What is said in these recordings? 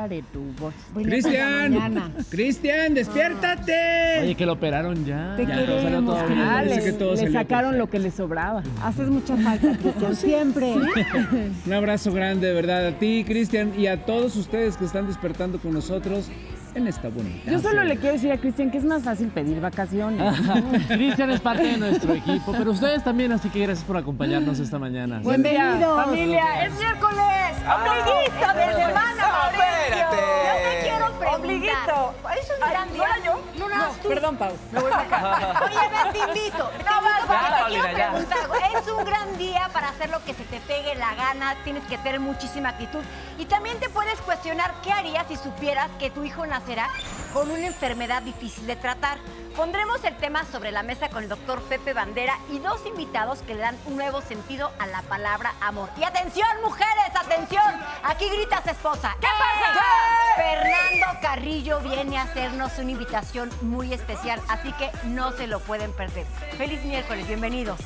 Chapuriare tu voz. Cristian, Cristian, despiértate. Oye, que lo operaron ya. Te ya, queremos. todo bien. Ah, que todo le sacaron lo que le sobraba. Haces mucha falta, Cristian, siempre. Un abrazo grande, de verdad, a ti, Cristian, y a todos ustedes que están despertando con nosotros en esta bonita. Yo solo le quiero decir a Cristian que es más fácil pedir vacaciones. Cristian es parte de nuestro equipo, pero ustedes también, así que gracias por acompañarnos esta mañana. Buen día, Bienvenidos. familia. Es miércoles. Ombliguito de semana, quiero preguntar. Ombliguito. Es un gran día. yo? Tú. Perdón, Pau. Me voy para acá. Oye, ven, te invito. Te No, vas, te Paulina, quiero ya. Es un gran día para hacer lo que se te pegue la gana. Tienes que tener muchísima actitud. Y también te puedes cuestionar qué harías si supieras que tu hijo nacerá con una enfermedad difícil de tratar. Pondremos el tema sobre la mesa con el doctor Pepe Bandera y dos invitados que le dan un nuevo sentido a la palabra amor. Y atención, mujeres, atención. Aquí gritas esposa. ¿Qué pasa? Fernando Carrillo viene a hacernos una invitación muy especial, así que no se lo pueden perder. Feliz miércoles, bienvenidos.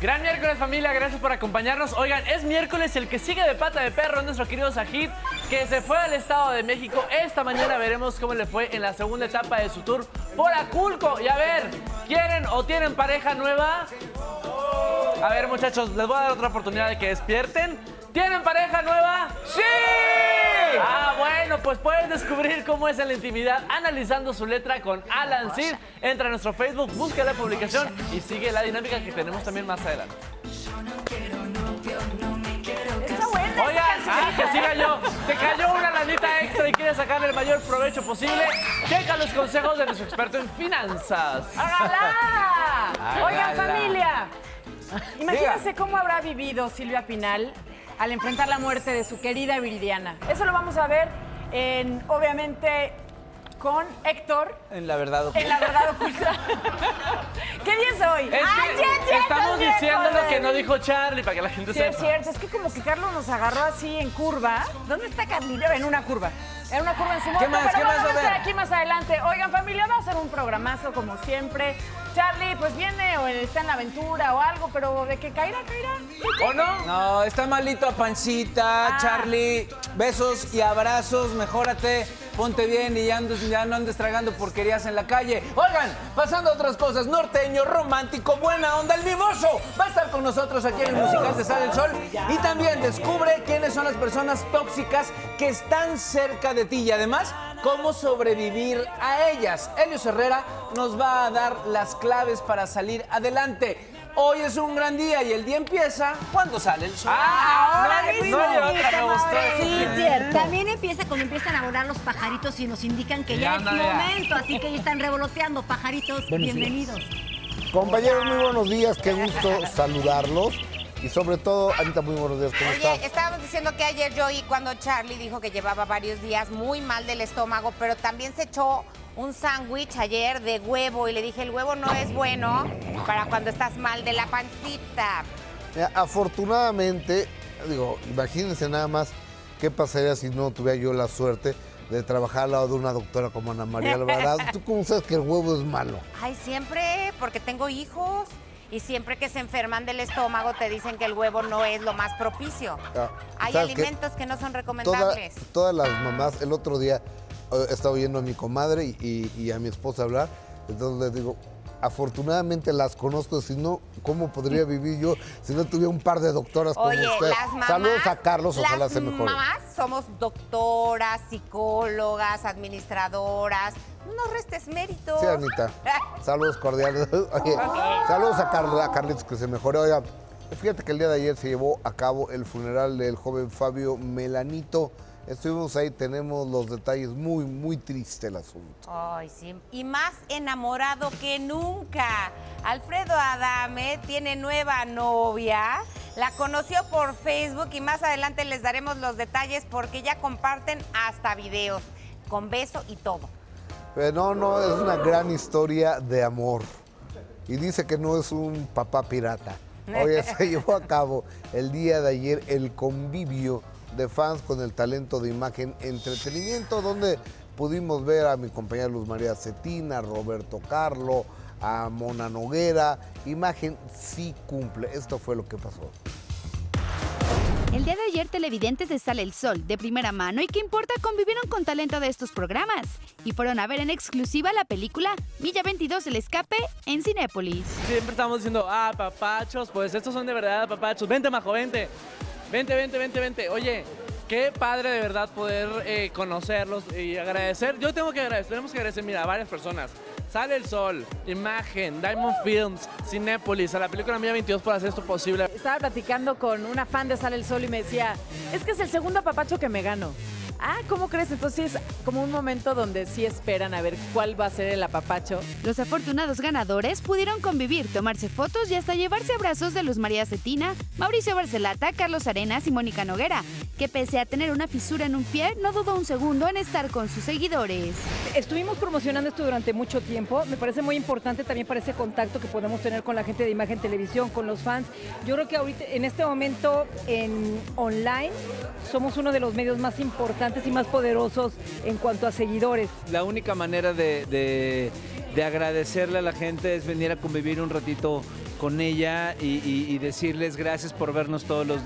Gran miércoles familia, gracias por acompañarnos. Oigan, es miércoles el que sigue de pata de perro, nuestro querido Sajid, que se fue al Estado de México. Esta mañana veremos cómo le fue en la segunda etapa de su tour por Aculco. Y a ver, ¿quieren o tienen pareja nueva? A ver muchachos, les voy a dar otra oportunidad de que despierten. ¿Tienen pareja nueva? ¡Sí! Ah, bueno, pues puedes descubrir cómo es en la intimidad analizando su letra con Alan Sid. Entra a nuestro Facebook, busca la publicación y sigue la dinámica que tenemos también más adelante. Oigan, ah, que siga yo. Te cayó una lanita extra y quieres sacarle el mayor provecho posible. Checa los consejos de nuestro experto en finanzas. ¡Hágala! Oigan, familia. Imagínense cómo habrá vivido Silvia Pinal al enfrentar la muerte de su querida Viridiana. Eso lo vamos a ver en, obviamente, con Héctor En la verdad, en La Verdad Oculta. ¿Qué día es hoy? Es que ¡Ay, ya es cierto, estamos es diciendo lo que no dijo Charlie para que la gente Sí, es sepa. cierto. Es que como que Carlos nos agarró así en curva. ¿Dónde está Carlita? En una curva. En una curva en su moto. más? Pero ¿Qué vamos más va a estar aquí más adelante. Oigan, familia, va a ser un programazo como siempre. Charlie, pues viene o está en la aventura o algo, pero de que caerá, caerá. ¿O no? No, está malito a pancita, Ah. Charlie. Besos y abrazos, mejórate, ponte bien y ya, andes- ya no andes tragando porquerías en la calle. Oigan, pasando a otras cosas, norteño, romántico, buena onda, el mimoso. Va a estar con nosotros aquí en el musical de Sale el Sol. Y también descubre quiénes son las personas tóxicas que están cerca de ti y además cómo sobrevivir a ellas. Helios Herrera nos va a dar las claves para salir adelante. Hoy es un gran día y el día empieza cuando sale el sol. Ah, ahora mismo. Sí, cierto. También empieza cuando empiezan a volar los pajaritos y nos indican que ya, Ya, es no, momento, así que ya están revoloteando. Pajaritos, bienvenidos. Compañeros, muy buenos días, qué gusto saludarlos. Y sobre todo, Anita, muy buenos días, ¿cómo estás? Oye, estábamos diciendo que ayer yo oí cuando Charlie dijo que llevaba varios días muy mal del estómago, pero también se echó un sándwich ayer de huevo y le dije, el huevo no es bueno para cuando estás mal de la pancita. Mira, afortunadamente, digo, imagínense nada más qué pasaría si no tuviera yo la suerte de trabajar al lado de una doctora como Ana María Alvarado. ¿Tú cómo sabes que el huevo es malo? Ay, siempre, porque tengo hijos y siempre que se enferman del estómago te dicen que el huevo no es lo más propicio. Ah, Hay alimentos que no son Toda- recomendables. todas las mamás, el otro día eh, estaba oyendo a mi comadre y, y- y a mi esposa hablar, entonces les digo, afortunadamente las conozco, si no, ¿cómo podría vivir yo si no tuviera un par de doctoras como usted? las mamás. Saludos a Carlos, ojalá las se mejore. mamás somos doctoras, psicólogas, administradoras. No restes mérito. Sí, Anita. Saludos cordiales. Oye, saludos a, Carl- a Carlitos que se mejore. Oiga, fíjate que el día de ayer se llevó a cabo el funeral del joven Fabio Melanito. Estuvimos ahí, tenemos los detalles. Muy, muy triste el asunto. Ay, sí. Y más enamorado que nunca. Alfredo Adame tiene nueva novia. La conoció por Facebook y más adelante les daremos los detalles porque ya comparten hasta videos con beso y todo. Pero no, no, es una gran historia de amor. Y dice que no es un papá pirata. Oye, se llevó a cabo el día de ayer el convivio de fans con el talento de imagen entretenimiento, donde pudimos ver a mi compañera Luz María Cetina, a Roberto Carlo, a Mona Noguera. Imagen sí cumple. Esto fue lo que pasó. El día de ayer, televidentes de Sale el Sol, de primera mano y qué importa, convivieron con talento de estos programas y fueron a ver en exclusiva la película Milla 22 El Escape en Cinépolis. Siempre estamos diciendo, ah, papachos, pues estos son de verdad papachos. Vente, majo, vente. Vente, vente, vente, vente. Oye, qué padre de verdad poder eh, conocerlos y agradecer. Yo tengo que agradecer, tenemos que agradecer, mira, a varias personas. Sale el Sol, Imagen, Diamond Films, Cinépolis, a la película Mía 22 por hacer esto posible. Estaba platicando con una fan de Sale el Sol y me decía, es que es el segundo papacho que me gano. Ah, ¿cómo crees? Entonces es como un momento donde sí esperan a ver cuál va a ser el apapacho. Los afortunados ganadores pudieron convivir, tomarse fotos y hasta llevarse abrazos de Luz María Cetina, Mauricio Barcelata, Carlos Arenas y Mónica Noguera, que pese a tener una fisura en un pie, no dudó un segundo en estar con sus seguidores. Estuvimos promocionando esto durante mucho tiempo. Me parece muy importante también para ese contacto que podemos tener con la gente de imagen televisión, con los fans. Yo creo que ahorita, en este momento, en online, somos uno de los medios más importantes y más poderosos en cuanto a seguidores. La única manera de, de, de agradecerle a la gente es venir a convivir un ratito con ella y, decirles gracias por vernos todos los,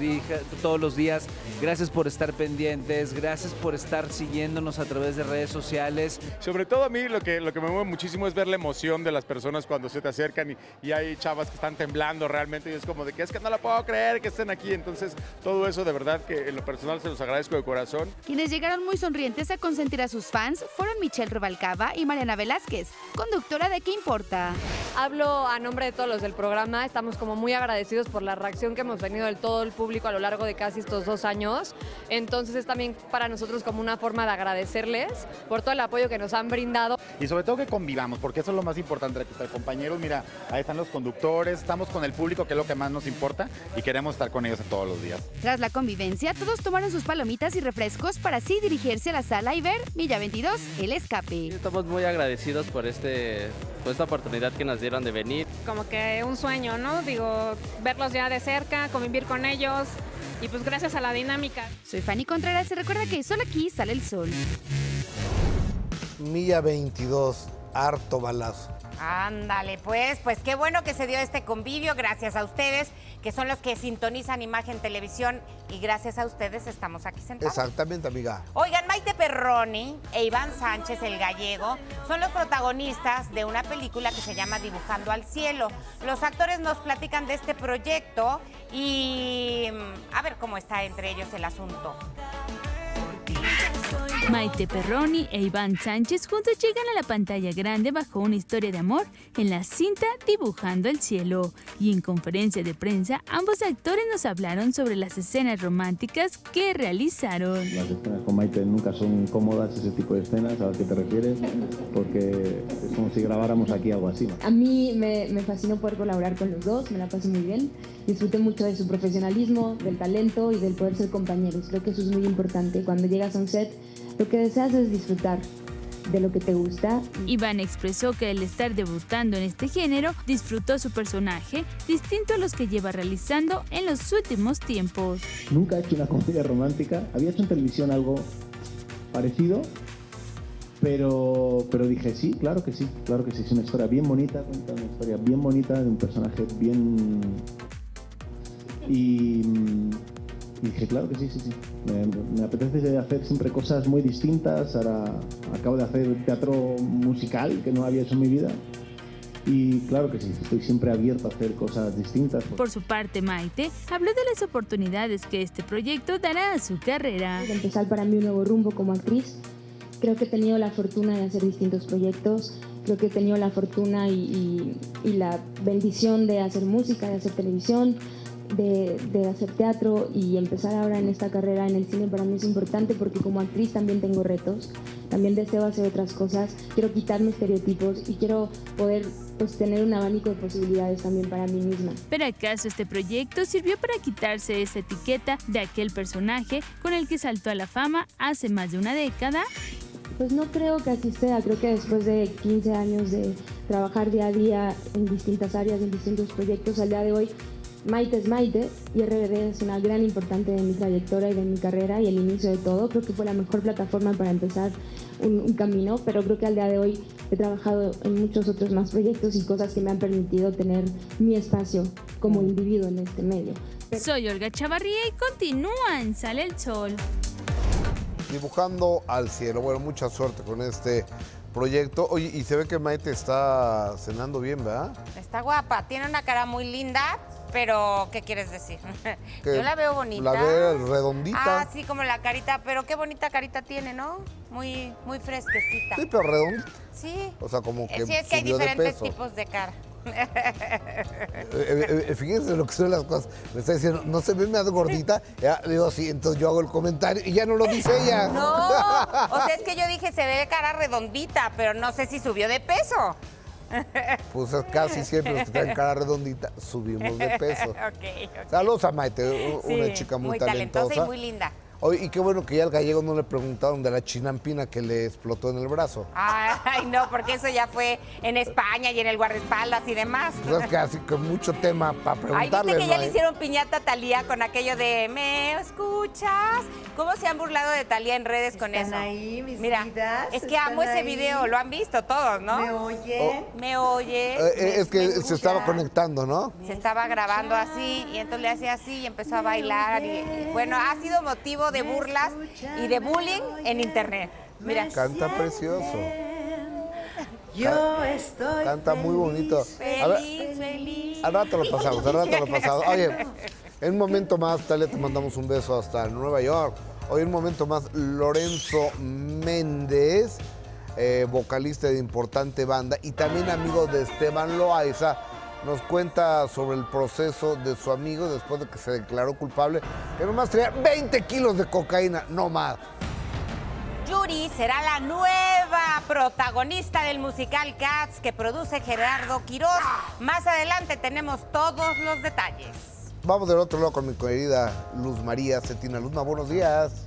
todos los días, gracias por estar pendientes, gracias por estar siguiéndonos a través de redes sociales. Sobre todo a mí lo que, lo que me mueve muchísimo es ver la emoción de las personas cuando se te acercan y, y hay chavas que están temblando realmente y es como de que es que no la puedo creer que estén aquí. Entonces todo eso de verdad que en lo personal se los agradezco de corazón. Quienes llegaron muy sonrientes a consentir a sus fans fueron Michelle Rubalcaba y Mariana Velázquez, conductora de ¿Qué importa? Hablo a nombre de todos los del programa Estamos como muy agradecidos por la reacción que hemos tenido del todo el público a lo largo de casi estos dos años. Entonces es también para nosotros como una forma de agradecerles por todo el apoyo que nos han brindado. Y sobre todo que convivamos, porque eso es lo más importante, estar compañeros. Mira, ahí están los conductores, estamos con el público, que es lo que más nos importa, y queremos estar con ellos todos los días. Tras la convivencia, todos tomaron sus palomitas y refrescos para así dirigirse a la sala y ver Villa 22, el escape. Estamos muy agradecidos por, este, por esta oportunidad que nos dieron de venir. Como que un sueño ¿no? Digo, verlos ya de cerca, convivir con ellos y pues gracias a la dinámica. Soy Fanny Contreras y recuerda que solo aquí sale el sol. Milla 22, harto balazo. Ándale, pues, pues qué bueno que se dio este convivio, gracias a ustedes, que son los que sintonizan Imagen Televisión, y gracias a ustedes estamos aquí sentados. Exactamente, amiga. Oigan, Maite Perroni e Iván Sánchez, el gallego, son los protagonistas de una película que se llama Dibujando al Cielo. Los actores nos platican de este proyecto y mm, a ver cómo está entre ellos el asunto. Maite Perroni e Iván Sánchez juntos llegan a la pantalla grande bajo una historia de amor en la cinta Dibujando el Cielo. Y en conferencia de prensa, ambos actores nos hablaron sobre las escenas románticas que realizaron. Las escenas con Maite nunca son cómodas, ese tipo de escenas, a las que te refieres, porque es como si grabáramos aquí algo así. A mí me, me fascinó poder colaborar con los dos, me la pasé muy bien. Disfruté mucho de su profesionalismo, del talento y del poder ser compañeros. Creo que eso es muy importante. Cuando llegas a un set, lo que deseas es disfrutar de lo que te gusta. Iván expresó que al estar debutando en este género, disfrutó su personaje, distinto a los que lleva realizando en los últimos tiempos. Nunca he hecho una comedia romántica, había hecho en televisión algo parecido, pero, pero dije, sí, claro que sí, claro que sí, es una historia bien bonita, cuenta una historia bien bonita de un personaje bien... Y y dije, claro que sí, sí, sí. Me, apetece hacer siempre cosas muy distintas. Ahora acabo de hacer teatro musical que no había hecho en mi vida. Y claro que sí, estoy siempre abierto a hacer cosas distintas. Por su parte, Maite habló de las oportunidades que este proyecto dará a su carrera. Empezar para mí un nuevo rumbo como actriz. Creo que he tenido la fortuna de hacer distintos proyectos. Creo que he tenido la fortuna y, y la bendición de hacer música, de hacer televisión, de, hacer teatro y empezar ahora en esta carrera en el cine para mí es importante porque como actriz también tengo retos, también deseo hacer otras cosas, quiero quitarme estereotipos y quiero poder pues, tener un abanico de posibilidades también para mí misma. ¿Pero acaso este proyecto sirvió para quitarse esa etiqueta de aquel personaje con el que saltó a la fama hace más de una década? Pues no creo que así sea, creo que después de 15 años de trabajar día a día en distintas áreas, en distintos proyectos, al día de hoy Maite es Maite y RBD es una gran importante de mi trayectoria y de mi carrera y el inicio de todo. Creo que fue la mejor plataforma para empezar un, camino, pero creo que al día de hoy he trabajado en muchos otros más proyectos y cosas que me han permitido tener mi espacio como individuo en este medio. Soy Olga Chavarría y continúan Sale el Sol. Dibujando al cielo. Bueno, mucha suerte con este proyecto. Oye, y se ve que Maite está cenando bien, ¿verdad? Está guapa, tiene una cara muy linda, pero ¿qué quieres decir? Que Yo la veo bonita. La veo redondita. Ah, sí, como la carita, pero qué bonita carita tiene, ¿no? Muy, muy fresquecita. Sí, pero redondita. Sí. O sea, como que sí, es que hay subió de diferentes peso. tipos de cara. Eh, eh, eh, fíjense lo que son las cosas. Me está diciendo, no se ve más gordita. Ya, digo, sí, entonces yo hago el comentario y ya no lo dice ella. No, o sea, es que yo dije se ve cara redondita, pero no sé si subió de peso. Pues es casi siempre los que traen cara redondita subimos de peso. Saludos a Maite, una Sí, chica muy, muy talentosa y muy linda. Oye, y qué bueno que ya al gallego no le preguntaron de la chinampina que le explotó en el brazo. Ay, no, porque eso ya fue en España y en el guardaespaldas y demás. Pues es que así con mucho tema para Ay, preguntarle. viste que ya ¿no? le hicieron piñata a Talía con aquello de ¿me escuchas? ¿Cómo se han burlado de Talía en redes con eso? ahí, mis Mira, vidas, es que amo ese ahí. video, lo han visto todos, ¿no? ¿Me oyen? Me oye. Eh, eh, es que se estaba conectando, ¿no? Se estaba grabando así y entonces le hacía así y empezó a bailar y, y, bueno, ha sido motivo de burlas y de bullying en internet. Mira. Canta precioso. Yo estoy Canta muy bonito. A ver, Feliz, feliz. al rato lo pasamos, al rato lo pasamos. Oye, en un momento más, Talia, te mandamos un beso hasta Nueva York. Hoy en un momento más, Lorenzo Méndez, eh, vocalista de importante banda y también amigo de Esteban Loaiza, nos cuenta sobre el proceso de su amigo después de que se declaró culpable, que nomás traía 20 kilos de cocaína, no más. Yuri será la nueva protagonista del musical Cats que produce Gerardo Quirós. Más adelante tenemos todos los detalles. Vamos del otro lado con mi querida Luz María Cetina. Luzma, buenos días.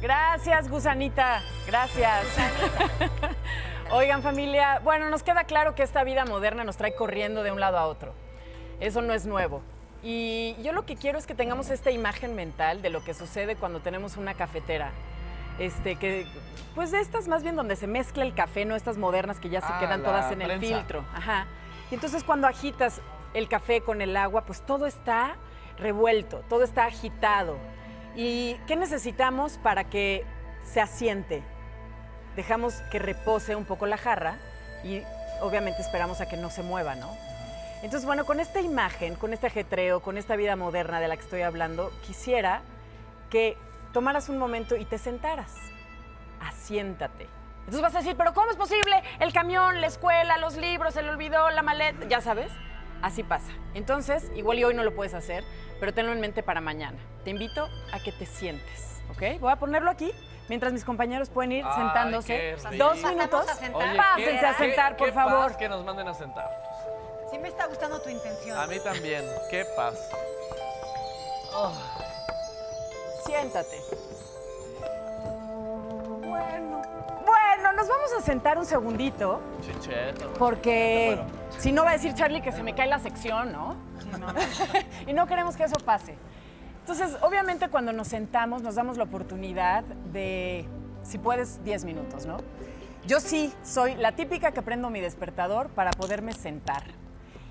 Gracias, gusanita. Gracias. Oigan, familia, bueno, nos queda claro que esta vida moderna nos trae corriendo de un lado a otro. Eso no es nuevo. Y yo lo que quiero es que tengamos esta imagen mental de lo que sucede cuando tenemos una cafetera. Este, que, pues de estas más bien donde se mezcla el café, no estas modernas que ya se Ah, quedan todas en el prensa. filtro. Ajá. Y entonces cuando agitas el café con el agua, pues todo está revuelto, todo está agitado. ¿Y qué necesitamos para que se asiente? Dejamos que repose un poco la jarra y obviamente esperamos a que no se mueva, ¿no? Entonces, bueno, con esta imagen, con este ajetreo, con esta vida moderna de la que estoy hablando, quisiera que tomaras un momento y te sentaras. Asiéntate. Entonces vas a decir, pero ¿cómo es posible? El camión, la escuela, los libros, se le olvidó, la maleta, ya sabes. Así pasa. Entonces, igual y hoy no lo puedes hacer, pero tenlo en mente para mañana. Te invito a que te sientes, ¿ok? Voy a ponerlo aquí mientras mis compañeros pueden ir Ay, sentándose. Dos minutos. Oye, Pásense qué- a sentar, por qué favor. paz que nos manden a sentar. Sí me está gustando tu intención. A mí también. Qué paz. Oh. Siéntate. Bueno. Bueno, nos vamos a sentar un segundito. Chicheto. Porque si no va a decir Charlie que se me cae la sección, ¿no? y no queremos que eso pase. Entonces, obviamente cuando nos sentamos nos damos la oportunidad de, si puedes, 10 minutos, ¿no? Yo sí soy la típica que prendo mi despertador para poderme sentar.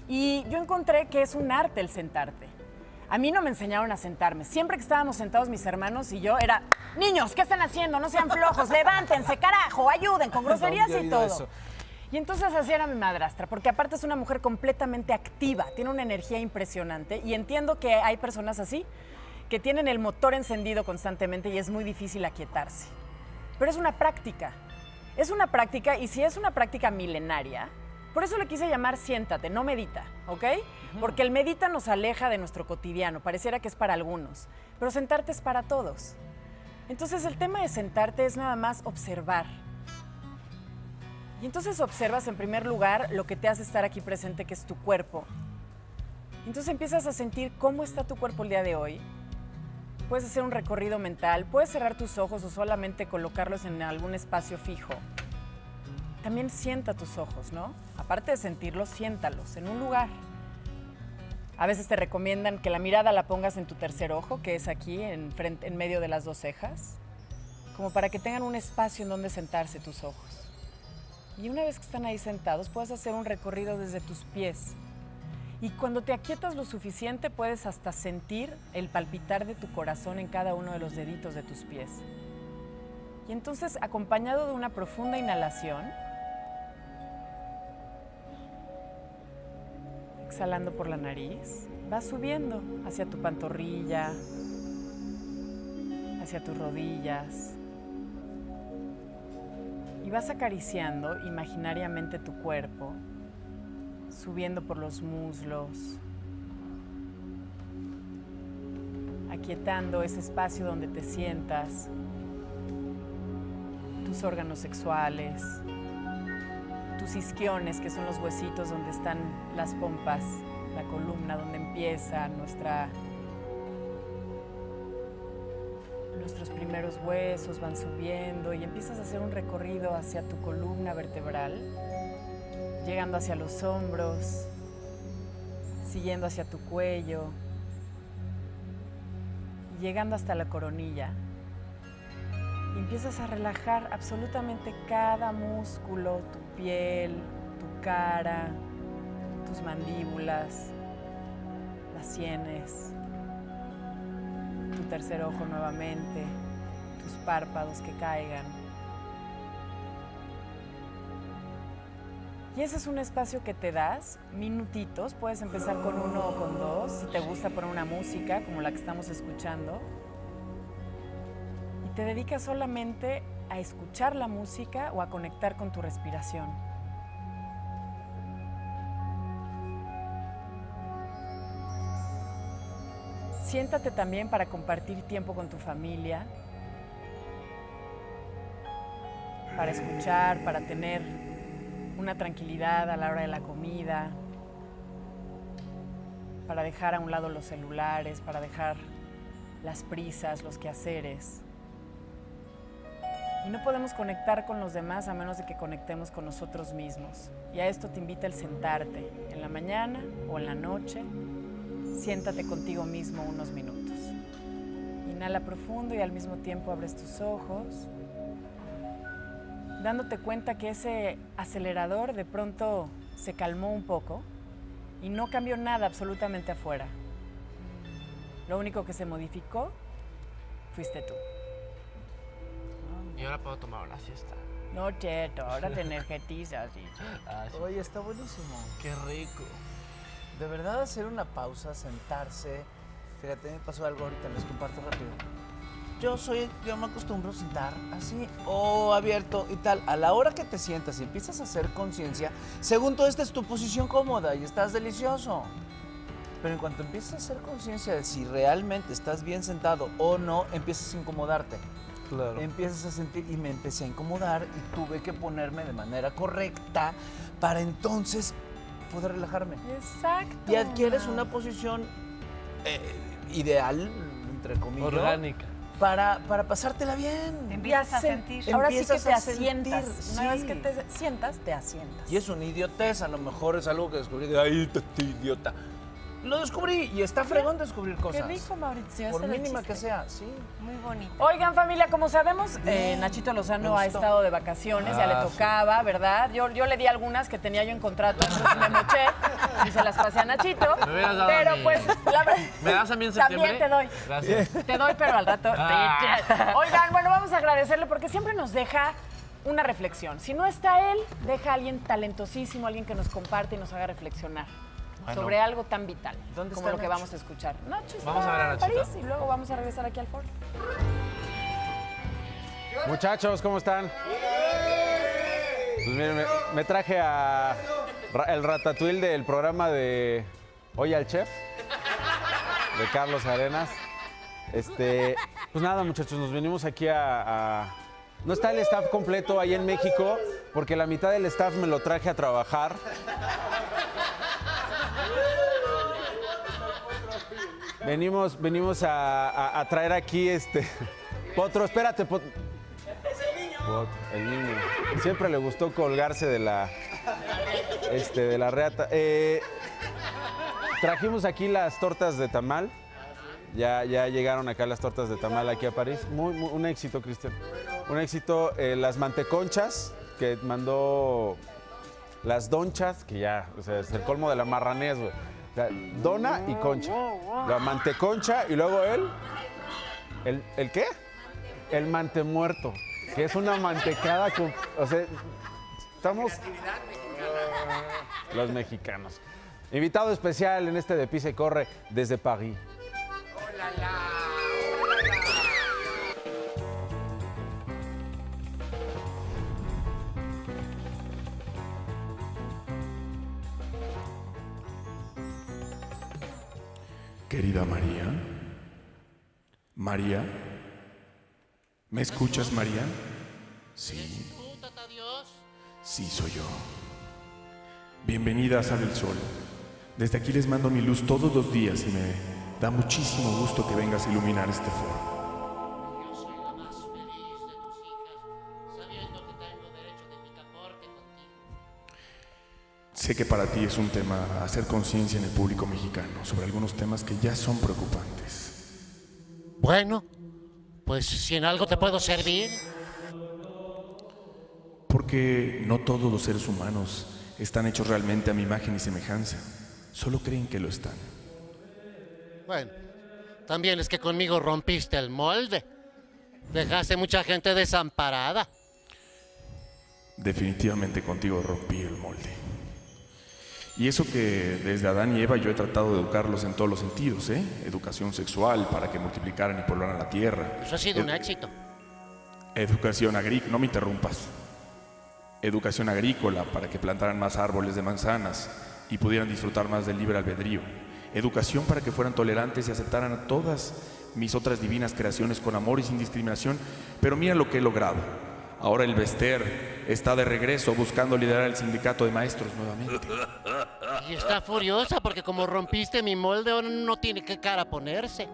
Y yo encontré que es un arte el sentarte. A mí no me enseñaron a sentarme. Siempre que estábamos sentados mis hermanos y yo era, niños, ¿qué están haciendo? No sean flojos, levántense, carajo, ayuden, con groserías ¿Dónde he y todo. eso? Y entonces así era mi madrastra, porque aparte es una mujer completamente activa, tiene una energía impresionante y entiendo que hay personas así, que tienen el motor encendido constantemente y es muy difícil aquietarse. Pero es una práctica, es una práctica y si es una práctica milenaria, por eso le quise llamar siéntate, no medita, ¿ok? Porque el medita nos aleja de nuestro cotidiano, pareciera que es para algunos, pero sentarte es para todos. Entonces el tema de sentarte es nada más observar. Y entonces observas en primer lugar lo que te hace estar aquí presente, que es tu cuerpo. Entonces empiezas a sentir cómo está tu cuerpo el día de hoy. Puedes hacer un recorrido mental, puedes cerrar tus ojos o solamente colocarlos en algún espacio fijo. También sienta tus ojos, ¿no? Aparte de sentirlos, siéntalos en un lugar. A veces te recomiendan que la mirada la pongas en tu tercer ojo, que es aquí, en, frente- en medio de las dos cejas, como para que tengan un espacio en donde sentarse tus ojos. Y una vez que están ahí sentados, puedes hacer un recorrido desde tus pies. Y cuando te aquietas lo suficiente, puedes hasta sentir el palpitar de tu corazón en cada uno de los deditos de tus pies. Y entonces, acompañado de una profunda inhalación, exhalando por la nariz, vas subiendo hacia tu pantorrilla, hacia tus rodillas. Y vas acariciando imaginariamente tu cuerpo, subiendo por los muslos, aquietando ese espacio donde te sientas, tus órganos sexuales, tus isquiones, que son los huesitos donde están las pompas, la columna donde empieza nuestra nuestros primeros huesos van subiendo y empiezas a hacer un recorrido hacia tu columna vertebral, llegando hacia los hombros, siguiendo hacia tu cuello, llegando hasta la coronilla. Empiezas a relajar absolutamente cada músculo, tu piel, tu cara, tus mandíbulas, las sienes, tu tercer ojo nuevamente, tus párpados que caigan. Y ese es un espacio que te das, minutitos, puedes empezar con uno o con dos, si te gusta poner una música como la que estamos escuchando. Y te dedicas solamente a escuchar la música o a conectar con tu respiración. Siéntate también para compartir tiempo con tu familia, para escuchar, para tener una tranquilidad a la hora de la comida, para dejar a un lado los celulares, para dejar las prisas, los quehaceres. Y no podemos conectar con los demás a menos de que conectemos con nosotros mismos. Y a esto te invita el sentarte en la mañana o en la noche. Siéntate contigo mismo unos minutos. Inhala profundo y al mismo tiempo abres tus ojos, dándote cuenta que ese acelerador de pronto se calmó un poco y no cambió nada absolutamente afuera. Lo único que se modificó fuiste tú. Y ahora puedo tomar una siesta. No, Cheto, ahora te energetizas. y- Ah, sí. Oye, está buenísimo. Qué rico. De verdad, hacer una pausa, sentarse. Fíjate, me pasó algo ahorita, les comparto rápido. Yo soy, yo me acostumbro a sentar así, o abierto y tal. A la hora que te sientas y empiezas a hacer conciencia, según tú, esta es tu posición cómoda y estás delicioso. Pero en cuanto empiezas a hacer conciencia de si realmente estás bien sentado o no, empiezas a incomodarte. Claro. Empiezas a sentir y me empecé a incomodar y tuve que ponerme de manera correcta para entonces poder relajarme. Exacto. Y adquieres una posición eh, ideal, entre comillas. Orgánica. Para, para pasártela bien. empiezas a sentir. Ahora sí que te a sentir, asientas. Una vez que te sientas, te asientas. Y es una idiotez, a lo mejor es algo que descubrí de ahí, este idiota. Lo descubrí y está fregón descubrir cosas. Qué rico, Mauricio. Por mínima que sea, sí. Muy bonito. Oigan, familia, como sabemos, eh, Nachito Lozano ha estado de vacaciones, ya Ah, le sí. tocaba, ¿verdad? Yo, yo le di algunas que tenía yo en contrato, entonces me moché y se las pasé a Nachito. Me dado pero mí. pues, la verdad. ¿Me das a mí en septiembre? También te doy. Gracias. Te doy, pero al rato. Ah. Oigan, bueno, vamos a agradecerle porque siempre nos deja una reflexión. Si no está él, deja a alguien talentosísimo, alguien que nos comparte y nos haga reflexionar Bueno. sobre algo tan vital ¿Dónde como está lo que vamos a escuchar. Nacho está Vamos a ver a en. París y luego vamos a regresar aquí al foro. Muchachos, ¿cómo están? Pues miren, me, me traje a el ratatouille del programa de Hoy al Chef, de Carlos Arenas. Este, pues nada, muchachos, nos venimos aquí a, a- No está el staff completo ahí en México, porque la mitad del staff me lo traje a trabajar. Venimos, venimos a, traer aquí este. Potro, espérate, Pot- Pot- el niño. Siempre le gustó colgarse de la. Este, de la reata. Eh, trajimos aquí las tortas de tamal. Ya, ya llegaron acá las tortas de tamal aquí a París. Muy, muy- un éxito, Cristian. Un éxito. eh, las manteconchas que mandó las donchas, que ya, o sea, es el colmo de la marranés, güey. Sea, dona y concha. La manteconcha y luego él. ¿El, ¿El qué? El mantemuerto, que es una mantecada con. O sea, estamos. Los mexicanos. Invitado especial en este de Pisa y Corre desde París. Querida María, María, ¿me escuchas María? Sí. Sí, soy yo. Bienvenida a Sale el Sol. Desde aquí les mando mi luz todos los días y me da muchísimo gusto que vengas a iluminar este foro. Sé que para ti es un tema hacer conciencia en el público mexicano sobre algunos temas que ya son preocupantes. Bueno, pues si en algo te puedo servir. Porque no todos los seres humanos están hechos realmente a mi imagen y semejanza. Solo creen que lo están. Bueno, también es que conmigo rompiste el molde. Dejaste mucha gente desamparada. Definitivamente contigo rompí el molde. Y eso que desde Adán y Eva yo he tratado de educarlos en todos los sentidos, ¿eh? Educación sexual para que multiplicaran y poblaran la tierra. Eso ha sido un éxito. Educación agrícola, no me interrumpas. Educación agrícola para que plantaran más árboles de manzanas y pudieran disfrutar más del libre albedrío. Educación para que fueran tolerantes y aceptaran a todas mis otras divinas creaciones con amor y sin discriminación. Pero mira lo que he logrado. Ahora el Vester está de regreso buscando liderar el sindicato de maestros nuevamente. Y está furiosa porque como rompiste mi molde, ahora no tiene qué cara ponerse.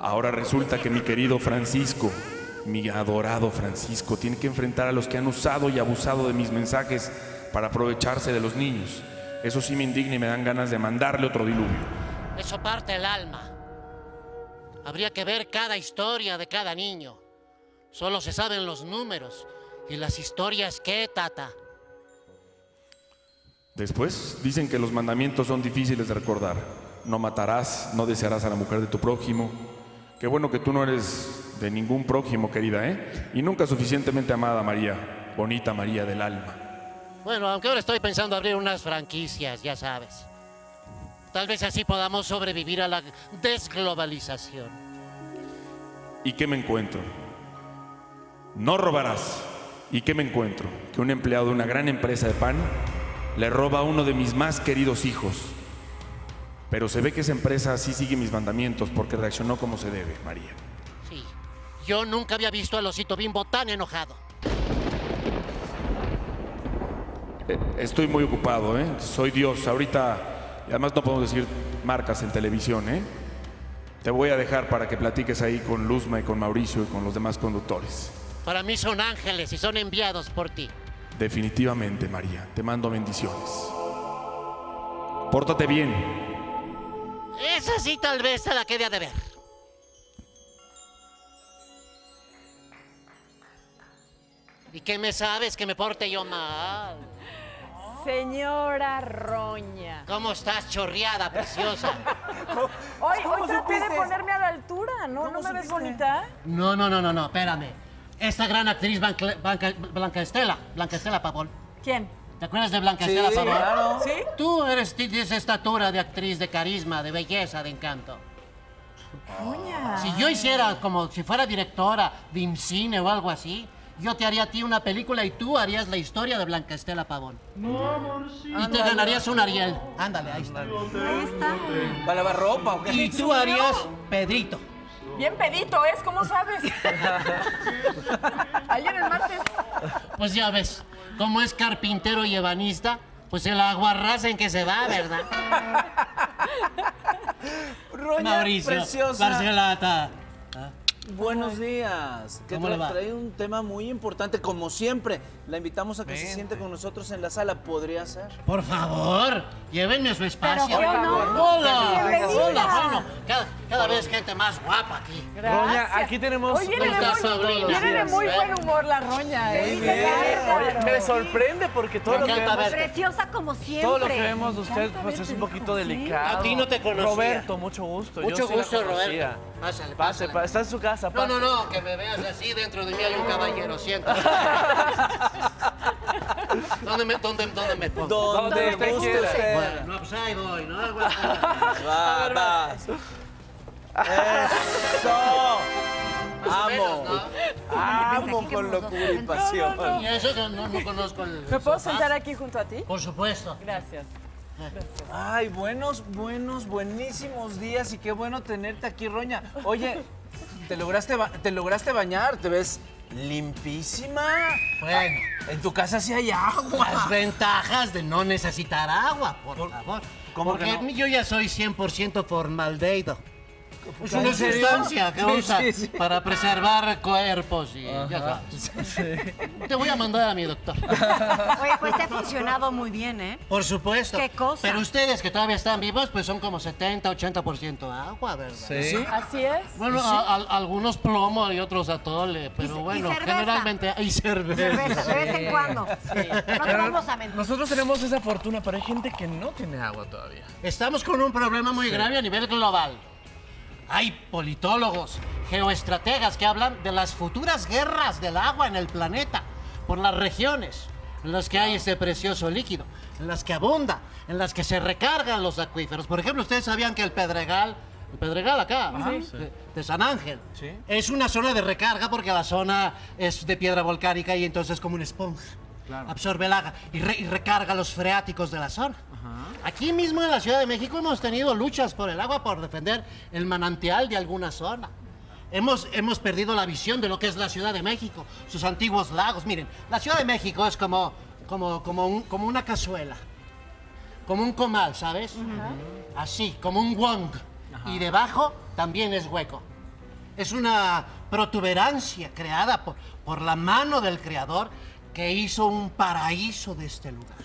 Ahora resulta que mi querido Francisco, mi adorado Francisco, tiene que enfrentar a los que han usado y abusado de mis mensajes para aprovecharse de los niños. Eso sí me indigna y me dan ganas de mandarle otro diluvio. Eso parte el alma. Habría que ver cada historia de cada niño. Solo se saben los números. ¿Y las historias qué, tata? Después dicen que los mandamientos son difíciles de recordar. No matarás, no desearás a la mujer de tu prójimo. Qué bueno que tú no eres de ningún prójimo, querida, ¿eh? Y nunca suficientemente amada, María. Bonita María del alma. Bueno, aunque ahora estoy pensando abrir unas franquicias, ya sabes. Tal vez así podamos sobrevivir a la desglobalización. ¿Y qué me encuentro? No robarás. ¿Y qué me encuentro? Que un empleado de una gran empresa de pan le roba a uno de mis más queridos hijos. Pero se ve que esa empresa sí sigue mis mandamientos porque reaccionó como se debe, María. Sí. Yo nunca había visto al osito bimbo tan enojado. Eh, Estoy muy ocupado, ¿eh? Soy Dios. Ahorita, además no podemos decir marcas en televisión, ¿eh? Te voy a dejar para que platiques ahí con Luzma y con Mauricio y con los demás conductores. Para mí son ángeles y son enviados por ti. Definitivamente, María. Te mando bendiciones. Pórtate bien. Esa sí tal vez se la quede a deber. ¿Y qué me sabes que me porte yo mal? Señora Roña. ¿Cómo estás, chorreada, preciosa? Hoy, ¿Cómo hoy traté de ponerme a la altura, ¿no? ¿No me ves bonita? No, no, no, no, no, espérame. Esta gran actriz Blanca, Blanca, Blanca Estela, Blanca Estela Pavón. ¿Quién? ¿Te acuerdas de Blanca Sí, Estela Pavón? claro. ¿Sí? Tú eres de esa estatura de actriz, de carisma, de belleza, de encanto. Roña. Si yo hiciera como si fuera directora de IMCINE o algo así, yo te haría a ti una película y tú harías la historia de Blanca Estela Pavón. Y te ganarías un Ariel. Ándale, ahí está. Ahí está. ¿Para lavar ropa o qué? Y tú harías Pedrito. Bien pedito es, ¿cómo sabes? Ayer el martes. Pues ya ves, como es carpintero y ebanista, pues el aguarrás en que se va, ¿verdad? Roña, Mauricio, preciosa. Barcelata. Buenos días. Que ¿Cómo le va? trae un tema muy importante, como siempre. La invitamos a que se siente con nosotros en la sala. ¿Podría ser? Por favor, llévenme a su espacio. Pero, ¿cómo no? Hola, Bienvenida. hola, bueno, cada- Cada vez gente más guapa aquí. Roña, aquí tenemos Nunca muy, sobrino. viene de muy buen humor la roña. ¿eh? Muy bien. Oye, me sorprende porque todo Me lo que vemos, verte. Preciosa como siempre. todo lo que vemos de usted pues es un poquito delicado. A ti no te conocía. Roberto, mucho gusto. Yo Mucho sí gusto, conocía. Roberto. Pásale, Pase, pásale. está en su casa, No, pase. no, no, que me veas así, dentro de mí hay un caballero, siento. ¿Dónde me, dónde, dónde me pongo? Donde usted quiera. Bueno, no, pues ahí voy, ¿no? Va, va. Eso. Amo. Amo con locura y pasión. Y eso que no, no conozco el ¿Me puedo sentar aquí junto a ti? Por supuesto. Gracias. Ay, buenos, buenos, buenísimos días y qué bueno tenerte aquí, Roña. Oye, te lograste, te lograste bañar, te ves limpísima. Bueno. En tu casa sí hay agua. Las ventajas de no necesitar agua, por, favor. cómo Porque que no? yo ya soy 100% formaldehdo. Es ¿En una sustancia que Sí, usa sí, sí. para preservar cuerpos y ya sabes. Te voy a mandar a mi doctor. Oye, pues te ha funcionado muy bien, ¿eh? Por supuesto. ¿Qué cosa? Pero ustedes que todavía están vivos, pues son como 70, 80% agua, ¿verdad? Sí. Así es. Bueno, a- a- algunos plomo y otros atole, pero y bueno, generalmente hay cerveza. Cerveza, de vez en cuando. No te vamos a mentir. Nosotros tenemos esa fortuna, pero hay gente que no tiene agua todavía. Estamos con un problema muy grave a nivel global. Hay politólogos, geoestrategas que hablan de las futuras guerras del agua en el planeta por las regiones en las que hay ese precioso líquido, en las que abunda, en las que se recargan los acuíferos. Por ejemplo, ustedes sabían que el Pedregal, el Pedregal acá, de, de San Ángel, es una zona de recarga porque la zona es de piedra volcánica y entonces es como una esponja. Absorbe el agua y, re- y recarga los freáticos de la zona. Aquí mismo en la Ciudad de México hemos tenido luchas por el agua, por defender el manantial de alguna zona. Hemos, hemos perdido la visión de lo que es la Ciudad de México, sus antiguos lagos. Miren, la Ciudad de México es como, como, como, un- como una cazuela, como un comal, ¿sabes? Así, como un wong. Y debajo también es hueco. Es una protuberancia creada por, por la mano del creador que hizo un paraíso de este lugar.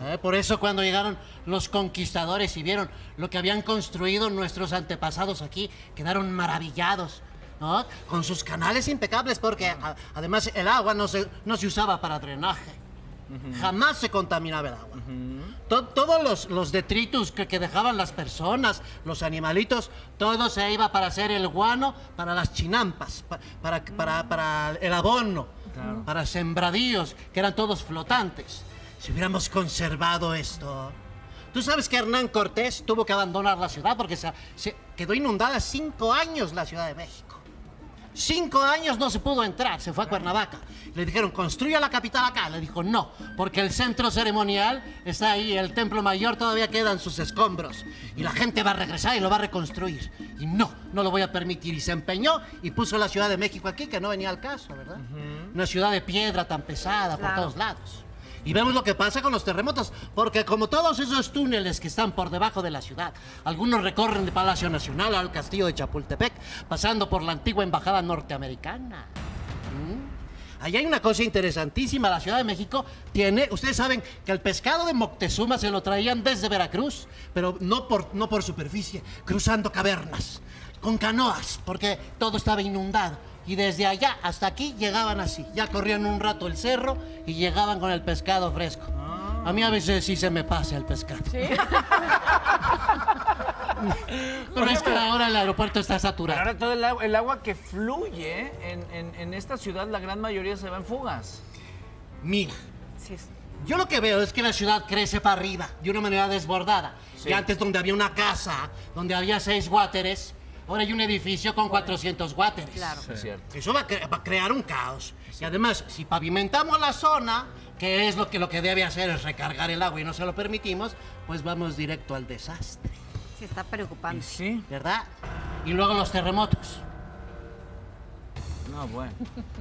¿Eh? Por eso cuando llegaron los conquistadores y vieron lo que habían construido nuestros antepasados aquí, quedaron maravillados. ¿no? Con sus canales impecables, porque a- además el agua no se, no se usaba para drenaje. Jamás se contaminaba el agua. To- todos los, los detritus que, que dejaban las personas, los animalitos, todo se iba para hacer el guano para las chinampas, pa- para, para, para el abono, para sembradíos, que eran todos flotantes. Si hubiéramos conservado esto. Tú sabes que Hernán Cortés tuvo que abandonar la ciudad porque se, se quedó inundada cinco años la Ciudad de México. Cinco años no se pudo entrar, se fue a Cuernavaca. Le dijeron, construya la capital acá. Le dijo, no, porque el centro ceremonial está ahí, el templo mayor todavía quedan sus escombros. Y la gente va a regresar y lo va a reconstruir. Y no, no lo voy a permitir. Y se empeñó y puso la Ciudad de México aquí, que no venía al caso, ¿verdad? Una ciudad de piedra tan pesada por Claro. todos lados. Y vemos lo que pasa con los terremotos, porque como todos esos túneles que están por debajo de la ciudad, algunos recorren de Palacio Nacional al castillo de Chapultepec, pasando por la antigua embajada norteamericana. ¿Mm? Ahí hay una cosa interesantísima. La Ciudad de México tiene, ustedes saben que el pescado de Moctezuma se lo traían desde Veracruz, pero no por, no por superficie, cruzando cavernas, con canoas, porque todo estaba inundado. Y desde allá hasta aquí llegaban así. Ya corrían un rato el cerro y llegaban con el pescado fresco. A mí a veces sí se me pasa el pescado. Pero es que ahora el aeropuerto está saturado. Ahora todo el agua, el agua que fluye en, en- en esta ciudad, la gran mayoría se va en fugas. Mira, yo lo que veo es que la ciudad crece para arriba de una manera desbordada. Sí. Y antes donde había una casa, donde había seis wateres, ahora hay un edificio con 400 wateres. Claro. Es cierto. Eso va a, cre- va a crear un caos. Y además, si pavimentamos la zona, que es lo que, lo que debe hacer es recargar el agua y no se lo permitimos, pues vamos directo al desastre, Sí, está preocupante. Sí. ¿verdad? Y luego los terremotos. No, bueno.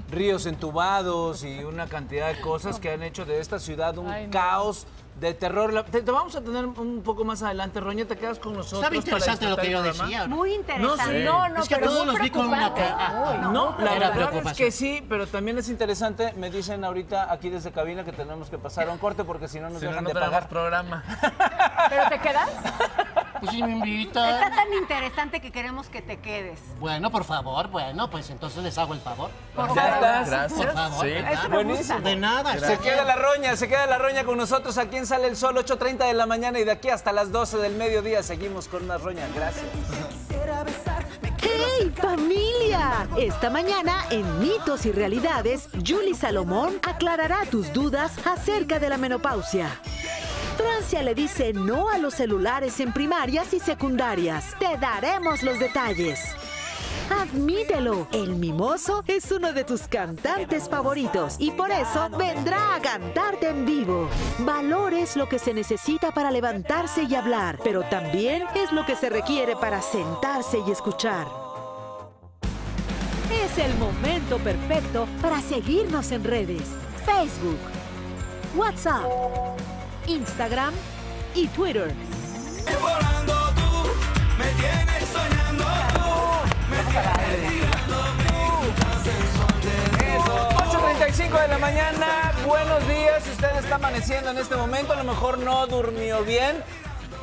Ríos entubados y una cantidad de cosas que han hecho de esta ciudad un Ay, no. caos de terror. La- Te, te vamos a tener un poco más adelante. Roña, te quedas con nosotros. ¿Sabe para interesante lo que yo decía? no? Muy interesante. sé. No, no, Es que pero todos los vi con una cara- ah, Uy, No, la Era verdad es que sí, pero también es interesante. Me dicen ahorita aquí desde cabina que tenemos que pasar a un corte porque si no nos Si no, dejan no de pagar. programa. ¿Pero te quedas? Pues si me invitan. Está tan interesante que queremos que te quedes. Bueno, por favor, bueno, pues entonces les hago el favor. Por Ya favor. estás. Gracias. Por favor. Sí. de nada. De nada. Se queda la roña, se queda la roña con nosotros aquí en Sale el Sol, 8.30 de la mañana y de aquí hasta las 12 del mediodía seguimos con una roña. Gracias. ¡Hey, familia! Esta mañana, en Mitos y Realidades, Julie Salomón aclarará tus dudas acerca de la menopausia. Francia le dice no a los celulares en primarias y secundarias. Te daremos los detalles. Admítelo, el mimoso es uno de tus cantantes favoritos y por eso vendrá a cantarte en vivo. Valor es lo que se necesita para levantarse y hablar, pero también es lo que se requiere para sentarse y escuchar. Es el momento perfecto para seguirnos en redes, Facebook, WhatsApp, Instagram y Twitter. 8.35 de la mañana, buenos días. Usted está amaneciendo en este momento, a lo mejor no durmió bien.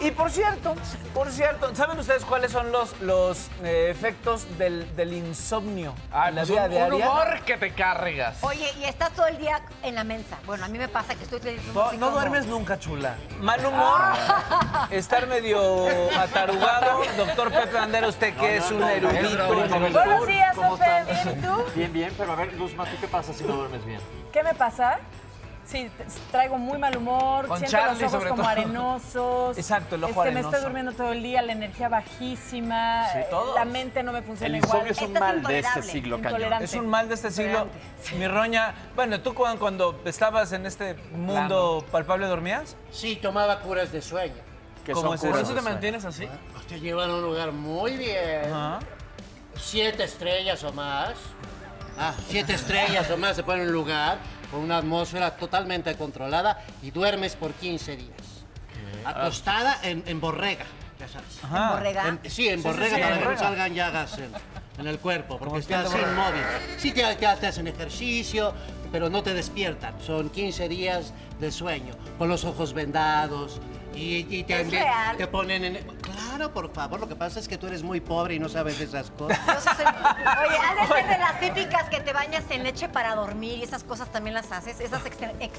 Y por cierto, por cierto, ¿saben ustedes cuáles son los, los eh, efectos del, del insomnio en la Pues vida un, un diaria? humor que te cargas. Oye, y estás todo el día en la mensa. Bueno, a mí me pasa que estoy... No, no duermes nunca, chula. Mal humor, estar medio atarugado. Doctor Pepe Bandera, usted que es un erudito. Buenos días, Pepe. ¿Bien y tú? Bien, bien, pero a ver, Luzma, ¿tú qué pasa si no duermes bien? ¿Qué me pasa? Sí, traigo muy mal humor, Con siento Charlie, los ojos sobre como todo. arenosos. Exacto, el ojo este, Me arenoso. estoy durmiendo todo el día, la energía bajísima, Sí, eh, todos. la mente no me funciona El igual. insomnio es un mal de intolerable, este siglo, cañón. Es un mal de este siglo. Mi roña, bueno, ¿tú cuando, cuando estabas en este mundo palpable dormías? Sí, tomaba curas de sueño. ¿Qué ¿Cómo son es eso? ¿Por eso te mantienes así? Pues te llevan a un lugar muy bien. Siete estrellas o más. Ah, siete estrellas o más se pone en un lugar con una atmósfera totalmente controlada y duermes por 15 días. Acostada en, en borrega, ya sabes. Ajá. ¿En borrega? En- sí, en Sí, borrega sí, para que no salgan llagas en, en el cuerpo, porque estás inmóvil. Sí te, te, te hacen ejercicio, pero no te despiertan. Son 15 días de sueño, con los ojos vendados. Y, y te, ¿Es real? te ponen en... Claro, por favor, lo que pasa es que tú eres muy pobre y no sabes de esas cosas. Oye, has de ser de las típicas que te bañas en leche para dormir y esas cosas también las haces, esas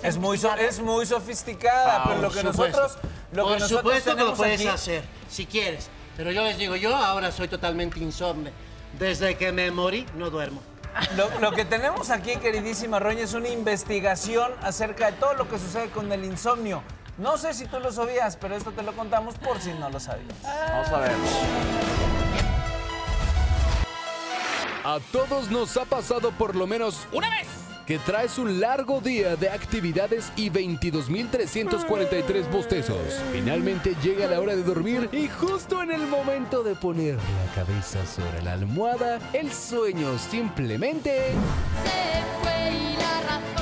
Es muy, so- es muy sofisticada, Ah, pero lo que supuesto. nosotros, lo por que nosotros supuesto que lo puedes aquí- hacer, si quieres. Pero yo les digo, yo ahora soy totalmente insomne. Desde que me morí, no duermo. Lo, lo que tenemos aquí, queridísima Roña, es una investigación acerca de todo lo que sucede con el insomnio. No sé si tú lo sabías, pero esto te lo contamos por si no lo sabías. Vamos a ver. A todos nos ha pasado por lo menos una vez que traes un largo día de actividades y 22.343 bostezos. Finalmente llega la hora de dormir y justo en el momento de poner la cabeza sobre la almohada, el sueño simplemente... Por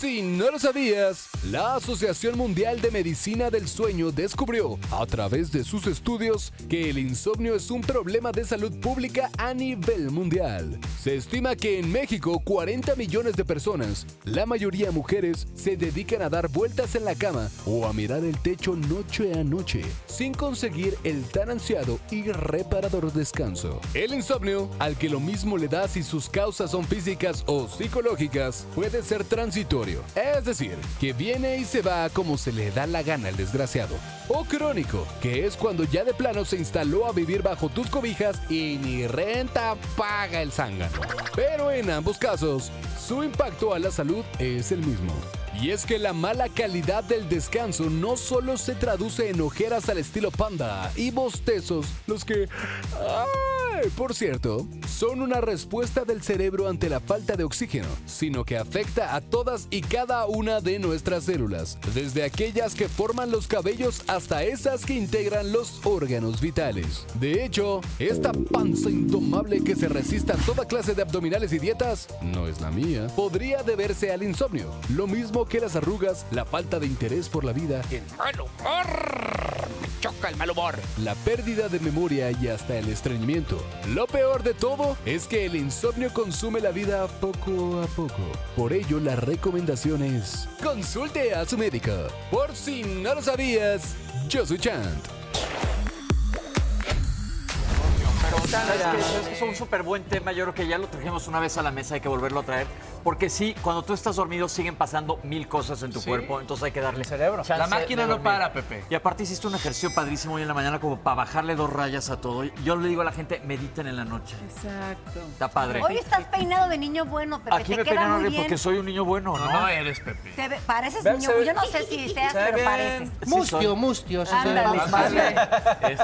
si no lo sabías, la Asociación Mundial de Medicina del Sueño descubrió, a través de sus estudios, que el insomnio es un problema de salud pública a nivel mundial. Se estima que en México 40 millones de personas, la mayoría mujeres, se dedican a dar vueltas en la cama o a mirar el techo noche a noche, sin conseguir el tan ansiado y reparador descanso. El insomnio, al que lo mismo le da si sus causas son físicas o psicológicas, puede ser transitorio, es decir, que viene y se va como se le da la gana al desgraciado. O crónico, que es cuando ya de plano se instaló a vivir bajo tus cobijas y ni renta paga el zángano. Pero en ambos casos, su impacto a la salud es el mismo. Y es que la mala calidad del descanso no solo se traduce en ojeras al estilo panda y bostezos, los que... Por cierto, son una respuesta del cerebro ante la falta de oxígeno, sino que afecta a todas y cada una de nuestras células, desde aquellas que forman los cabellos hasta esas que integran los órganos vitales. De hecho, esta panza indomable que se resiste a toda clase de abdominales y dietas, no es la mía, podría deberse al insomnio, lo mismo que las arrugas, la falta de interés por la vida, el mal humor, me choca el mal humor, la pérdida de memoria y hasta el estreñimiento. Lo peor de todo es que el insomnio consume la vida poco a poco. Por ello, la recomendación es consulte a su médico. Por si no lo sabías, Yo soy Chant. Pero ¿sabes qué? es un súper buen tema. Yo creo que ya lo trajimos una vez a la mesa, hay que volverlo a traer. Porque sí, cuando tú estás dormido siguen pasando mil cosas en tu Sí. cuerpo, entonces hay que darle cerebro. La máquina no para, Pepe. Y aparte hiciste un ejercicio padrísimo hoy en la mañana como para bajarle dos rayas a todo. Yo le digo a la gente, mediten en la noche. Exacto. Está padre. Hoy estás peinado de niño bueno, Pepe. Aquí te me queda peinaron muy bien. porque soy un niño bueno, ¿no? No, no eres Pepe. Te pareces Ve- niño Yo no sé si seas, se pero pareces. Mustio, mustio. Ándale.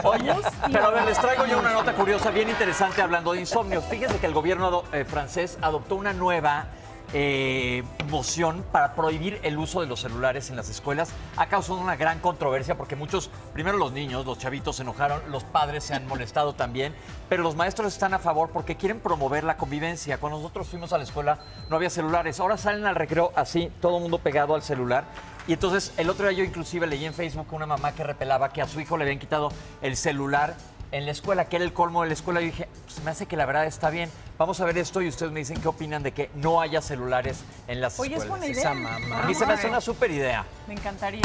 Oye, pero a ver, les traigo yo una nota curiosa, bien interesante hablando de insomnio. Fíjense que el gobierno eh, francés adoptó una nueva eh, moción para prohibir el uso de los celulares en las escuelas. Ha causado una gran controversia porque muchos, primero los niños, los chavitos se enojaron, los padres se han molestado también, pero los maestros están a favor porque quieren promover la convivencia. Cuando nosotros fuimos a la escuela no había celulares, ahora salen al recreo así, todo el mundo pegado al celular. Y entonces el otro día yo inclusive leí en Facebook una mamá que repelaba que a su hijo le habían quitado el celular en la escuela, que era el colmo de la escuela. Y dije, pues me hace que la verdad está bien. Vamos a ver esto y ustedes me dicen qué opinan de que no haya celulares en las Oye, es escuelas. buena idea. Esa mamá. A mí se me hace una súper idea. Me encantaría.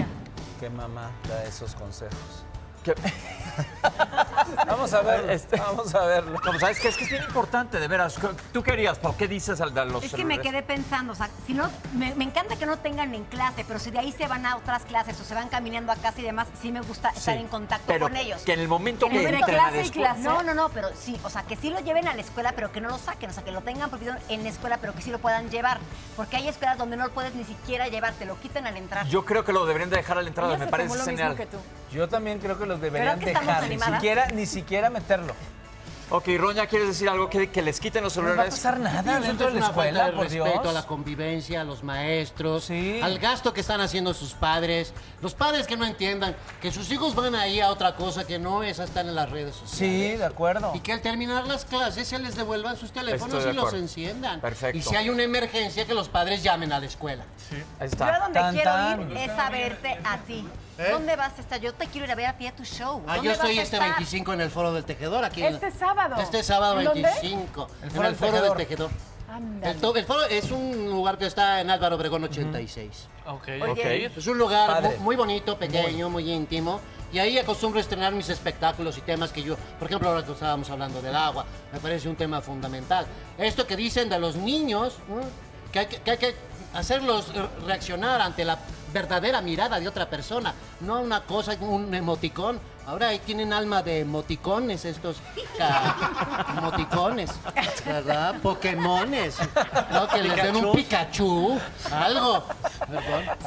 ¿Qué mamá da esos consejos? ¿Qué? Vamos a verlo. Este- Vamos a verlo. No, ¿sabes qué? Es que es bien importante, de veras. ¿Tú querías? ¿Por qué dices al de los Es que me quedé pensando, o sea, si no, me, me encanta que no tengan en clase, pero si de ahí se van a otras clases o se van caminando a casa y demás, sí me gusta estar Sí, en contacto pero con ellos. que en el momento En que el entren a la escuela- No, no, no, pero sí, o sea, que sí lo lleven a la escuela, pero que no lo saquen, o sea, que lo tengan prohibido en la escuela, pero que sí lo puedan llevar. Porque hay escuelas donde no lo puedes ni siquiera llevar, te lo quitan al entrar. Yo creo que lo deberían de dejar a la entrada, Ella me parece tomó lo mismo genial. que tú. Yo también creo que los deberían que dejar. Ni siquiera, ni siquiera meterlo. Ok, Roña, ¿quieres decir algo? ¿Que, que les quiten los No va a celulares? pasar nada Pienso dentro de la escuela, de por respeto Dios. a la convivencia, a los maestros, al gasto que están haciendo sus padres. Los padres que no entiendan que sus hijos van ahí a otra cosa que no es a estar en las redes sociales. Sí, de acuerdo. Y que al terminar las clases se les devuelvan sus teléfonos Estoy y los enciendan. Perfecto. Y si hay una emergencia, que los padres llamen a la escuela. Ahí Yo a donde Tan, quiero tan. ir es a verte a ti. ¿Eh? ¿Dónde vas a estar? Yo te quiero ir a ver a ti a tu show. Ah, ¿Dónde yo estoy este estar? 25 en el Foro del Tejedor. Aquí en- Este sábado. Este sábado ¿En dónde? 25. El en el Foro del Tejedor. El, to- el foro es un lugar que está en Álvaro Obregón 86. Ok. Oye. Es un lugar muy bonito, pequeño, muy íntimo. Y ahí acostumbro a estrenar mis espectáculos y temas que yo, por ejemplo, ahora que estábamos hablando del agua, me parece un tema fundamental. Esto que dicen de los niños, que, hay que, que hay que hacerlos reaccionar ante la verdadera mirada de otra persona, no una cosa, un emoticón. Ahora ahí tienen alma de emoticones estos emoticones, ¿verdad? Pokémones, ¿no? Que les den un Pikachu, algo.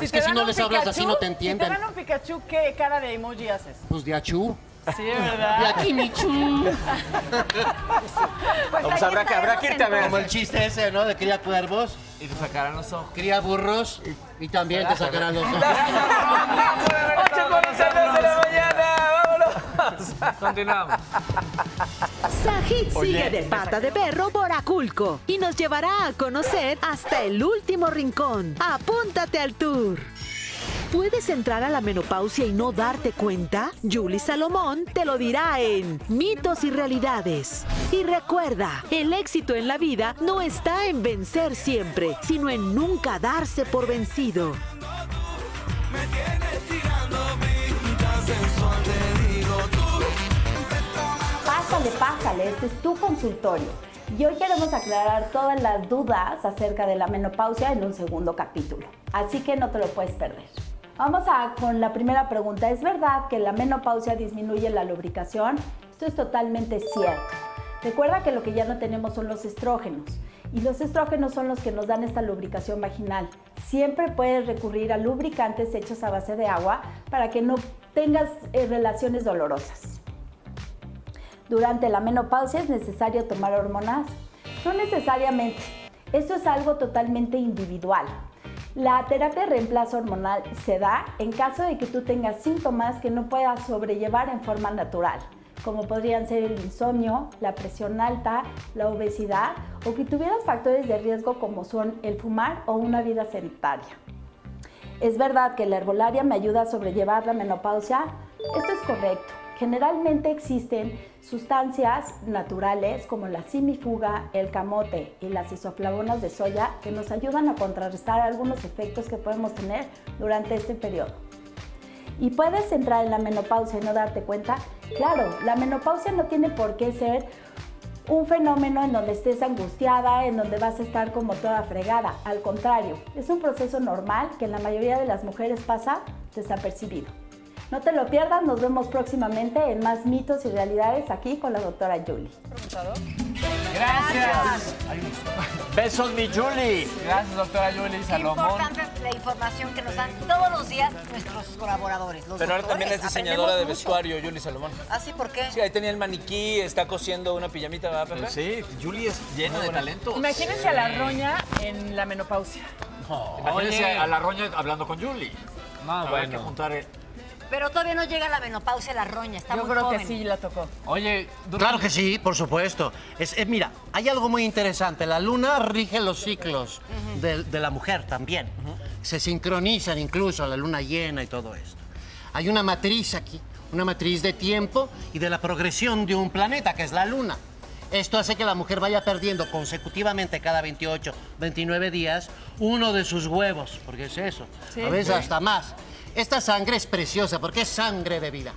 es que si no les hablas así no te entienden. Si te dan un Pikachu, ¿qué cara de emoji haces? Pues de achú. Sí, ¿verdad? Michu. Pues Vamos, habrá que- habrá que irte a ver. Como el chiste ese, ¿no? De cría cuervos, Y te sacarán los ojos. cría burros y también te sacarán los ojos. ¡Ocho con los cerdos de la mañana! ¡Vámonos! Continuamos. Sajid sigue de pata de perro por Aculco y nos llevará a conocer hasta el último rincón. Apúntate al tour. ¿Puedes entrar a la menopausia y no darte cuenta? Julie Salomón te lo dirá en Mitos y Realidades. Y recuerda, el éxito en la vida no está en vencer siempre, sino en nunca darse por vencido. Pásale, pásale, este es tu consultorio. Y hoy queremos aclarar todas las dudas acerca de la menopausia en un segundo capítulo. Así que no te lo puedes perder. Vamos a con la primera pregunta. ¿Es verdad que la menopausia disminuye la lubricación? Esto es totalmente cierto. Recuerda que lo que ya no tenemos son los estrógenos. Y los estrógenos son los que nos dan esta lubricación vaginal. Siempre puedes recurrir a lubricantes hechos a base de agua para que no tengas eh, relaciones dolorosas. Durante la menopausia es necesario tomar hormonas. No necesariamente. Esto es algo totalmente individual. La terapia de reemplazo hormonal se da en caso de que tú tengas síntomas que no puedas sobrellevar en forma natural, como podrían ser el insomnio, la presión alta, la obesidad o que tuvieras factores de riesgo como son el fumar o una vida sedentaria. ¿Es verdad que la herbolaria me ayuda a sobrellevar la menopausia? Esto es correcto. Generalmente existen sustancias naturales como la simifuga, el camote y las isoflavonas de soya que nos ayudan a contrarrestar algunos efectos que podemos tener durante este periodo. ¿Y puedes entrar en la menopausia y no darte cuenta? Claro, la menopausia no tiene por qué ser un fenómeno en donde estés angustiada, en donde vas a estar como toda fregada. Al contrario, es un proceso normal que en la mayoría de las mujeres pasa desapercibido. No te lo pierdas, nos vemos próximamente en más mitos y realidades aquí con la doctora Julie. Gracias. Besos, mi Julie. Gracias, doctora Julie Qué Salomón. importante es la información que nos dan todos los días nuestros colaboradores. Los Pero ahora también es diseñadora de vestuario, Yuli Salomón. ¿Ah, sí? ¿Por qué? Sí, ahí tenía el maniquí, está cosiendo una pijamita, ¿verdad, Pepe? Sí, Julie es llena de talento. Imagínense a la roña en la menopausia. Imagínense Oye. a la roña hablando con Julie. No, Habrá bueno. que juntar el- Pero todavía no llega la menopausia la roña, está Yo muy creo joven. que sí la tocó. Oye, Claro que sí, por supuesto. Es, eh, mira, hay algo muy interesante. La luna rige los ciclos de, de la mujer también. Se sincronizan incluso la luna llena y todo esto. Hay una matriz aquí, una matriz de tiempo y de la progresión de un planeta, que es la luna. Esto hace que la mujer vaya perdiendo consecutivamente cada 28, 29 días uno de sus huevos, porque es eso. Sí. a veces hasta más. Esta sangre es preciosa porque es sangre de vida.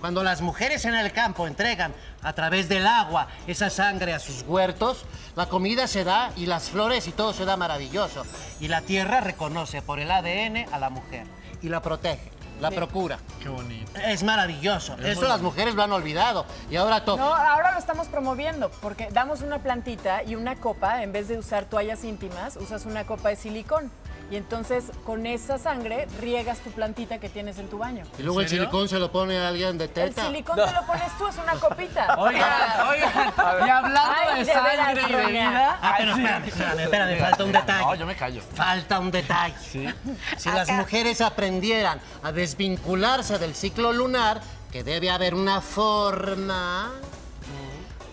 Cuando las mujeres en el campo entregan a través del agua esa sangre a sus huertos, la comida se da y las flores y todo se da maravilloso. Y la tierra reconoce por el ADN a la mujer y la protege, la procura. Qué bonito. Es maravilloso. Es Eso las mujeres lo han olvidado. Y ahora todo. No, ahora lo estamos promoviendo porque damos una plantita y una copa, en vez de usar toallas íntimas, usas una copa de silicón. Y entonces con esa sangre riegas tu plantita que tienes en tu baño. Y luego el silicón se lo pone a alguien de El teta. silicón te lo pones tú, es una copita. Oigan, oigan, y hablando Ay, de sangre y vida. Ah, pero espérame, espérame, espérame, falta un detalle. No, yo me callo. Falta un detalle. Si las mujeres aprendieran a desvincularse del ciclo lunar, que debe haber una forma,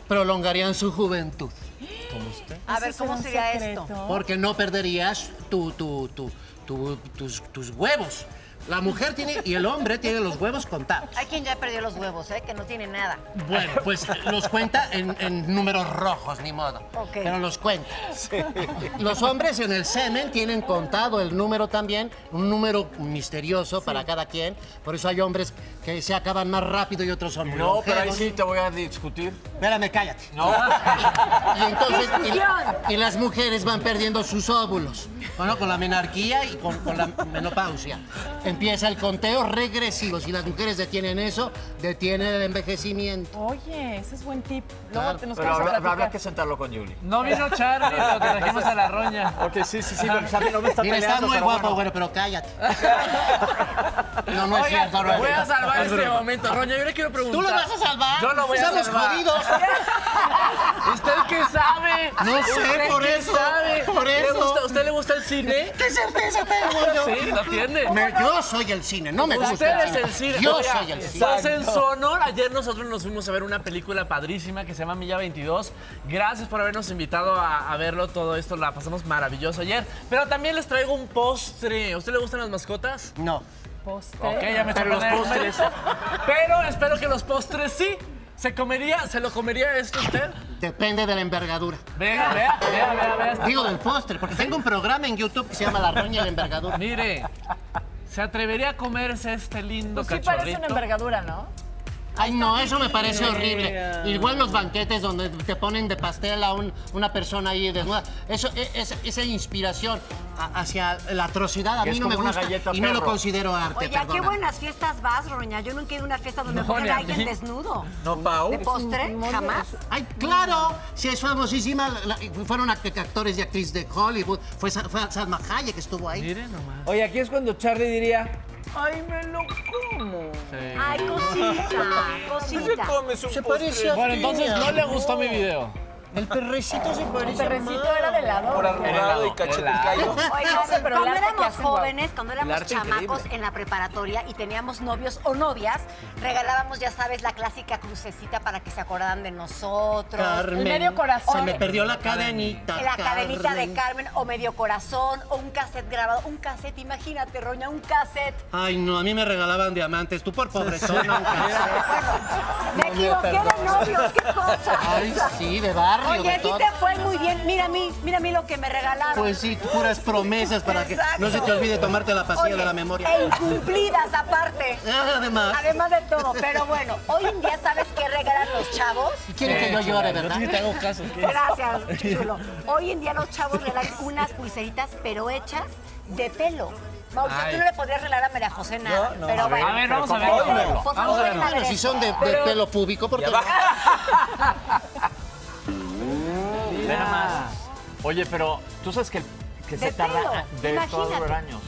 prolongarían su juventud. ¿Como usted? A ver, ¿cómo sería esto? Porque no perderías tu, tu, tu, tu- tus, tus huevos. La mujer tiene y el hombre tiene los huevos contados. Hay quien ya perdió los huevos, ¿eh? Que no tiene nada. Bueno, pues los cuenta en, en números rojos, ni modo. Ok. Pero los cuenta. Los hombres en el semen tienen contado el número también, un número misterioso para cada quien. Por eso hay hombres que se acaban más rápido y otros son muy No, pero ahí sí te voy a discutir. Espérame, cállate. No. Y entonces, Y, y las mujeres van perdiendo sus óvulos. Bueno, con la menarquía y con, con la menopausia. Empieza el conteo regresivo. Si las mujeres detienen eso, detienen el envejecimiento. Oye, ese es buen tip. Luego Claro. te nos Pero habrá, que sentarlo con Julie. No vino Charlie, pero te trajimos a la roña. Ok, sí, sí, sí, pero Charlie no me está Mira, peleando. estás muy pero guapo, bueno. pero cállate. No, no es cierto, Roña. voy a salvar Es este broma. momento. Roña, yo le quiero preguntar. ¿Tú lo vas a salvar? Yo lo voy a Estamos salvar. jodidos. ¿Usted qué sabe? No sé, ¿Usted por qué eso, sabe? por ¿Le eso. gusta- ¿Usted le gusta el cine? ¿Qué certeza tengo yo? Sí, lo tiene. Me- yo soy el cine, no me gusta Usted es el cine. Yo Oiga, soy el cine. Pues en su honor, ayer nosotros nos fuimos a ver una película padrísima que se llama Milla 22. Gracias por habernos invitado a, a verlo, todo esto, la pasamos maravilloso ayer. Pero también les traigo un postre. ¿A usted le gustan las mascotas? No. Postre. Ok, ya me Pero los postres. Pero espero que los postres sí. ¿Se comería, se lo comería esto usted? Depende de la envergadura. Venga, vea, vea, vea, vea. Digo del postre, porque tengo un programa en YouTube que se llama La Roña y la Envergadura. Mire, ¿se atrevería a comerse este lindo Pues sí cachorrito? parece una envergadura, ¿no? Ay, no, eso me parece horrible. Igual los banquetes donde te ponen de pastel a un- una persona ahí desnuda. Eso, e- es- esa inspiración a- hacia la atrocidad a mí no me gusta y no lo considero arte, Oye, ¿a qué buenas fiestas vas, Roña? Yo nunca he ido a una fiesta donde No, a alguien mí. desnudo. No, Pau. ¿De postre? ¿Jamás? Ay, claro, si es famosísima, la- fueron act- actores y actrices de Hollywood, fue, fue Salma Hayek que estuvo ahí. Mire nomás. Oye, aquí es cuando Charlie diría, ay, me lo como. Ay, cosita, cosita. comes un Se postre? parece a Bueno, entonces no le gustó mi video. El perrecito se El parece perrecito era de lado. Por arrugado y. Oigan, No pero el cuando éramos jóvenes, cuando éramos chamacos increíble. en la preparatoria y teníamos novios o novias, regalábamos, ya sabes, la clásica crucecita para que se acordaran de nosotros. Carmen, El medio corazón. Se me perdió la cadenita. La cadenita de Carmen. O medio corazón o un cassette grabado. Un cassette, imagínate, Roña, un cassette. Ay, no, a mí me regalaban diamantes. Tú por un cassette. Me equivoqué de novios, qué cosa. Ay, sí, de barrio, Oye, a ti te fue muy bien. Mira a mí, mira a mí lo que me regalaron. Pues sí, puras promesas para que no se te olvide tomarte la pastilla Oye, de la memoria. E incumplidas aparte. Ah, Además. Además de todo. Pero bueno, hoy en día sabes qué regalan los chavos. Quieren que yo llore, ¿verdad? Sí te hago caso. ¿qué? Gracias, chulo. Hoy en día los chavos regalan unas pulseritas, pero hechas de pelo. Mauricio, tú no le podrías regalar a María José nada. No, no. Pero A ver, bueno. a ver, vamos a Por ver. no. Por Vamos favor, a ver. ven a ver Bueno, si son de, de pelo público, porque Ve nada más. Oye, pero tú sabes que, que se tarda pelo, de los años.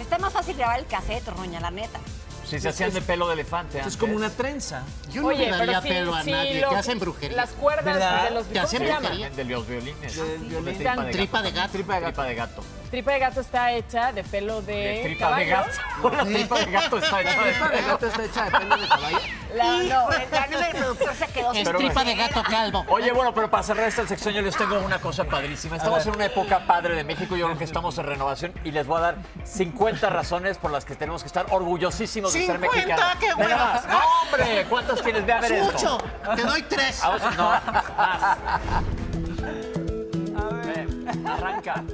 Está más fácil grabar el cassette, Roña, la neta. Si se hacían de pelo de elefante Es como una trenza. Yo no Oye, le daría sí, pelo a sí, nadie. lo- Te hacen brujería. las cuerdas ¿Verdad? de los- Te ¿cómo hacen brujería. De los violines. Del De violín. tripa de Tripa gato. de gato. Tripa de gato. Tripa de gato. Tripa de gato está hecha de pelo de, De tripa de caballo. gato. La tripa de gato está hecha de tripa de gato está hecha de pelo de caballo. La, no, el anime del productor se quedó sin Es tripa de gato calvo. Oye, bueno, pero para cerrar esta sección yo les tengo una cosa padrísima. Estamos en una época padre de México, yo creo que estamos en renovación y les voy a dar 50 razones por las que tenemos que estar orgullosísimos de ser 50, mexicanos. qué Ve bueno. nada más. No, hombre, ¿cuántas tienes? Ve a ver esto. Mucho. Te doy tres. Ah, no, más. Ve, arranca.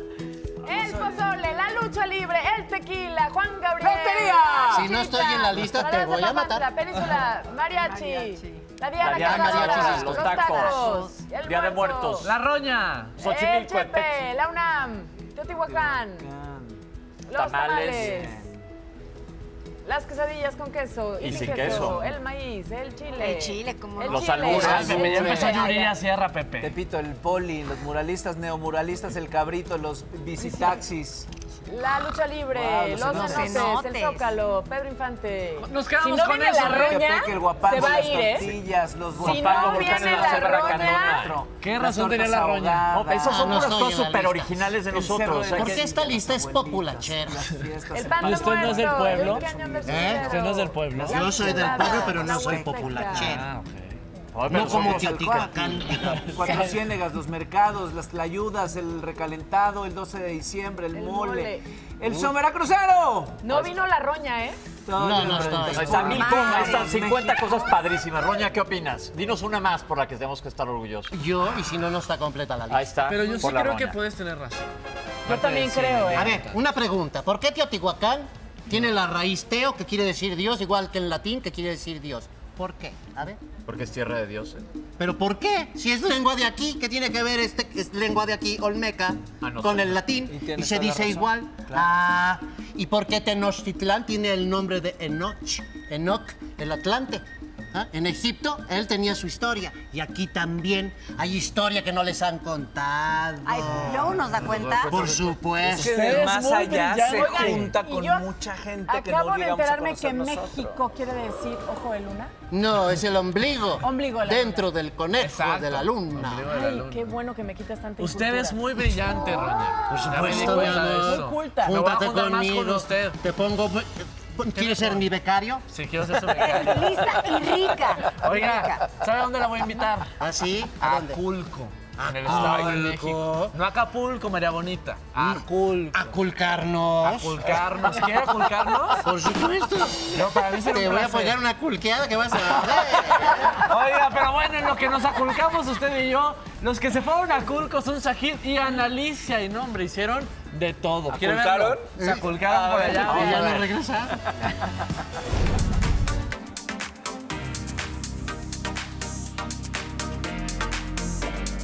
El pozole, la lucha libre, el tequila, Juan Gabriel. ¡Lotería! Si no estoy en la lista, la te voy a matar. Península, mariachi, la Diana La Diana, mariachis, los los tacos, tacos, el Día de muerto, Muertos. La roña. el Xochimilco, el Chepe, la UNAM, Teotihuacán, los tamales, las quesadillas con queso Y sin queso. el maíz, el chile, El chile, como el Los chile, albures. ya empezó a Sierra, Pepe. Tepito, el poli, los muralistas, neomuralistas, el cabrito, los visitaxis. La lucha libre, Wow, los los cenotes. cenotes, el zócalo, Pedro Infante. Nos quedamos si no con viene eso, la ¿no? roña, Tepeque, el guapango, se va a las ir, ¿eh? tortillas, los Si no viene la roña- ¿Qué las razón tenía la roña? ahogadas, No, esos son estoy cosas súper originales de nosotros. sea, Porque que- esta lista es populachera. las fiestas El pan de ¿Usted no es del muerto, pueblo? ¿Eh? ¿Usted no es del pueblo? Yo soy del pueblo, pero no soy populachera. No como Teotihuacán. Cuatro ciénegas, los mercados, las tlayudas, el recalentado, el 12 de diciembre, el, El mole. mole. ¡El someracruzano! No vino la roña, ¿eh? No, no estoy. Ahí están mil cosas, ahí están México. 50 cosas padrísimas. Roña, ¿qué opinas? Dinos una más por la que tenemos que estar orgullosos. Yo, y si no, no está completa la lista. Ahí está. Pero yo sí creo que puedes tener razón. Yo también creo, A ¿eh? ver, una pregunta. ¿Por qué Teotihuacán tiene la raíz teo, que quiere decir Dios, igual que en latín, que quiere decir Dios? ¿Por qué? A ver. Porque es tierra de Dios. ¿eh? ¿Pero por qué? Si es lengua de aquí, ¿qué tiene que ver este es lengua de aquí, olmeca, Ah, no con sé. el latín? Y se dice razón. igual. Ah, ¿y por qué Tenochtitlán tiene el nombre de Enoch? Enoch, el Atlante. ¿Ah? En Egipto, él tenía su historia. Y aquí también hay historia que no les han contado. Ay, luego nos da cuenta. Por Es supuesto. que Ustedes de más allá se junta con mucha gente que no Acabo de enterarme que. México quiere decir ojo de luna. No, es el ombligo. Ombligo la Dentro del conejo Exacto. de la luna. Ay, qué bueno que me quitas tanta Usted es muy brillante, Roña. Por supuesto, mi amor. Muy culta. Júntate con conmigo. usted. Te pongo. ¿Quieres ser mi becario? Sí, quiero ser su becario. Lista y rica. Oiga, ¿sabe a dónde la voy a invitar? ¿Ah, sí? ¿A A dónde? Aculco, en el Estado de. México. No Acapulco, María Bonita. Aculco. ¿Aculcarnos? Aculcarnos. ¿Quiere aculcarnos? Por supuesto. No, para mí será Te un voy a pegar una culqueada que vas a ver. Oiga, pero bueno, en lo que nos aculcamos usted y yo, los que se fueron a Aculco son Sajid y Analicia. Y no, hombre, hicieron de todo. ¿Aculcaron? Se aculcaron por allá. Y ya no ver. regresa.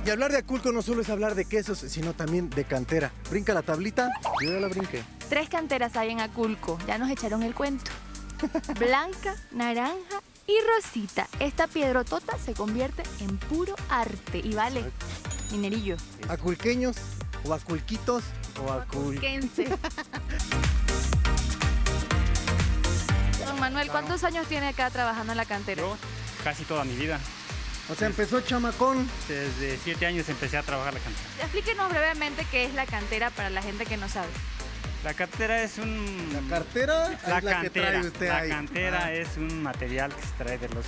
Y hablar de Aculco no solo es hablar de quesos, sino también de cantera. Brinca la tablita, yo ya la brinqué. Tres canteras hay en Aculco, ya nos echaron el cuento. Blanca, naranja y rosita. Esta piedrotota se convierte en puro arte y vale minerillo. Aculqueños, o aculquitos, o acul... Quense. Don Manuel, ¿cuántos años tiene acá trabajando en la cantera? Casi toda mi vida. O sea, empezó chamacón. Desde siete años empecé a trabajar la cantera. Explíquenos brevemente qué es la cantera para la gente que no sabe. La cantera es un... La cartera La es la que cantera. trae usted la ahí. cantera Ah. es un material que se trae de, los,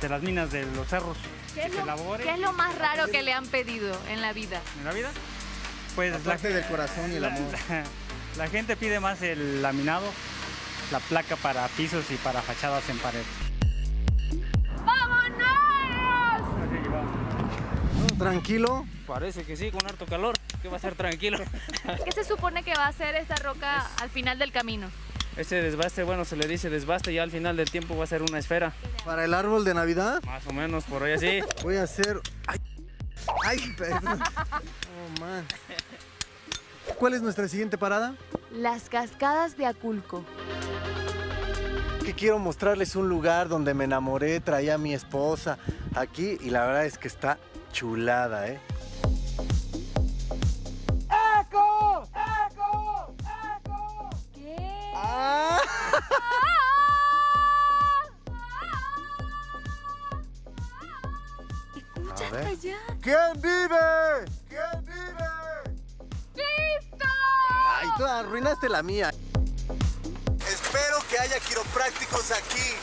de las minas de los cerros. ¿Qué que es, se lo, elabore qué es lo más raro que le han pedido en la vida? en la vida. Pues Aparte la, del corazón y el amor. La, gente pide más el laminado, la placa para pisos y para fachadas en pared. ¡Vámonos! Tranquilo. Parece que sí, con harto calor. Que va a ser tranquilo. ¿Qué se supone que va a hacer esta roca al final del camino? Este desbaste, bueno, se le dice desbaste, ya al final del tiempo va a ser una esfera. ¿Para el árbol de Navidad? Más o menos, por hoy así. Voy a hacer... ¡Ay, perdón! Oh, man. ¿Cuál es nuestra siguiente parada? Las cascadas de Aculco. Que quiero mostrarles un lugar donde me enamoré, traía a mi esposa aquí y la verdad es que está chulada, ¿eh? ¡Eco! ¡Eco! ¡Eco! ¿Qué? Ah. Escucha A hasta ver. allá. ¿Quién vive? ¿Quién vive? ¡Listo! Ay, tú arruinaste la mía. Espero que haya quiroprácticos aquí.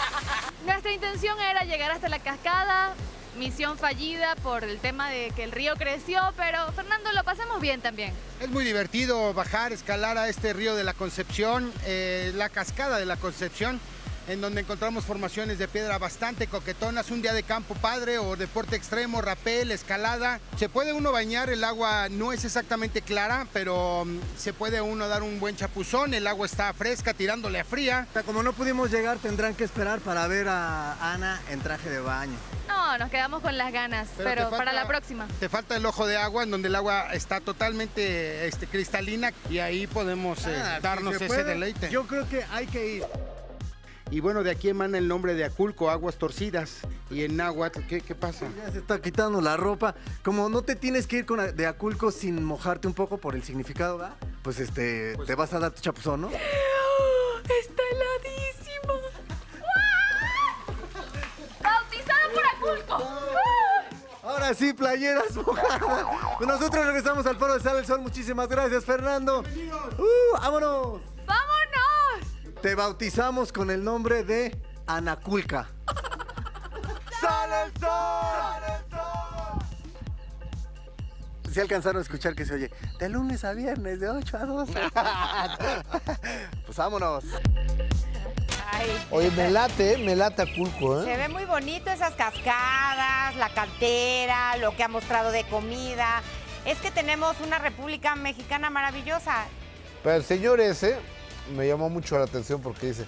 Nuestra intención era llegar hasta la cascada. Misión fallida por el tema de que el río creció, pero Fernando, lo pasamos bien también. Es muy divertido bajar, escalar a este río de la Concepción, eh, la cascada de la Concepción, en donde encontramos formaciones de piedra bastante coquetonas, un día de campo padre o deporte extremo, rapel, escalada. Se puede uno bañar, el agua no es exactamente clara, pero mm, se puede uno dar un buen chapuzón, el agua está fresca, tirándole a fría. Como no pudimos llegar, tendrán que esperar para ver a Ana en traje de baño. No, nos quedamos con las ganas, Pero pero, te falta- para la próxima. Te falta el ojo de agua, en donde el agua está totalmente este, cristalina y ahí podemos eh, Ah, darnos se ese puede, deleite. Yo creo que hay que ir. Y bueno, de aquí emana el nombre de Aculco, aguas torcidas. Y en náhuatl, ¿qué, qué pasa? Ya se está quitando la ropa. Como no te tienes que ir con, de Aculco sin mojarte un poco por el significado, ¿verdad? Pues este, te vas a dar tu chapuzón, ¿no? ¡Está heladísimo! ¡Bautizada por Aculco! Ahora sí, playeras mojadas. Pues nosotros regresamos al Foro de Sale el Sol. Muchísimas gracias, Fernando. ¡Uh, vámonos! ¡Vámonos! Te bautizamos con el nombre de Anaculca. ¡Sale el sol! Si alcanzaron a escuchar que se oye de lunes a viernes, de 8 a 12. pues vámonos. Ay. Oye, me late, me late Aculco, Se ¿eh? ve muy bonito esas cascadas, la cantera, lo que ha mostrado de comida. Es que tenemos una República Mexicana maravillosa. Pero el señor ese me llamó mucho la atención porque dice,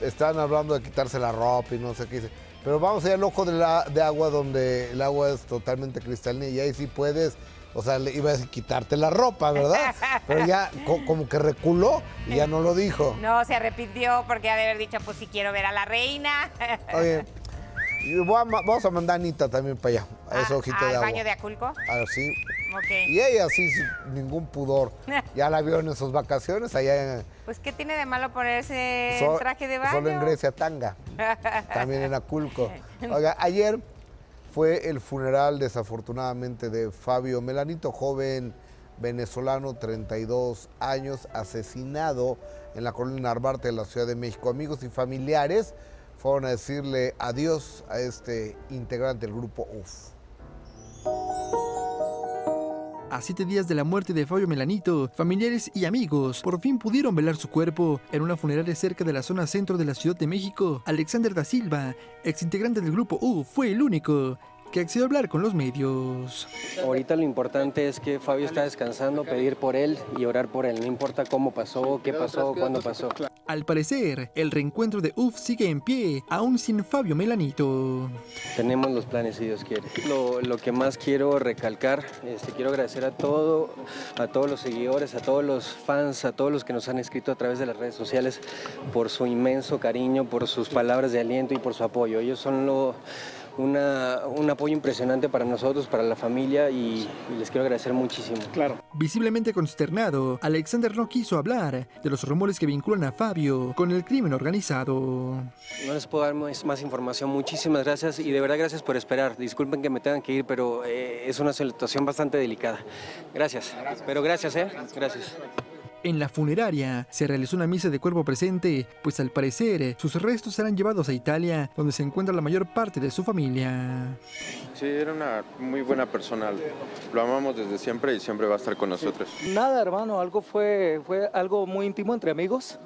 están hablando de quitarse la ropa y no sé qué dice. Pero vamos a ir al ojo de, la, de agua donde el agua es totalmente cristalina y ahí sí puedes, o sea, le iba a decir quitarte la ropa, ¿verdad? Pero ya co- como que reculó y ya no lo dijo. No, se arrepintió porque ha de haber dicho, pues si quiero ver a la reina. Oye, vamos a mandar a Anita también para allá, a ese ojito ¿Al de agua. baño de Aculco? A ver, sí. Y ella sí, sin ningún pudor. Ya la vio en sus vacaciones allá en, Pues, ¿qué tiene de malo ponerse so- el traje de baño? solo en Grecia, Tanga. también en Aculco. Oiga, ayer fue el funeral desafortunadamente de Fabio Melanito, joven venezolano, 32 años, asesinado en la colonia Narvarte de la Ciudad de México. Amigos y familiares fueron a decirle adiós a este integrante del grupo UF. A siete días de la muerte de Fabio Melanito, familiares y amigos por fin pudieron velar su cuerpo en una funeraria cerca de la zona centro de la Ciudad de México. Alexander da Silva, exintegrante del grupo U, fue el único que accedió a hablar con los medios. Ahorita lo importante es que Fabio está descansando, pedir por él y orar por él. No importa cómo pasó, qué pasó, cuándo pasó. Al parecer, el reencuentro de UF sigue en pie, aún sin Fabio Melanito. Tenemos los planes si Dios quiere. Lo, lo que más quiero recalcar, este, quiero agradecer a todo, a todos los seguidores, a todos los fans, a todos los que nos han escrito a través de las redes sociales por su inmenso cariño, por sus palabras de aliento y por su apoyo. Ellos son lo, una- un apoyo impresionante para nosotros, para la familia y, y les quiero agradecer muchísimo. Claro. Visiblemente consternado, Alexander no quiso hablar de los rumores que vinculan a Fabio con el crimen organizado. No les puedo dar más, más información. Muchísimas gracias y de verdad gracias por esperar. Disculpen que me tengan que ir, pero eh, es una situación bastante delicada. Gracias. Pero gracias, ¿eh? Gracias. En la funeraria se realizó una misa de cuerpo presente, pues al parecer sus restos serán llevados a Italia, donde se encuentra la mayor parte de su familia. Sí, era una muy buena persona. Lo amamos desde siempre y siempre va a estar con nosotros. Nada, hermano, algo fue, fue algo muy íntimo entre amigos.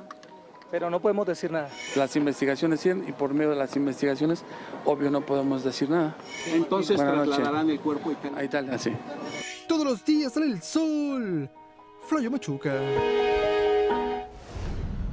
pero no podemos decir nada. Las investigaciones siguen y por medio de las investigaciones, obvio, no podemos decir nada. Entonces trasladarán el cuerpo y tal. Ahí tal, así. Todos los días sale el sol. Flavio Machuca.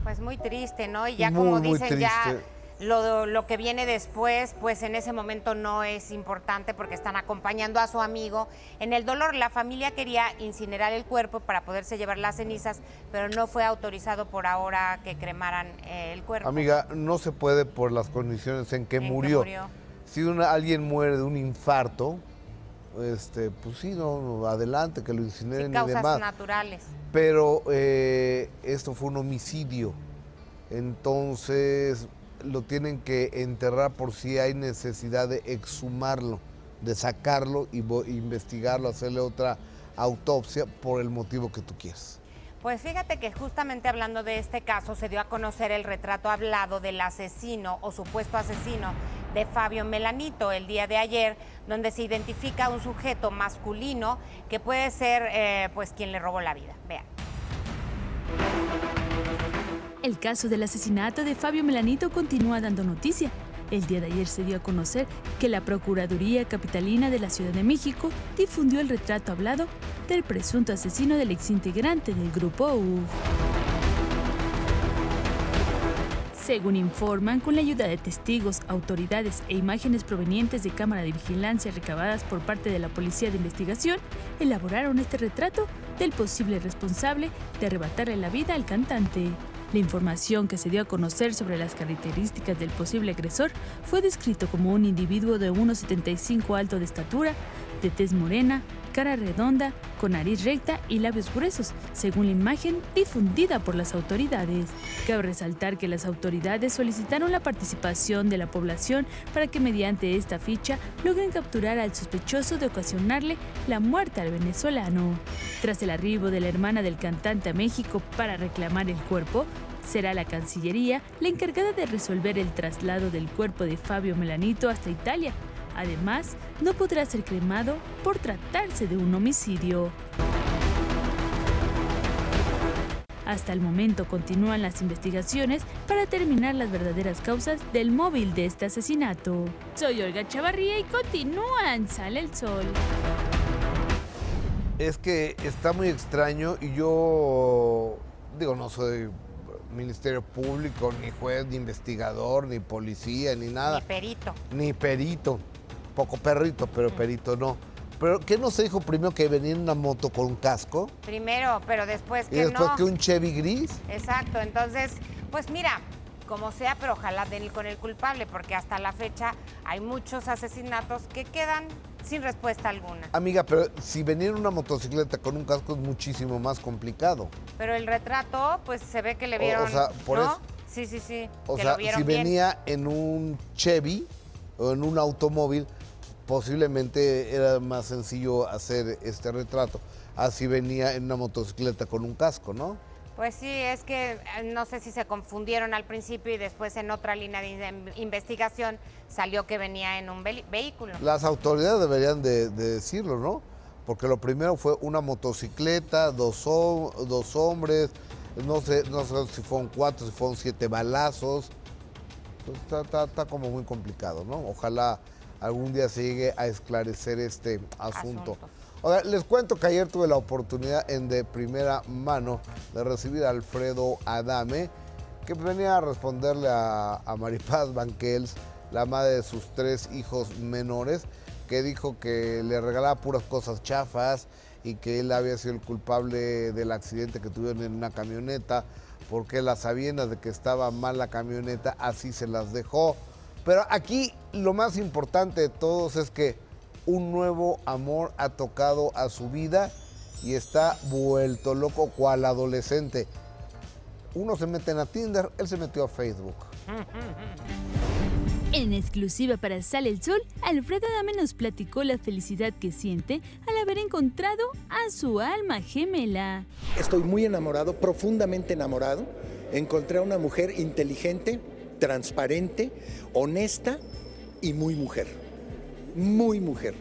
Pues muy triste, ¿no? Y ya Muy, como muy dicen, ya lo, lo que viene después, pues en ese momento no es importante porque están acompañando a su amigo. En el dolor, la familia quería incinerar el cuerpo para poderse llevar las cenizas, pero no fue autorizado por ahora que cremaran eh, el cuerpo. Amiga, no se puede por las condiciones en que En que murió. murió. Si una- alguien muere de un infarto, este, pues sí, no, adelante, que lo incineren y Causas demás. naturales. Pero eh, esto fue un homicidio. Entonces lo tienen que enterrar por si hay necesidad de exhumarlo, de sacarlo y vo- investigarlo, hacerle otra autopsia por el motivo que tú quieras. Pues fíjate que justamente hablando de este caso se dio a conocer el retrato hablado del asesino o supuesto asesino de Fabio Melanito el día de ayer, donde se identifica un sujeto masculino que puede ser eh, pues quien le robó la vida. Vean. El caso del asesinato de Fabio Melanito continúa dando noticia. El día de ayer se dio a conocer que la Procuraduría Capitalina de la Ciudad de México difundió el retrato hablado del presunto asesino del exintegrante del grupo UF. Según informan, con la ayuda de testigos, autoridades e imágenes provenientes de cámara de vigilancia recabadas por parte de la Policía de Investigación, elaboraron este retrato del posible responsable de arrebatarle la vida al cantante. La información que se dio a conocer sobre las características del posible agresor fue descrito como un individuo de 1,75 alto de estatura, de tez morena, cara redonda, con nariz recta y labios gruesos, según la imagen difundida por las autoridades. Cabe resaltar que las autoridades solicitaron la participación de la población para que mediante esta ficha logren capturar al sospechoso de ocasionarle la muerte al venezolano. Tras el arribo de la hermana del cantante a México para reclamar el cuerpo, será la Cancillería la encargada de resolver el traslado del cuerpo de Fabio Melanito hasta Italia. Además, no podrá ser cremado por tratarse de un homicidio. Hasta el momento continúan las investigaciones para determinar las verdaderas causas del móvil de este asesinato. Soy Olga Chavarría y continúan Sale el Sol. Es que está muy extraño y yo, digo, no soy Ministerio Público, ni juez, ni investigador, ni policía, ni nada. Ni perito. Ni perito. Poco perrito, pero perito no. Pero ¿qué no se dijo primero que venía en una moto con un casco? Primero, pero después Y que después no. que un Chevy gris. Exacto, entonces, pues mira, como sea, pero ojalá den con el culpable, porque hasta la fecha hay muchos asesinatos que quedan sin respuesta alguna. Amiga, pero si venía en una motocicleta con un casco es muchísimo más complicado. Pero el retrato, pues se ve que le O- o vieron, sea, por ¿no? eso- Sí, sí, sí, O que sea, lo vieron si bien. venía en un Chevy o en un automóvil, posiblemente era más sencillo hacer este retrato. Así venía en una motocicleta con un casco, ¿no? Pues sí, es que eh, no sé si se confundieron al principio y después en otra línea de in- investigación salió que venía en un vehículo. Las autoridades deberían de, de decirlo, ¿no? Porque lo primero fue una motocicleta, dos, dos hombres, no sé, no sé si fueron cuatro, si fueron siete balazos. Entonces, Está, está- está como muy complicado, ¿no? Ojalá algún día se llegue a esclarecer este asunto. Ahora, les cuento que ayer tuve la oportunidad en de primera mano de recibir a Alfredo Adame, que venía a responderle a, a Maripaz Banquels, la madre de sus tres hijos menores, que dijo que le regalaba puras cosas chafas y que él había sido el culpable del accidente que tuvieron en una camioneta, porque las sabiendas de que estaba mal la camioneta, así se las dejó. Pero aquí lo más importante de todos es que un nuevo amor ha tocado a su vida y está vuelto loco cual adolescente. Uno se mete en a Tinder, él se metió a Facebook. En exclusiva para Sale el Sol, Alfredo Adame nos platicó la felicidad que siente al haber encontrado a su alma gemela. Estoy muy enamorado, profundamente enamorado. Encontré a una mujer inteligente, transparente, honesta y muy mujer. Muy mujer.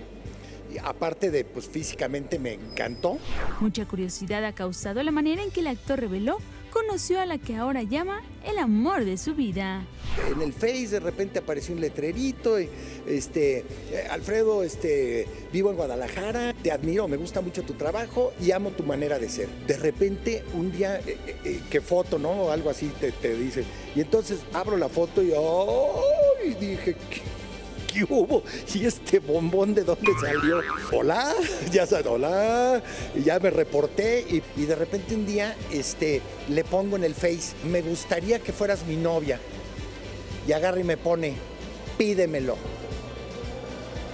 Aparte de, pues físicamente me encantó. Mucha curiosidad ha causado la manera en que el actor reveló conoció a la que ahora llama el amor de su vida. En el Face de repente apareció un letrerito, y, este, eh, Alfredo, este, vivo en Guadalajara, te admiro, me gusta mucho tu trabajo y amo tu manera de ser. De repente un día, eh, eh, eh, ¿qué foto, no? O algo así te, te dice. Y entonces abro la foto y, ¡ay! dije, ¿qué, qué hubo? ¿Y este bombón de dónde salió? Hola, ya sabes, hola. Y ya me reporté y, y de repente un día este, le pongo en el Face, me gustaría que fueras mi novia y agarra y me pone, pídemelo.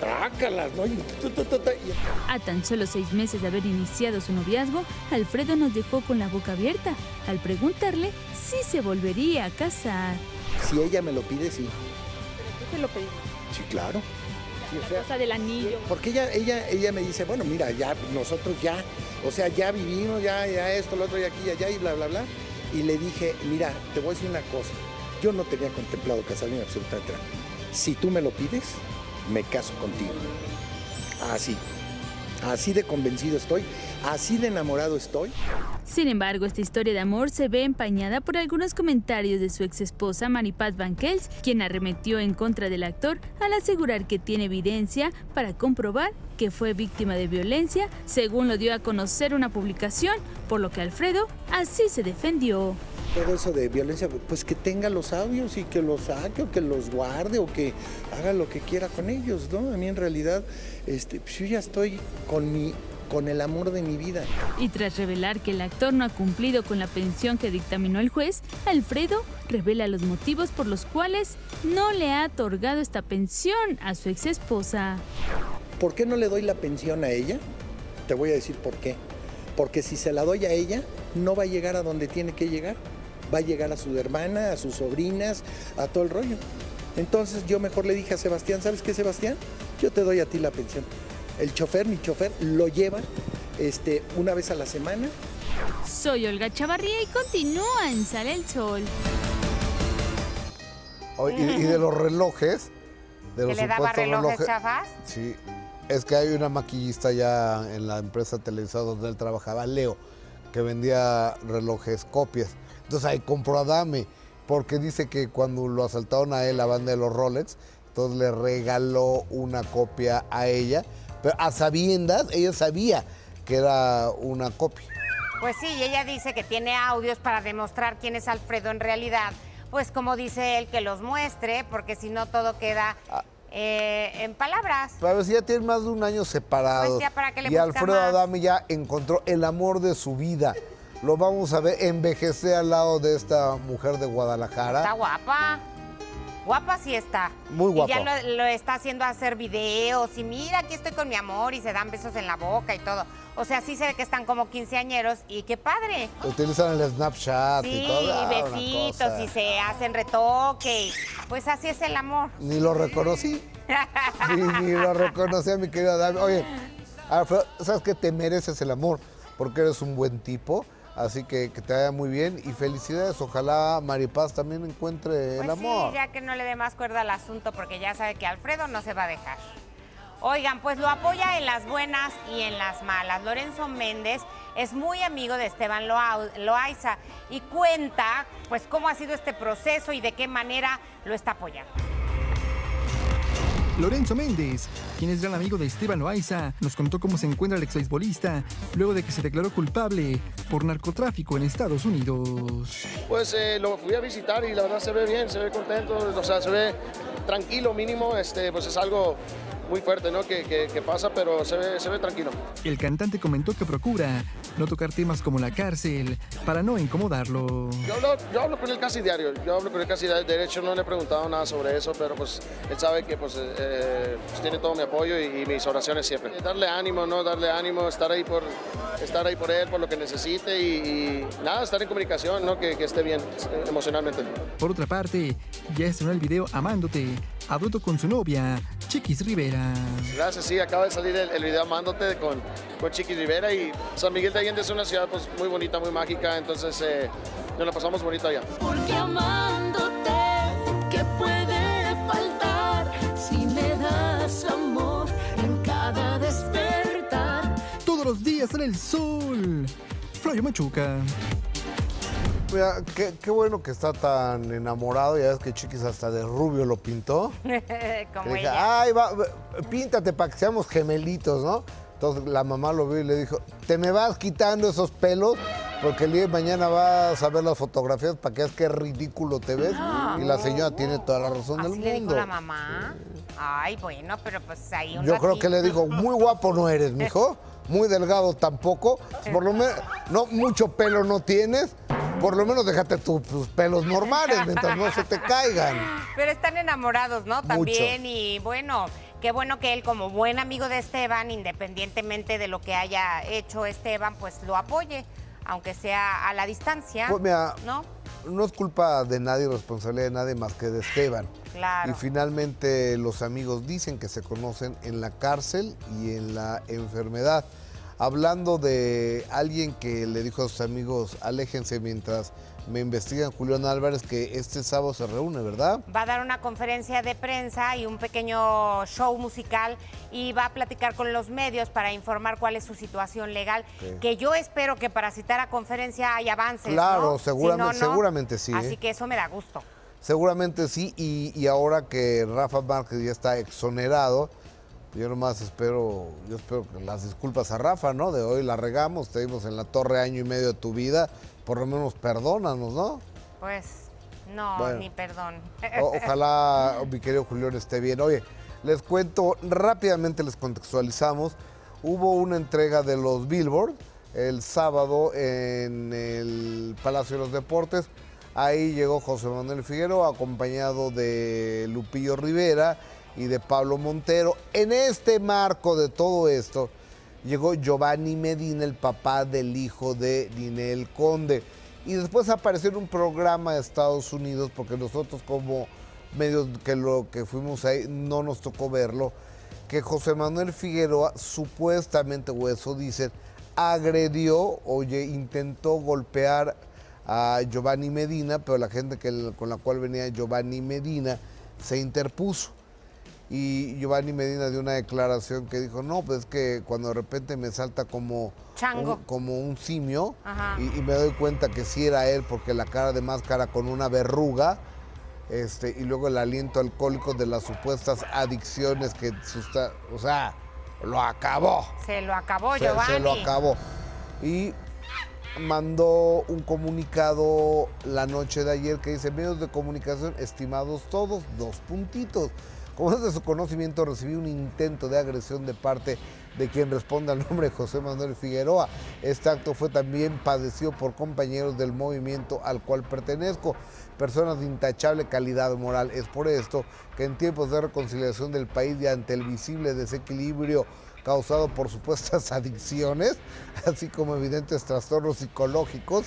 Trácalas, ¿no? Y tu, tu, tu, tu, y- A tan solo seis meses de haber iniciado su noviazgo, Alfredo nos dejó con la boca abierta al preguntarle si se volvería a casar. Si ella me lo pide, sí. ¿Qué se lo pedí? Sí, claro. Sí, o La sea, cosa del anillo. porque ella, ella, ella me dice, bueno, mira, ya, nosotros ya, o sea, ya vivimos, ya, ya esto, lo otro, y aquí, y allá, y bla, bla, bla. Y le dije, mira, te voy a decir una cosa. Yo no tenía contemplado casarme absolutamente nada. Si tú me lo pides, me caso contigo. Así. Así de convencido estoy, así de enamorado estoy. Sin embargo, esta historia de amor se ve empañada por algunos comentarios de su ex esposa Maripaz Banquels, quien arremetió en contra del actor al asegurar que tiene evidencia para comprobar que fue víctima de violencia, según lo dio a conocer una publicación, por lo que Alfredo así se defendió. todo eso de violencia, pues que tenga los audios y que los saque o que los guarde o que haga lo que quiera con ellos, ¿no? A mí en realidad, este, pues yo ya estoy con mi, con el amor de mi vida. Y tras revelar que el actor no ha cumplido con la pensión que dictaminó el juez, Alfredo revela los motivos por los cuales no le ha otorgado esta pensión a su ex esposa. ¿Por qué no le doy la pensión a ella? Te voy a decir por qué. Porque si se la doy a ella, no va a llegar a donde tiene que llegar. Va a llegar a su hermana, a sus sobrinas, a todo el rollo. Entonces yo mejor le dije a Sebastián, ¿sabes qué, Sebastián? Yo te doy a ti la pensión. El chofer, mi chofer, lo lleva este, una vez a la semana. Soy Olga Chavarría y continúa en Sale el Sol. Y, y de los relojes, de ¿Que los le daba relojes chafas? Sí, es que hay una maquillista ya en la empresa televisada donde él trabajaba, Leo, que vendía relojes, copias. Entonces ahí compró a Dame, porque dice que cuando lo asaltaron a él, la banda de los Rolex, entonces le regaló una copia a ella, pero a sabiendas, ella sabía que era una copia. Pues sí, y ella dice que tiene audios para demostrar quién es Alfredo en realidad. Pues como dice él, que los muestre, porque si no todo queda Ah. eh, en palabras. Pero si ya tienen más de un año separados. Pues ya, ¿para qué le y Alfredo más? Adame ya encontró el amor de su vida. Lo vamos a ver envejecer al lado de esta mujer de Guadalajara. Está guapa. Guapa sí está. Muy Y ya guapa. lo, lo está haciendo hacer videos y mira, aquí estoy con mi amor y se dan besos en la boca y todo. O sea, sí se ve que están como quinceañeros y qué padre. Utilizan el Snapchat Sí, y todo. Una besitos y se hacen retoque. Pues así es el amor. Ni lo reconocí. Ni, ni lo reconocí a mi querida Adame. Oye, Alfredo, ¿sabes que te mereces el amor? Porque eres un buen tipo. Así que que te vaya muy bien y felicidades. Ojalá Maripaz también encuentre el Pues amor. sí, ya que no le dé más cuerda al asunto porque ya sabe que Alfredo no se va a dejar. Oigan, pues lo apoya en las buenas y en las malas. Lorenzo Méndez es muy amigo de Esteban Loa- Loaiza y cuenta pues cómo ha sido este proceso y de qué manera lo está apoyando. Lorenzo Méndez, quien es gran amigo de Esteban Loaiza, nos contó cómo se encuentra el exbeisbolista luego de que se declaró culpable por narcotráfico en Estados Unidos. Pues eh, lo fui a visitar y la verdad se ve bien, se ve contento, o sea, se ve tranquilo mínimo, este, pues es algo muy fuerte, ¿no? Que, que- que pasa, pero se ve, se ve tranquilo. El cantante comentó que procura no tocar temas como la cárcel para no incomodarlo. Yo hablo, yo hablo con él casi diario, yo hablo con él casi diario, de hecho no le he preguntado nada sobre eso, pero pues él sabe que pues, eh, pues, tiene todo mi apoyo y, y mis oraciones siempre. Darle ánimo, ¿no? Darle ánimo, estar ahí por, estar ahí por él, por lo que necesite y, y nada, estar en comunicación, ¿no? Que, que esté bien eh, emocionalmente. Por otra parte, ya estrenó el video Amándote, a dueto con su novia, Chiquis Rivera. Gracias, sí, acaba de salir el, el video amándote con, con Chiqui Rivera y San Miguel de Allende es una ciudad pues, muy bonita, muy mágica, entonces eh, nos la pasamos bonito allá. Porque amándote, ¿qué puede faltar si me das amor en cada despertar? Todos los días sale el sol. Flavio Machuca. Mira, qué, qué bueno que está tan enamorado. Ya ves que Chiquis hasta de rubio lo pintó. Como Le dije, ella. ay, va, píntate para que seamos gemelitos, ¿no? Entonces la mamá lo vio y le dijo, te me vas quitando esos pelos porque el día de mañana vas a ver las fotografías para que veas qué ridículo te ves. Y la señora tiene toda la razón del Así le dijo mundo. la mamá. Ay, bueno, pero pues ahí un Yo creo que le digo, muy guapo no eres, mijo. Muy delgado tampoco. Por lo menos, no, mucho pelo no tienes. Por lo menos déjate tu- tus pelos normales mientras no se te caigan. Pero están enamorados, ¿no? También. Y bueno, qué bueno que él, como buen amigo de Esteban, independientemente de lo que haya hecho Esteban, pues lo apoye, aunque sea a la distancia. Pues mira, ¿No? No es culpa de nadie, responsabilidad de nadie más que de Esteban. Claro. Y finalmente los amigos dicen que se conocen en la cárcel y en la enfermedad. Hablando de alguien que le dijo a sus amigos, aléjense mientras me investigan, Julián Álvarez, que este sábado se reúne, ¿verdad? Va a dar una conferencia de prensa y un pequeño show musical y va a platicar con los medios para informar cuál es su situación legal. Que yo espero que para citar a conferencia hay avances. Claro, ¿no? seguramente- Si no, no. seguramente sí, Así ¿eh? que eso me da gusto. Seguramente sí, y, y ahora que Rafa Márquez ya está exonerado, yo nomás espero, yo espero que las disculpas a Rafa, ¿no? De hoy la regamos, te dimos en la torre año y medio de tu vida, por lo menos perdónanos, ¿no? Pues no, Bueno. ni perdón. O- ojalá mi querido Julián esté bien. Oye, les cuento, rápidamente les contextualizamos. Hubo una entrega de los Billboard el sábado en el Palacio de los Deportes. Ahí llegó José Manuel Figueroa acompañado de Lupillo Rivera y de Pablo Montero. En este marco de todo esto, llegó Giovanni Medina, el papá del hijo de Ninel Conde. Y después apareció en un programa de Estados Unidos, porque nosotros como medios que lo que fuimos ahí no nos tocó verlo, que José Manuel Figueroa supuestamente, o eso dicen, agredió, oye, intentó golpear a Giovanni Medina, pero la gente que, con la cual venía Giovanni Medina se interpuso. Y Giovanni Medina dio una declaración que dijo, no, pues es que cuando de repente me salta como, Chango. un, como un simio y, y me doy cuenta que sí era él porque la cara de máscara con una verruga este, y luego el aliento alcohólico de las supuestas adicciones que susta- o sea, lo acabó. Se lo acabó, Se- Giovanni. se lo acabó. Y mandó un comunicado la noche de ayer que dice, medios de comunicación estimados todos, dos puntitos. Como es de su conocimiento, recibí un intento de agresión de parte de quien responde al nombre de José Manuel Figueroa. Este acto fue también padecido por compañeros del movimiento al cual pertenezco, personas de intachable calidad moral. Es por esto que en tiempos de reconciliación del país y ante el visible desequilibrio causado por supuestas adicciones, así como evidentes trastornos psicológicos,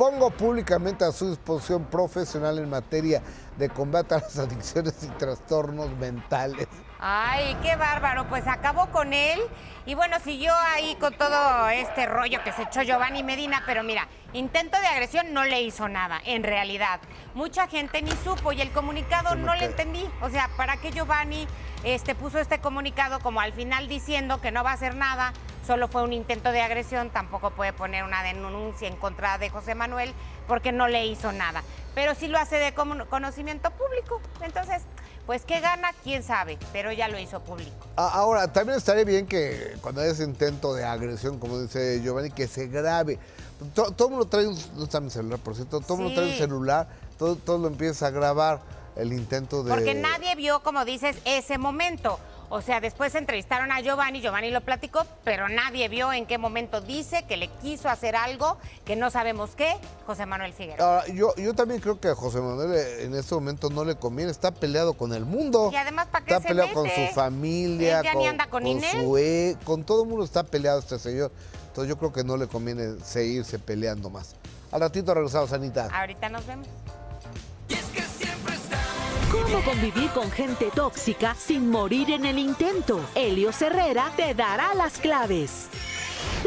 pongo públicamente a su disposición profesional en materia de combate a las adicciones y trastornos mentales. Ay, qué bárbaro. Pues acabó con él. Y bueno, siguió ahí con todo este rollo que se echó Giovanni Medina. Pero mira, intento de agresión no le hizo nada, en realidad. Mucha gente ni supo y el comunicado no le cae. entendí. O sea, ¿para qué Giovanni este, puso este comunicado como al final diciendo que no va a hacer nada? Solo fue un intento de agresión. Tampoco puede poner una denuncia en contra de José Manuel porque no le hizo nada. Pero sí lo hace de conocimiento público. Entonces, pues, ¿qué gana? ¿Quién sabe? Pero ya lo hizo público. Ahora, también estaría bien que cuando haya ese intento de agresión, como dice Giovanni, que se grabe. To- todo el mundo trae un, no está mi celular, por cierto, todo el mundo trae un celular, todo, todo lo empieza a grabar, el intento de... Porque nadie vio, como dices, ese momento. O sea, después entrevistaron a Giovanni, Giovanni lo platicó, pero nadie vio en qué momento dice que le quiso hacer algo que no sabemos qué, José Manuel Figueroa. Ahora, yo, yo también creo que a José Manuel en este momento no le conviene, está peleado con el mundo. Y además, ¿para qué Está se peleado con su familia, anda con su e- con todo el mundo está peleado este señor. Entonces yo creo que no le conviene seguirse peleando más. Al ratito regresamos, Anita. Ahorita nos vemos. ¿Cómo convivir con gente tóxica sin morir en el intento? Helios Herrera te dará las claves.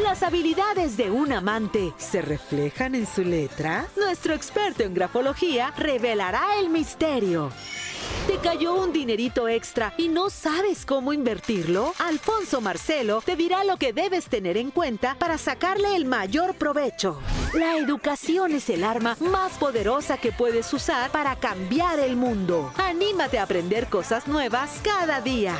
¿Las habilidades de un amante se reflejan en su letra? Nuestro experto en grafología revelará el misterio. ¿Te cayó un dinerito extra y no sabes cómo invertirlo? Alfonso Marcelo te dirá lo que debes tener en cuenta para sacarle el mayor provecho. La educación es el arma más poderosa que puedes usar para cambiar el mundo. Anímate a aprender cosas nuevas cada día.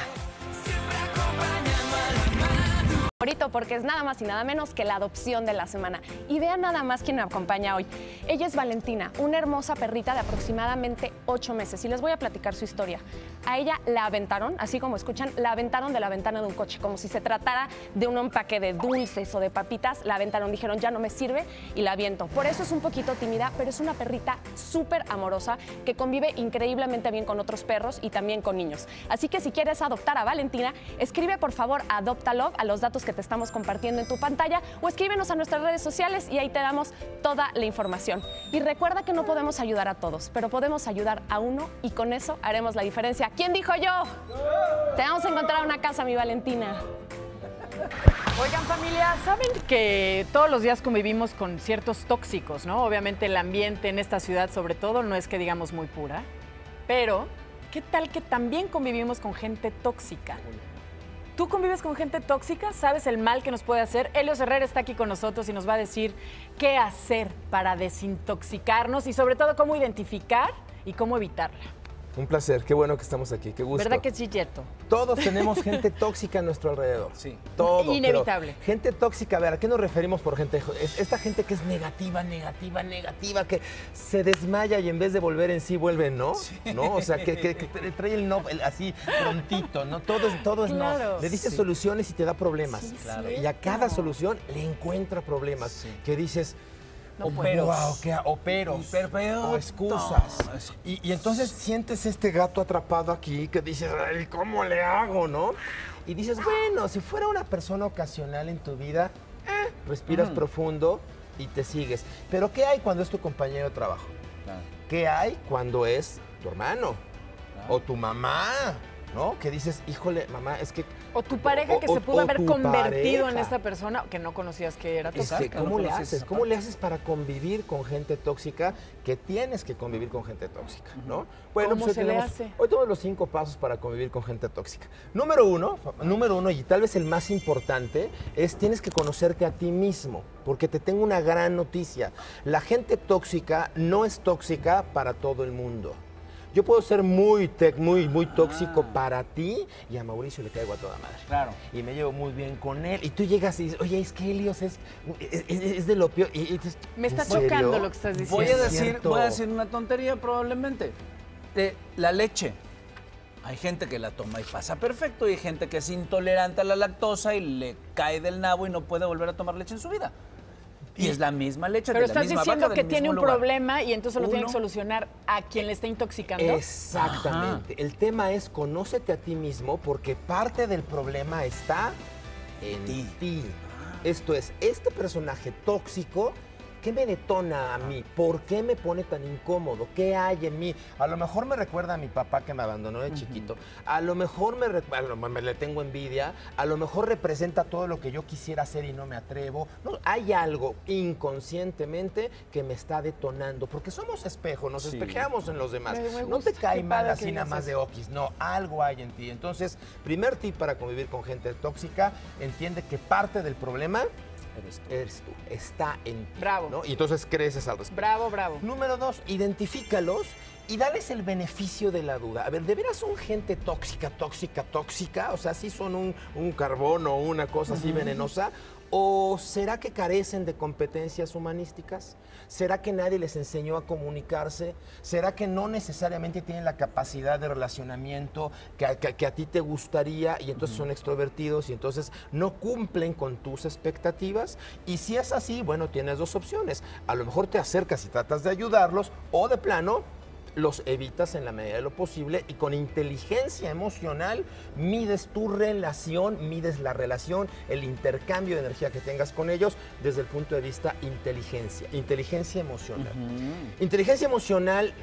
Porque es nada más y nada menos que la adopción de la semana. Y vean nada más quién me acompaña hoy. Ella es Valentina, una hermosa perrita de aproximadamente ocho meses. Y les voy a platicar su historia. A ella la aventaron, así como escuchan, la aventaron de la ventana de un coche, como si se tratara de un empaque de dulces o de papitas. La aventaron, dijeron, ya no me sirve y la aviento. Por eso es un poquito tímida, pero es una perrita súper amorosa que convive increíblemente bien con otros perros y también con niños. Así que si quieres adoptar a Valentina, escribe por favor a Adoptalove a los datos te estamos compartiendo en tu pantalla o escríbenos a nuestras redes sociales y ahí te damos toda la información. Y recuerda que no podemos ayudar a todos, pero podemos ayudar a uno y con eso haremos la diferencia. ¿Quién dijo yo? Te vamos a encontrar una casa, mi Valentina. Oigan familia, saben que todos los días convivimos con ciertos tóxicos, ¿no? Obviamente el ambiente en esta ciudad sobre todo no es que digamos muy pura, pero ¿qué tal que también convivimos con gente tóxica? ¿Tú convives con gente tóxica? ¿Sabes el mal que nos puede hacer? Helios Herrera está aquí con nosotros y nos va a decir qué hacer para desintoxicarnos y sobre todo cómo identificar y cómo evitarla. Un placer, qué bueno que estamos aquí, qué gusto. ¿Verdad que sí, cierto? Todos tenemos gente tóxica a nuestro alrededor. Sí. Todo. Inevitable. pero Gente tóxica, a ver, ¿a qué nos referimos por gente? Es esta gente que es negativa, negativa, negativa, que se desmaya y en vez de volver en sí vuelve en no, ¿no? O sea, que, que- que trae el no el así prontito, ¿no? Todo es, todo es Claro. no. Le dices Sí. soluciones y te da problemas. Sí, Claro. Y a cada solución le encuentra problemas. Que dices, No o puedo. excusas. Y, y entonces sientes este gato atrapado aquí que dices, "Ay, ¿cómo le hago, no? Y dices, bueno, si fuera una persona ocasional en tu vida, eh, respiras Mm. profundo y te sigues. Pero ¿qué hay cuando es tu compañero de trabajo? ¿Qué hay cuando es tu hermano? O tu mamá, ¿no? Que dices, híjole, mamá, es que... O tu pareja que o- se pudo haber convertido en esta persona que no conocías que era Este, tóxica. ¿Cómo le haces? ¿Cómo le haces para convivir con gente tóxica? Que tienes que convivir con gente tóxica, ¿no? ¿Cómo hoy se le tenemos- hace? Hoy tenemos los cinco pasos para convivir con gente tóxica. Número uno, número uno, y tal vez el más importante, es tienes que conocerte a ti mismo. Porque te tengo una gran noticia. La gente tóxica no es tóxica para todo el mundo. Yo puedo ser muy, tec- muy, muy tóxico para ti y a Mauricio le caigo a toda madre. Claro. Y me llevo muy bien con él. Y tú llegas y dices, oye, es que Helios es, es, es de lo peor. Y, y Me está chocando lo que estás diciendo. Voy a, decir, voy a decir una tontería probablemente. De la leche. Hay gente que la toma y pasa perfecto y hay gente que es intolerante a la lactosa y le cae del nabo y no puede volver a tomar leche en su vida. Y es la misma leche Pero de la estás misma diciendo vaca que tiene un lugar. problema y entonces lo tiene que solucionar a quien le está intoxicando. Exactamente. El tema es conócete a ti mismo porque parte del problema está en ti. Esto es, este personaje tóxico, ¿qué me detona a mí? ¿Por qué me pone tan incómodo? ¿Qué hay en mí? A lo mejor me recuerda a mi papá que me abandonó de chiquito. A lo mejor me, a lo- me- le tengo envidia. A lo mejor representa todo lo que yo quisiera hacer y no me atrevo. No, hay algo inconscientemente que me está detonando. Porque somos espejo, nos Sí. espejeamos en los demás. Me- me no te cae mal así nada más de okis. No, algo hay en ti. Entonces, primer tip para convivir con gente tóxica, entiende que parte del problema eres tú, está en ti. Bravo. ¿no? Y entonces creces al respecto. Bravo, bravo. Número dos, identifícalos y dales el beneficio de la duda. A ver, ¿de veras son gente tóxica, tóxica, tóxica? O sea, ¿sí son un, un carbón o una cosa así venenosa? ¿O será que carecen de competencias humanísticas? ¿Será que nadie les enseñó a comunicarse? ¿Será que no necesariamente tienen la capacidad de relacionamiento que, que a ti te gustaría y entonces son extrovertidos y entonces no cumplen con tus expectativas? Y si es así, bueno, tienes dos opciones. A lo mejor te acercas y tratas de ayudarlos o de plano los evitas en la medida de lo posible y con inteligencia emocional mides tu relación, mides la relación, el intercambio de energía que tengas con ellos desde el punto de vista inteligencia, inteligencia emocional. Inteligencia emocional,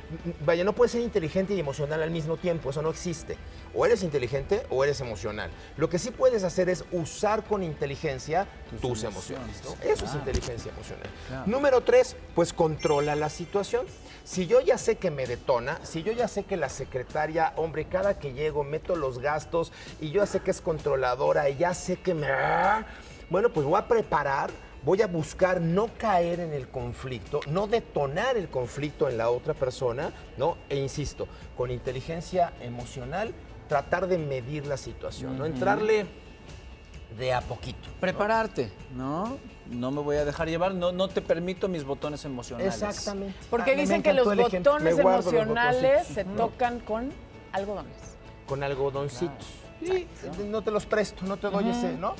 vaya, no puede ser inteligente y emocional al mismo tiempo, eso no existe. O eres inteligente o eres emocional. Lo que sí puedes hacer es usar con inteligencia tus, emociones. ¿no? Eso es inteligencia emocional. Claro. Número tres, pues controla la situación. Si yo ya sé que me detona, si yo ya sé que la secretaria, hombre, cada que llego meto los gastos y yo ya sé que es controladora y ya sé que me... Bueno, pues voy a preparar, voy a buscar no caer en el conflicto, no detonar el conflicto en la otra persona, ¿no? E insisto, con inteligencia emocional, tratar de medir la situación, ¿no? Entrarle de a poquito. Prepararte, ¿no? No me voy a dejar llevar, no, no te permito mis botones emocionales. Exactamente. Porque Ah, dicen que los botones emocionales se tocan con algodones. Con algodoncitos. Sí, no te los presto, no te doy ese, ¿no?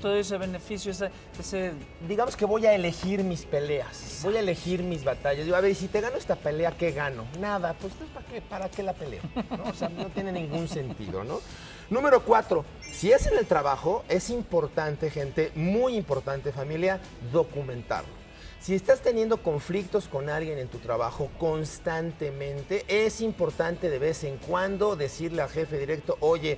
Todo ese beneficio, ese, ese Digamos que voy a elegir mis peleas, voy a elegir mis batallas. Digo, a ver, y si te gano esta pelea, ¿qué gano? Nada, pues ¿para qué, para qué la peleo? ¿no? O sea, no tiene ningún sentido, ¿no? Número cuatro, si es en el trabajo, es importante, gente, muy importante, familia, documentarlo. Si estás teniendo conflictos con alguien en tu trabajo constantemente, es importante de vez en cuando decirle al jefe directo, oye,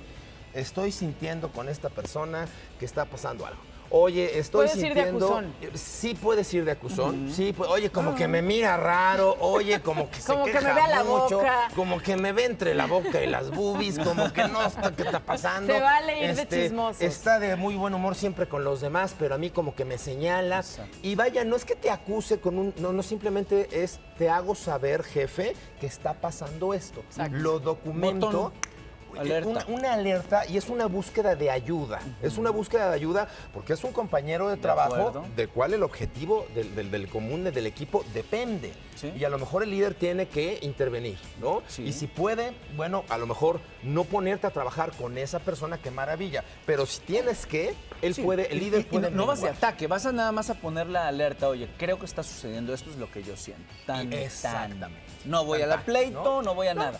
estoy sintiendo con esta persona que está pasando algo. Oye, estoy Puedes ir de sintiendo... acusón. Sí puedes ir de acusón, sí, pu- oye, como que me mira raro, oye, como que se Como que queja me vea la mucho, boca. como que me ve entre la boca y las boobies, como que no está, ¿qué está pasando? Se vale ir de Este, chismosos. Está de muy buen humor siempre con los demás, pero a mí como que me señala. Y vaya, no es que te acuse con un, no, no simplemente es, te hago saber, jefe, que está pasando esto. Lo documento. Botón. Alerta. Una, una alerta y es una búsqueda de ayuda. Es una búsqueda de ayuda porque es un compañero de trabajo acuerdo. del cual el objetivo del, del- del común del equipo depende. Y a lo mejor el líder tiene que intervenir, ¿no? Y si puede, bueno, a lo mejor no ponerte a trabajar con esa persona, qué maravilla. Pero si tienes que, él Sí, puede, el líder y- y puede. no, no vas de ataque, vas a nada más a poner la alerta, oye, creo que está sucediendo, esto es lo que yo siento. Tan, Exactamente. tan. No voy a la pleito, no, ¿no? voy a No. nada.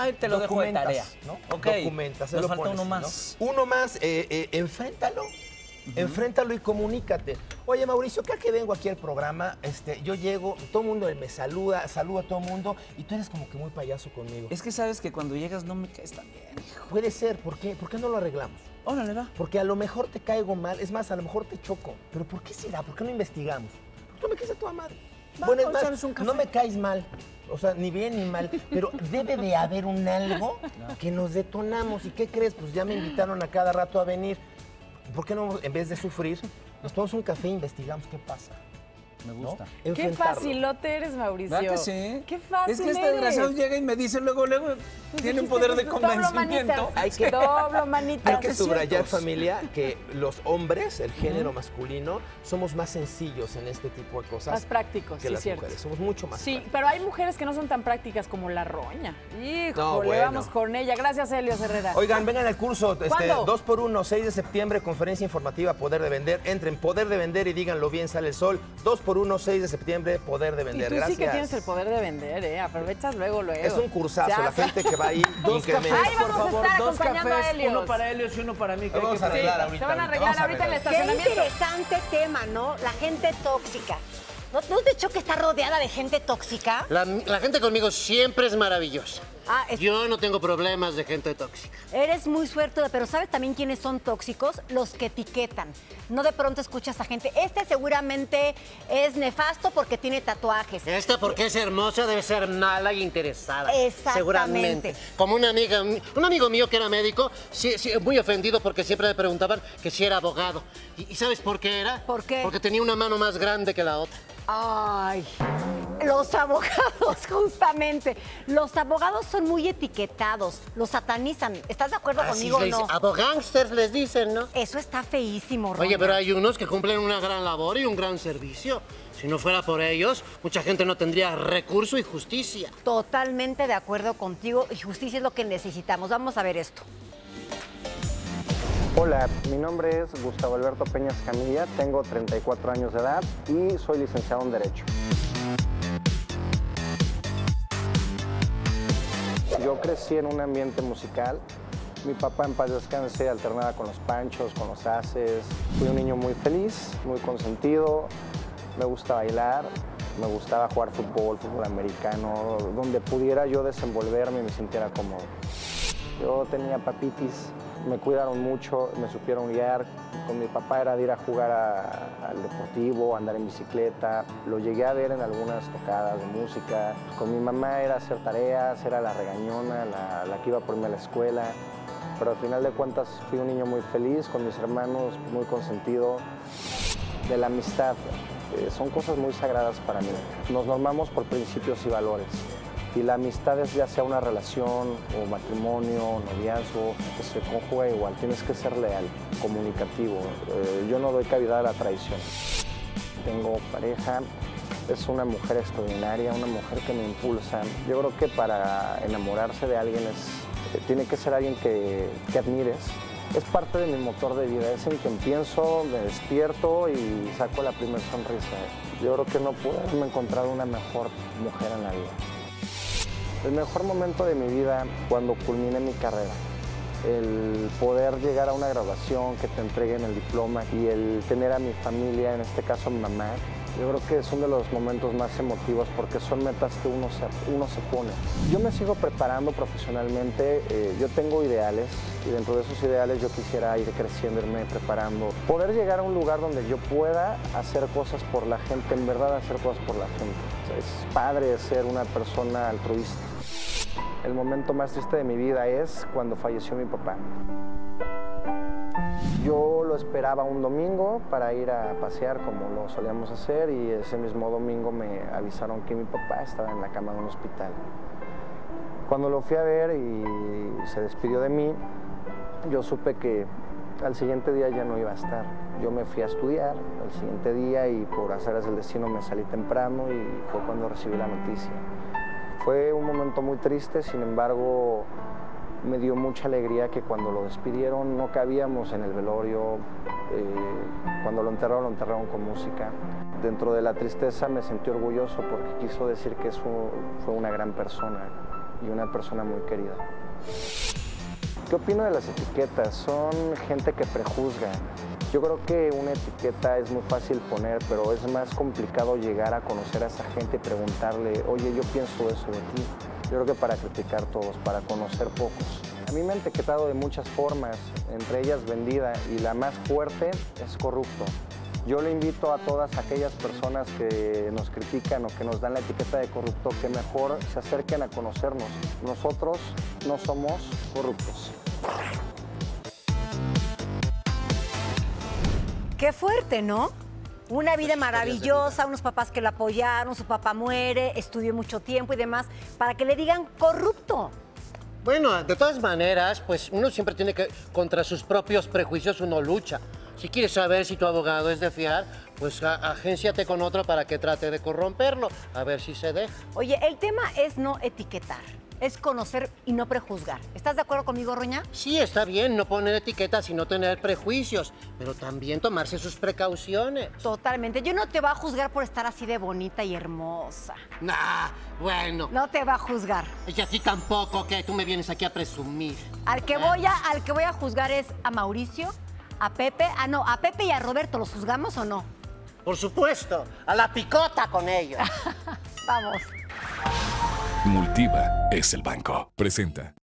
Ay, te lo dejo de Documentas, tarea. ¿no? Ok, Documentas, nos lo falta pones, uno ¿no? más. Uno más, eh, eh, enfréntalo. Enfréntalo y comunícate. Oye, Mauricio, cada que vengo aquí al programa, este, yo llego, todo el mundo me saluda, saludo a todo el mundo y tú eres como que muy payaso conmigo. Es que sabes que cuando llegas no me caes tan bien. Puede ser, ¿por qué? ¿Por qué no lo arreglamos? Órale, va. Porque a lo mejor te caigo mal, es más, a lo mejor te choco. Pero ¿por qué será? ¿Por qué no investigamos? Porque tú me caes a toda madre. Bueno, es más, no me caes mal. O sea, ni bien ni mal. Pero debe de haber un algo que nos detonamos. ¿Y qué crees? Pues ya me invitaron a cada rato a venir. ¿Por qué no, en vez de sufrir, nos tomamos un café e investigamos qué pasa? Me gusta. Qué facilote eres, Mauricio. ¿Verdad que sí? Qué fácil Es que este desgraciado llega y me dice luego, luego, tiene un poder de pues, convencimiento. Hay que, Doblo manitas. hay que subrayar, familia, que los hombres, el género masculino, somos más sencillos en este tipo de cosas. Más prácticos, que sí, las cierto. mujeres. Somos mucho más Sí, pero hay mujeres que no son tan prácticas como la roña. Híjole, No, bueno. vamos con ella. Gracias, Helios Herrera. Oigan, vengan al curso, este, ¿Cuándo? 2 por 1 6 de septiembre, conferencia informativa Poder de Vender. Entren, Poder de Vender y díganlo bien, sale el sol. 2 por 1 6 de septiembre, Poder de Y Vender. tú Gracias. sí que tienes el poder de vender, ¿eh? Aprovechas luego, luego. Es un cursazo, Ya la gente que va ahí Dos incrementa. cafés, Ahí por vamos a favor, estar dos acompañando a cafés, Helios. uno para Helios y uno para mí. que hay Vamos que a arreglar ahorita. Se van a arreglar ahorita en el arreglar. Qué estacionamiento. interesante tema, ¿no? La gente tóxica. ¿No, ¿No te choca estar rodeada de gente tóxica? La, la gente conmigo siempre es maravillosa. Ah, es- Yo no tengo problemas de gente tóxica. Eres muy suertuda, pero ¿sabes también quiénes son tóxicos? Los que etiquetan. No de pronto escuchas a gente, este seguramente es nefasto porque tiene tatuajes. Esta porque es hermosa debe ser mala y interesada. Exactamente. Seguramente. Como una amiga, un amigo mío que era médico, sí, sí, muy ofendido porque siempre le preguntaban que si era abogado. ¿Y, y sabes por qué era? ¿Por qué? Porque tenía una mano más grande que la otra. Ay, los abogados, justamente. Los abogados son muy etiquetados, los satanizan. ¿Estás de acuerdo Así conmigo o no? Abogánsters les dicen, ¿no? Eso está feísimo, Oye, Roña. pero hay unos que cumplen una gran labor y un gran servicio. Si no fuera por ellos, mucha gente no tendría recurso y justicia. Totalmente de acuerdo contigo y justicia es lo que necesitamos. Vamos a ver esto. Hola, mi nombre es Gustavo Alberto Peñas Camilla, tengo 34 años de edad y soy licenciado en Derecho. Yo crecí en un ambiente musical. Mi papá en paz descanse alternaba con los panchos, con los haces. Fui un niño muy feliz, muy consentido. Me gusta bailar, me gustaba jugar fútbol, fútbol americano, donde pudiera yo desenvolverme y me sintiera cómodo. Yo tenía papitis, me cuidaron mucho, me supieron guiar. Con mi papá era de ir a jugar al deportivo, andar en bicicleta. Lo llegué a ver en algunas tocadas de música. Con mi mamá era hacer tareas, era la regañona, la, que iba por irme a la escuela. Pero al final de cuentas fui un niño muy feliz, con mis hermanos, muy consentido. De la amistad, eh, son cosas muy sagradas para mí. Nos normamos por principios y valores. Y la amistad es ya sea una relación o matrimonio, noviazgo, que se conjuga igual. Tienes que ser leal, comunicativo. Eh, yo no doy cabida a la traición. Tengo pareja, es una mujer extraordinaria, una mujer que me impulsa. Yo creo que para enamorarse de alguien es, eh, tiene que ser alguien que, que admires. Es parte de mi motor de vida, es en quien pienso, me despierto y saco la primera sonrisa. Yo creo que no pude haberme encontrado una mejor mujer en la vida. El mejor momento de mi vida cuando culminé mi carrera. El poder llegar a una graduación, que te entreguen el diploma y el tener a mi familia, en este caso mi mamá, yo creo que uno de los momentos más emotivos porque son metas que uno se, uno se pone. Yo me sigo preparando profesionalmente, eh, yo tengo ideales y dentro de esos ideales yo quisiera ir creciendo, irme preparando, poder llegar a un lugar donde yo pueda hacer cosas por la gente, en verdad hacer cosas por la gente. Es padre ser una persona altruista. El momento más triste de mi vida es cuando falleció mi papá. Yo lo esperaba un domingo para ir a pasear como lo solíamos hacer y ese mismo domingo me avisaron que mi papá estaba en la cama de un hospital. Cuando lo fui a ver y se despidió de mí, yo supe que al siguiente día ya no iba a estar. Yo me fui a estudiar al siguiente día y por azares del destino me salí temprano y fue cuando recibí la noticia. Fue un momento muy triste, sin embargo, me dio mucha alegría que cuando lo despidieron no cabíamos en el velorio, eh, cuando lo enterraron, lo enterraron con música. Dentro de la tristeza me sentí orgulloso porque quiso decir que eso fue una gran persona y una persona muy querida. ¿Qué opino de las etiquetas? Son gente que prejuzga. Yo creo que una etiqueta es muy fácil poner, pero es más complicado llegar a conocer a esa gente y preguntarle, oye, yo pienso eso de ti. Yo creo que para criticar todos, para conocer pocos. A mí me han etiquetado de muchas formas, entre ellas vendida, y la más fuerte es corrupto. Yo le invito a todas aquellas personas que nos critican o que nos dan la etiqueta de corrupto que mejor se acerquen a conocernos. Nosotros no somos corruptos. Qué fuerte, ¿no? Una vida maravillosa, unos papás que lo apoyaron, su papá muere, estudió mucho tiempo y demás, para que le digan corrupto. Bueno, de todas maneras, pues uno siempre tiene que, contra sus propios prejuicios uno lucha. Si quieres saber si tu abogado es de fiar, pues agénciate con otro para que trate de corromperlo, a ver si se deja. Oye, el tema es no etiquetar, es conocer y no prejuzgar. ¿Estás de acuerdo conmigo, Roña? Sí, está bien no poner etiquetas y no tener prejuicios, pero también tomarse sus precauciones. Totalmente. Yo no te voy a juzgar por estar así de bonita y hermosa. Nah, bueno. No te va a juzgar. Y a ti tampoco, que tú me vienes aquí a presumir. Al que voy a, al que voy a juzgar es a Mauricio, a Pepe, ah no, a Pepe y a Roberto, ¿los juzgamos o no? Por supuesto, a la picota con ellos. Vamos. Multiva es el banco. Presenta.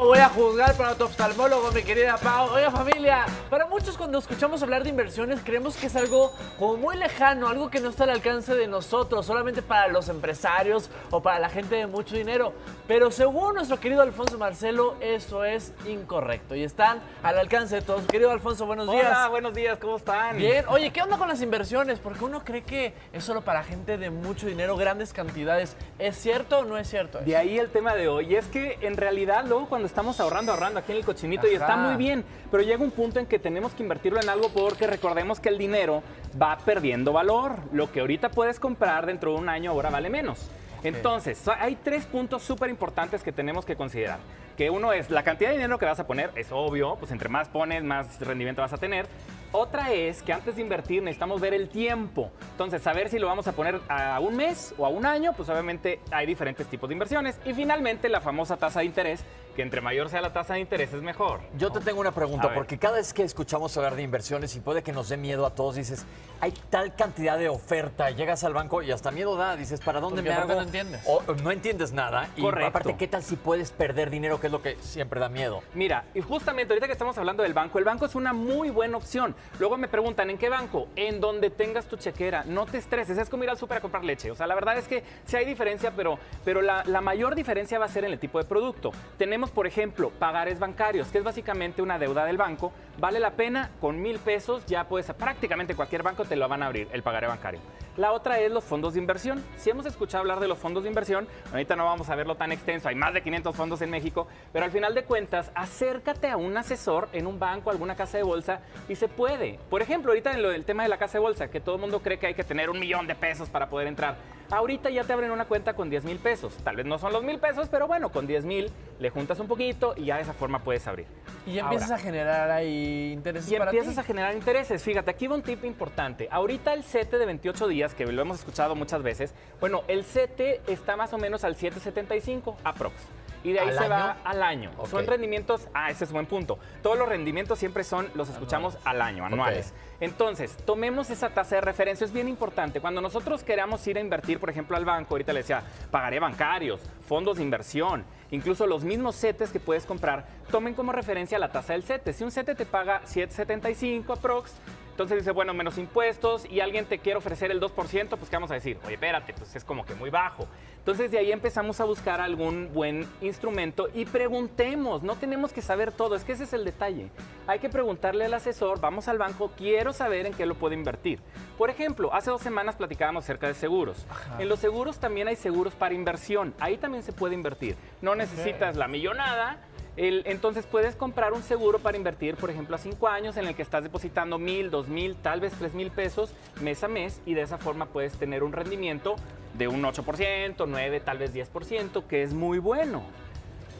Voy a juzgar para tu oftalmólogo, mi querida Pau. Oiga, familia, para muchos cuando escuchamos hablar de inversiones creemos que es algo como muy lejano, algo que no está al alcance de nosotros, solamente para los empresarios o para la gente de mucho dinero. Pero según nuestro querido Alfonso Marcelo, eso es incorrecto y están al alcance de todos. Querido Alfonso, buenos días. Hola, buenos días, ¿cómo están? Bien, oye, ¿qué onda con las inversiones? Porque uno cree que es solo para gente de mucho dinero, grandes cantidades. ¿Es cierto o no es cierto? De ahí el tema de hoy. Y es que en realidad luego cuando estamos ahorrando, ahorrando aquí en el cochinito y está muy bien, pero llega un punto en que tenemos que invertirlo en algo porque recordemos que el dinero va perdiendo valor. Lo que ahorita puedes comprar dentro de un año ahora vale menos. Entonces, hay tres puntos súper importantes que tenemos que considerar. Que uno es la cantidad de dinero que vas a poner, es obvio, pues entre más pones, más rendimiento vas a tener. Otra es que antes de invertir necesitamos ver el tiempo. Entonces, saber si lo vamos a poner a un mes o a un año, pues obviamente hay diferentes tipos de inversiones. Y finalmente, la famosa tasa de interés, que entre mayor sea la tasa de interés es mejor. Yo te tengo una A pregunta, porque cada vez que escuchamos hablar de inversiones y puede que nos dé miedo a todos, dices, hay tal cantidad de oferta, llegas al banco y hasta miedo da, dices, ¿para dónde Porque me hago? no entiendes. O no entiendes nada. Y Correcto. aparte, ¿qué tal si puedes perder dinero, que es lo que siempre da miedo? Mira, y justamente ahorita que estamos hablando del banco, el banco es una muy buena opción. Luego me preguntan, ¿en qué banco? En donde tengas tu chequera. No te estreses, es como ir al súper a comprar leche. O sea, la verdad es que sí hay diferencia, pero, pero la, la mayor diferencia va a ser en el tipo de producto. Tenemos, por ejemplo, pagares bancarios, que es básicamente una deuda del banco. Vale la pena, con mil pesos ya puedes, prácticamente cualquier banco te lo van a abrir, el pagaré bancario. La otra es los fondos de inversión. Si hemos escuchado hablar de los fondos de inversión, ahorita no vamos a verlo tan extenso, hay más de 500 fondos en México, pero al final de cuentas, acércate a un asesor en un banco, alguna casa de bolsa y se puede. Por ejemplo, ahorita en lo del tema de la casa de bolsa, que todo el mundo cree que hay que tener un millón de pesos para poder entrar. Ahorita ya te abren una cuenta con 10 mil pesos. Tal vez no son los mil pesos, pero bueno, con 10 mil le juntas un poquito y ya de esa forma puedes abrir. Y ya empiezas Ahora, a generar ahí intereses y para empiezas ti. a generar intereses. Fíjate, aquí va un tip importante. Ahorita el CETE de 28 días, que lo hemos escuchado muchas veces, bueno, el CETE está más o menos al 775 aprox. Y de ahí ¿Al se va al año. Son rendimientos, ah, ese es buen punto. Todos los rendimientos siempre son, los escuchamos al año, anuales. Entonces, tomemos esa tasa de referencia, es bien importante. Cuando nosotros queramos ir a invertir, por ejemplo, al banco, ahorita le decía, pagaré bancarios, fondos de inversión, incluso los mismos CETES que puedes comprar, tomen como referencia la tasa del CETE. Si un CETE te paga 775 aprox, entonces dice, bueno, menos impuestos y alguien te quiere ofrecer el 2%, pues ¿qué vamos a decir? Oye, espérate, pues es como que muy bajo. Entonces de ahí empezamos a buscar algún buen instrumento y preguntemos, no tenemos que saber todo, es que ese es el detalle. Hay que preguntarle al asesor, vamos al banco, quiero saber en qué lo puedo invertir. Por ejemplo, hace dos semanas platicábamos acerca de seguros. En los seguros también hay seguros para inversión, ahí también se puede invertir. No necesitas la millonada, entonces puedes comprar un seguro para invertir, por ejemplo, a cinco años en el que estás depositando mil, dos mil, tal vez tres mil pesos mes a mes y de esa forma puedes tener un rendimiento de un 8%, 9, tal vez 10%, que es muy bueno.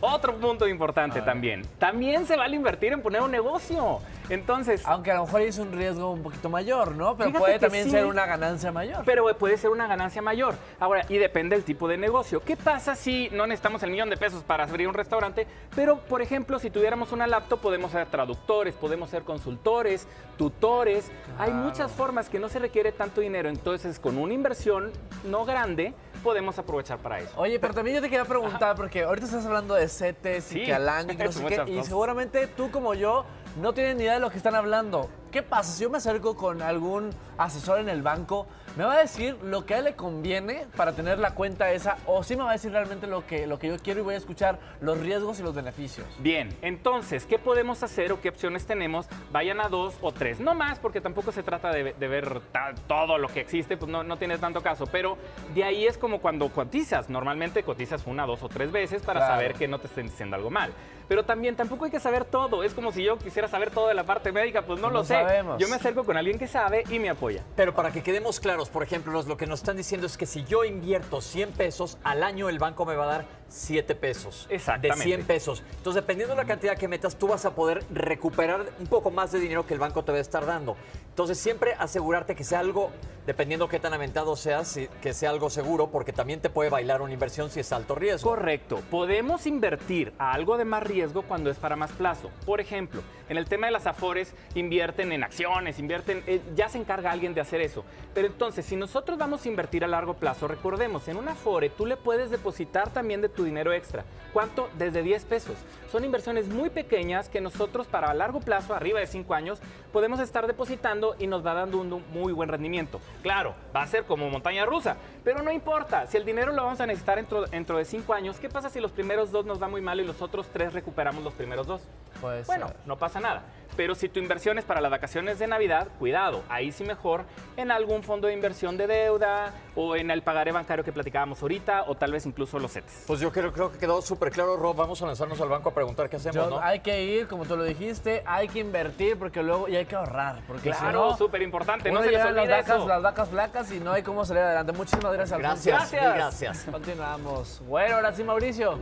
Otro punto importante también. También se vale invertir en poner un negocio. Entonces. Aunque a lo mejor es un riesgo un poquito mayor, ¿no? Pero puede también sí. ser una ganancia mayor. Pero eh, puede ser una ganancia mayor. Ahora, y depende del tipo de negocio. ¿Qué pasa si no necesitamos el millón de pesos para abrir un restaurante? Pero, por ejemplo, si tuviéramos una laptop, podemos ser traductores, podemos ser consultores, tutores. Hay muchas formas que no se requiere tanto dinero. Entonces, con una inversión no grande, podemos aprovechar para eso. Oye, pero también yo te quería preguntar, porque ahorita estás hablando de CETES y Sí, que al año y no sé qué, y seguramente tú como yo no tienen ni idea de lo que están hablando. ¿Qué pasa si yo me acerco con algún asesor en el banco? ¿Me va a decir lo que a él le conviene para tener la cuenta esa? ¿O sí me va a decir realmente lo que, lo que yo quiero y voy a escuchar los riesgos y los beneficios? Bien, entonces, ¿qué podemos hacer o qué opciones tenemos? Vayan a dos o tres, no más, porque tampoco se trata de, de ver todo lo que existe, pues no, no tiene tanto caso, pero de ahí es como cuando cotizas, normalmente cotizas una, dos o tres veces para Claro. saber que no te estén diciendo algo mal. Pero también tampoco hay que saber todo, es como si yo quisiera saber todo de la parte médica, pues no, No lo sé. sabemos. Yo me acerco con alguien que sabe y me apoya. Pero para que quedemos claros, por ejemplo, lo que nos están diciendo es que si yo invierto 100 pesos, al año el banco me va a dar 7 pesos. Exactamente. De 100 pesos. Entonces, dependiendo de la cantidad que metas, tú vas a poder recuperar un poco más de dinero que el banco te va a estar dando. Entonces, siempre asegurarte que sea algo, dependiendo qué tan aventado seas, que sea algo seguro, porque también te puede bailar una inversión si es alto riesgo. Correcto. Podemos invertir a algo de más riesgo cuando es para más plazo. Por ejemplo, en el tema de las afores, invierten en acciones, invierten, eh, ya se encarga alguien de hacer eso. Pero entonces, si nosotros vamos a invertir a largo plazo, recordemos, en una afore tú le puedes depositar también de tu dinero extra. ¿Cuánto? Desde 10 pesos. Son inversiones muy pequeñas que nosotros para largo plazo, arriba de 5 años, podemos estar depositando y nos va dando un muy buen rendimiento. Claro, va a ser como montaña rusa, pero no importa. Si el dinero lo vamos a necesitar dentro, dentro de 5 años, ¿qué pasa si los primeros dos nos va muy mal y los otros tres recuperamos los primeros dos? Pues, bueno, no pasa nada. Pero si tu inversión es para las vacaciones de Navidad, cuidado, ahí sí mejor en algún fondo de inversión de deuda o en el pagaré bancario que platicábamos ahorita o tal vez incluso los CETES. Pues yo creo, creo que quedó súper claro, Rob. Vamos a lanzarnos al banco a preguntar qué hacemos, Yo- ¿no? Hay que ir, como tú lo dijiste, hay que invertir porque luego y hay que ahorrar. Porque si Claro, no, súper importante, no se les las vacas, eso. las vacas flacas y no hay cómo salir adelante. Muchísimas gracias, Alfonso. Gracias, gracias. Continuamos. Bueno, ahora sí, Mauricio.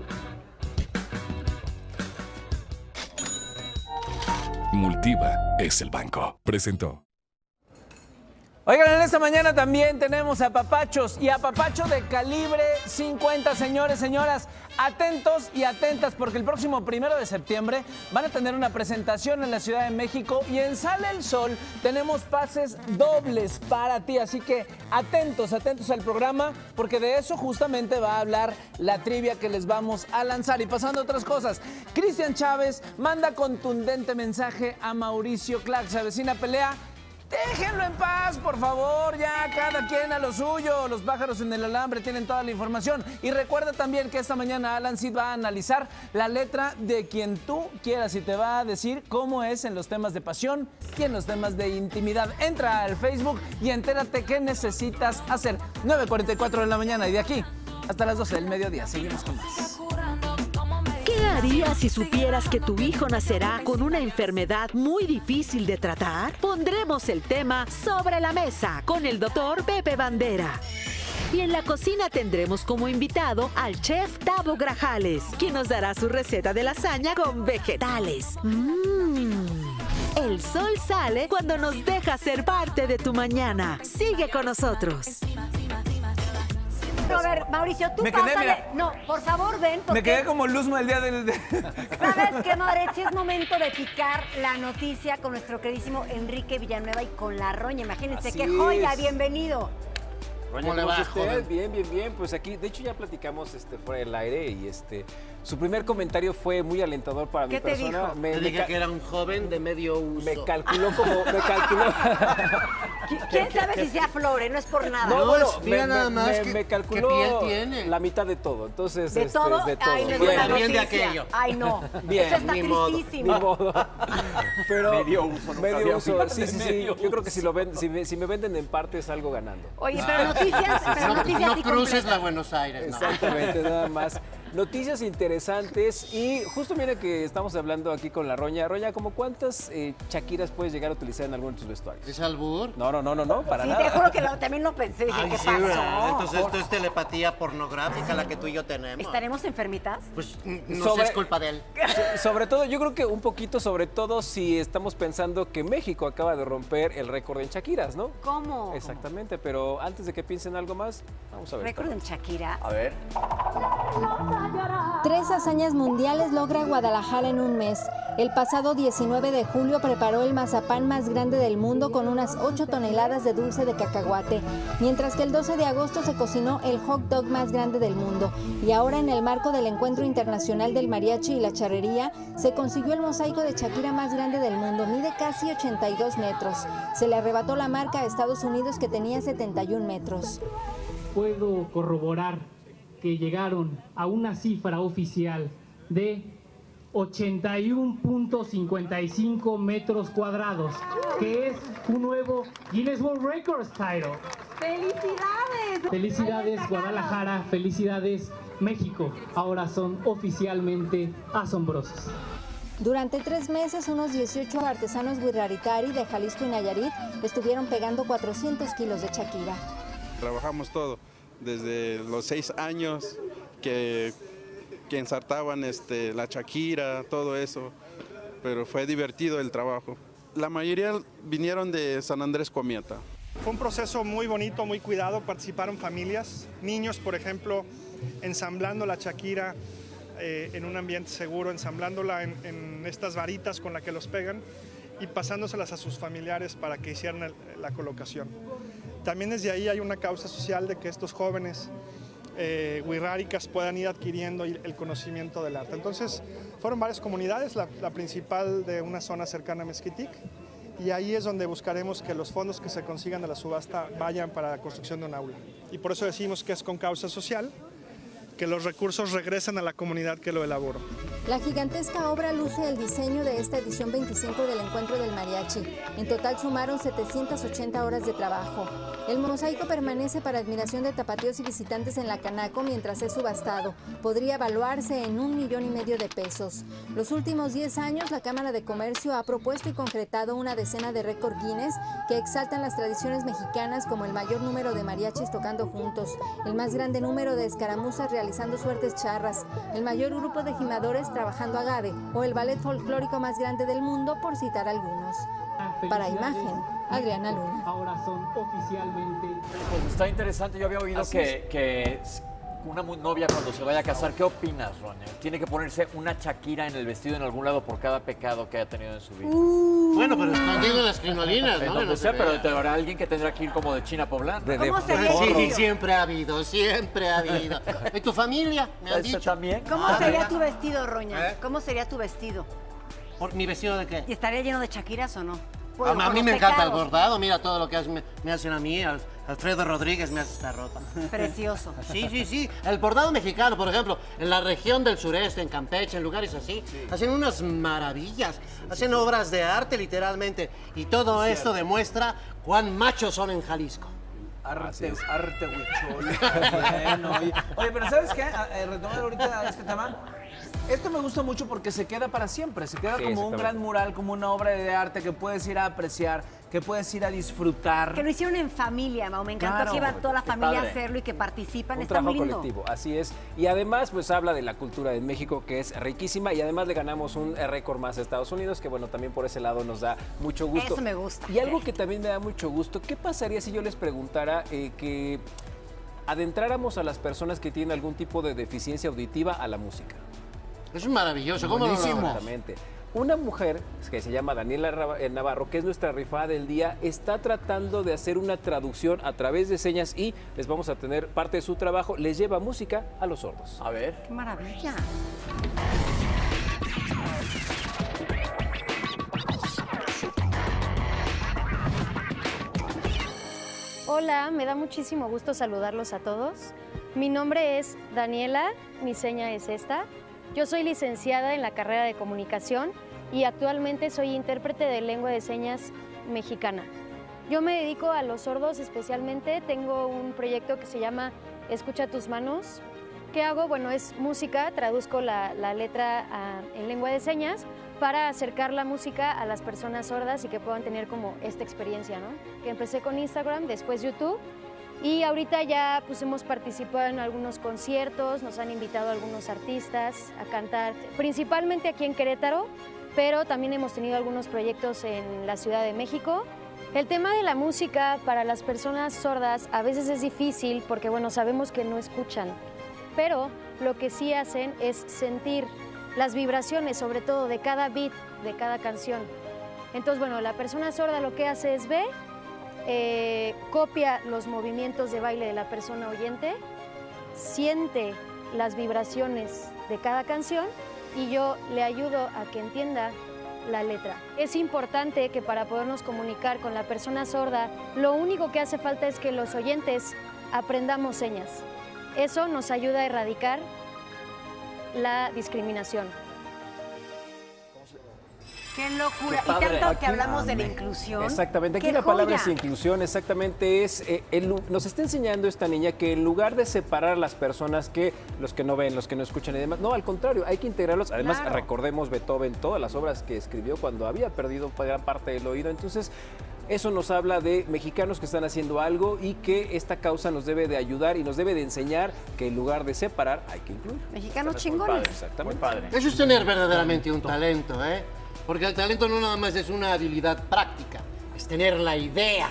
Multiva es el banco. Presentó. Oigan, en esta mañana también tenemos a papachos y a papacho de calibre 50, señores, señoras. Atentos y atentas porque el próximo primero de septiembre van a tener una presentación en la Ciudad de México y en Sale el Sol tenemos pases dobles para ti. Así que atentos, atentos al programa porque de eso justamente va a hablar la trivia que les vamos a lanzar. Y pasando a otras cosas, Cristian Chávez manda contundente mensaje a Mauricio Clark. Se avecina pelea. Déjenlo en paz, por favor, ya cada quien a lo suyo. Los pájaros en el alambre tienen toda la información. Y recuerda también que esta mañana Alan Sid va a analizar la letra de quien tú quieras y te va a decir cómo es en los temas de pasión y en los temas de intimidad. Entra al Facebook y entérate qué necesitas hacer. 9.44 de la mañana y de aquí hasta las 12 del mediodía. Seguimos con más. ¿Qué harías si supieras que tu hijo nacerá con una enfermedad muy difícil de tratar? Pondremos el tema sobre la mesa con el doctor Pepe Bandera. Y en la cocina tendremos como invitado al chef Tavo Grajales, quien nos dará su receta de lasaña con vegetales. Mmm. El sol sale cuando nos deja ser parte de tu mañana. Sigue con nosotros. A ver, Mauricio, tú Me quedé, pásale. mira. No, por favor, ven. Porque Me quedé como Luzma el día del... de- ¿Sabes qué, Mauricio? Es momento de picar la noticia con nuestro queridísimo Enrique Villanueva y con la roña. Imagínense Así qué joya. es. Bienvenido. Roña, ¿Cómo le ¿cómo va, está usted? joven? Bien, bien, bien. Pues aquí, de hecho ya platicamos este, fuera del aire y este, su primer comentario fue muy alentador para ¿Qué mi te persona. dijo? Me, Te dije que era un joven de medio uso. me calculó como, me calculó. ¿Quién sabe si sea Flore? No es por nada. No, bueno, mira me, nada más me- que- me qué calculó piel tiene. la mitad de todo. Entonces, ¿De este, todo? de todo. Ay, no es Bien, bien de aquello. Ay, no. Bien, Eso está ni modo, tristísimo. Ni modo. Pero Medio uso, medio uso, sí, sí, sí. Yo creo que si lo ven, si me, si me venden en parte salgo ganando. Oye, pero noticias, pero No, noticias no sí cruces la Buenos Aires. no. Exactamente, nada más. Noticias interesantes y justo mira que estamos hablando aquí con la Roña. Roña, ¿como cuántas eh, Shakiras puedes llegar a utilizar en alguno de tus vestuarios? ¿Es albur? No, no, no, no, no, para Sí, nada. te juro que lo- también lo pensé. Dije, Ay, ¿qué sí, pasó? ¿verdad? Entonces esto es telepatía pornográfica la que tú y yo tenemos. ¿Estaremos enfermitas? Pues no Sobre- sé, es culpa de él. So- Sobre todo, yo creo que un poquito, sobre todo si estamos pensando que México acaba de romper el récord en Shakiras, ¿no? ¿Cómo? Exactamente, pero antes de que piensen algo más, vamos a ver. Récord en Shakira. A ver. Tres hazañas mundiales logra Guadalajara en un mes. El pasado 19 de julio preparó el mazapán más grande del mundo con unas 8 toneladas de dulce de cacahuate, mientras que el 12 de agosto se cocinó el hot dog más grande del mundo. Y ahora en el marco del Encuentro Internacional del Mariachi y la Charrería, se consiguió el mosaico de Shakira más grande del mundo, mide casi 82 metros. Se le arrebató la marca a Estados Unidos que tenía 71 metros. puedo corroborar que llegaron a una cifra oficial de 81.55 metros cuadrados, que es un nuevo Guinness World Records title. ¡Felicidades! Felicidades Guadalajara, felicidades México, ahora son oficialmente asombrosos. Durante tres meses, unos 18 artesanos Wirraritari de Jalisco y Nayarit estuvieron pegando 400 kilos de Shakira. Trabajamos todo, desde los seis años que, ensartaban este, la Shakira, todo eso, pero fue divertido el trabajo. La mayoría vinieron de San Andrés Comieta. Fue un proceso muy bonito, muy cuidado. Participaron familias, niños, por ejemplo, ensamblando la Shakira eh, en un ambiente seguro, ensamblándola en, estas varitas con las que los pegan y pasándoselas a sus familiares para que hicieran la colocación. También desde ahí hay una causa social de que estos jóvenes eh, puedan ir adquiriendo el el conocimiento del arte. Entonces, fueron varias comunidades, la, la principal de una zona cercana a Mezquitic, y ahí es donde buscaremos que los fondos que se consigan de la subasta vayan para la construcción de un aula. Y por eso decimos que es con causa social, que los recursos regresen a la comunidad que lo elaboró. La gigantesca obra luce el diseño de esta edición 25 del Encuentro del Mariachi. En total sumaron 780 horas de trabajo. El mosaico permanece para admiración de tapatíos y visitantes en la Canaco mientras es subastado. Podría evaluarse en un millón y medio de pesos. Los últimos 10 años, la Cámara de Comercio ha propuesto y concretado una decena de récord Guinness que exaltan las tradiciones mexicanas como el mayor número de mariachis tocando juntos, el más grande número de escaramuzas realizando suertes charras, el mayor grupo de gimadores trabajando agave o el ballet folclórico más grande del mundo, por citar algunos. Para imagen, Adriana Luna. Ahora son oficialmente Pues está interesante, yo había oído que, que una novia cuando se vaya a casar, ¿qué opinas, Roña? ¿Tiene que ponerse una Shakira en el vestido en algún lado por cada pecado que haya tenido en su vida? Bueno, pero escondido en las crinolinas, ¿no? no sea, pero te habrá alguien que tendrá que ir como de China poblana. ¿Cómo sería Sí, siempre ha habido, siempre ha habido. ¿Y tu familia? Me han ¿Eso dicho. también? ¿Cómo Ah, sería ¿verdad? tu vestido, Roña? ¿Eh? ¿Cómo sería tu vestido? ¿Por ¿Mi vestido de qué? ¿Y estaría lleno de chaquiras o no? A, Bueno, a con mí me encanta el bordado, mira todo lo que hace- me, me hacen a mí, Al- Alfredo Rodríguez me hace esta ropa. Precioso. Sí, sí, sí. El bordado mexicano, por ejemplo, en la región del sureste, en Campeche, en lugares así, hacen unas maravillas, hacen obras de arte literalmente. Y todo Es esto cierto. demuestra cuán machos son en Jalisco. Arte, arte huichol. Bueno, oye, oye, pero ¿sabes qué? A- eh, retomando ahorita este tema. Esto me gusta mucho porque se queda para siempre, se queda Sí, como un gran mural, como una obra de arte que puedes ir a apreciar, que puedes ir a disfrutar. Que lo hicieron en familia, Mau. Me encantó Claro, que iba toda la familia padre. a hacerlo y que participan. Un Está trabajo muy lindo. colectivo, así es. Y además, pues habla de la cultura de México, que es riquísima, y además le ganamos un récord más a Estados Unidos, que bueno, también por ese lado nos da mucho gusto. Eso me gusta. Y algo que también me da mucho gusto, ¿qué pasaría si yo les preguntara eh, que adentráramos a las personas que tienen algún tipo de deficiencia auditiva a la música? Es maravilloso, ¿cómo lo Buenísimo. logras? Exactamente. Una mujer que se llama Daniela eh, Navarro, que es nuestra rifada del día, está tratando de hacer una traducción a través de señas y les vamos a tener parte de su trabajo, les lleva música a los sordos. A ver. Qué maravilla. Hola, me da muchísimo gusto saludarlos a todos. Mi nombre es Daniela, mi seña es esta. Yo soy licenciada en la carrera de comunicación y actualmente soy intérprete de lengua de señas mexicana. Yo me dedico a los sordos especialmente, tengo un proyecto que se llama Escucha tus manos. ¿Qué hago? Bueno, es música, traduzco la, la letra ah, en lengua de señas para acercar la música a las personas sordas y que puedan tener como esta experiencia, ¿no? Que empecé con Instagram, después YouTube y ahorita ya pues hemos participado en algunos conciertos, nos han invitado algunos artistas a cantar, principalmente aquí en Querétaro, pero también hemos tenido algunos proyectos en la Ciudad de México. El tema de la música para las personas sordas a veces es difícil porque bueno, sabemos que no escuchan, pero lo que sí hacen es sentir las vibraciones, sobre todo de cada beat, de cada canción. Entonces, bueno, la persona sorda lo que hace es ve, eh, copia los movimientos de baile de la persona oyente, siente las vibraciones de cada canción y yo le ayudo a que entienda la letra. Es importante que para podernos comunicar con la persona sorda, lo único que hace falta es que los oyentes aprendamos señas. Eso nos ayuda a erradicar la discriminación. Qué locura. Qué y tanto que hablamos de la inclusión. Exactamente, aquí ¡Qué la palabra es inclusión, exactamente es, eh, el nos está enseñando esta niña que en lugar de separar a las personas que los que no ven, los que no escuchan y demás, no, al contrario, hay que integrarlos. Además, Claro. recordemos Beethoven, todas las obras que escribió cuando había perdido gran parte del oído, entonces... Eso nos habla de mexicanos que están haciendo algo y que esta causa nos debe de ayudar y nos debe de enseñar que en lugar de separar hay que incluir. Mexicanos Eso es muy chingones. padre, Exactamente. Eso es tener verdaderamente un talento, ¿eh? Porque el talento no nada más es una habilidad práctica, es tener la idea.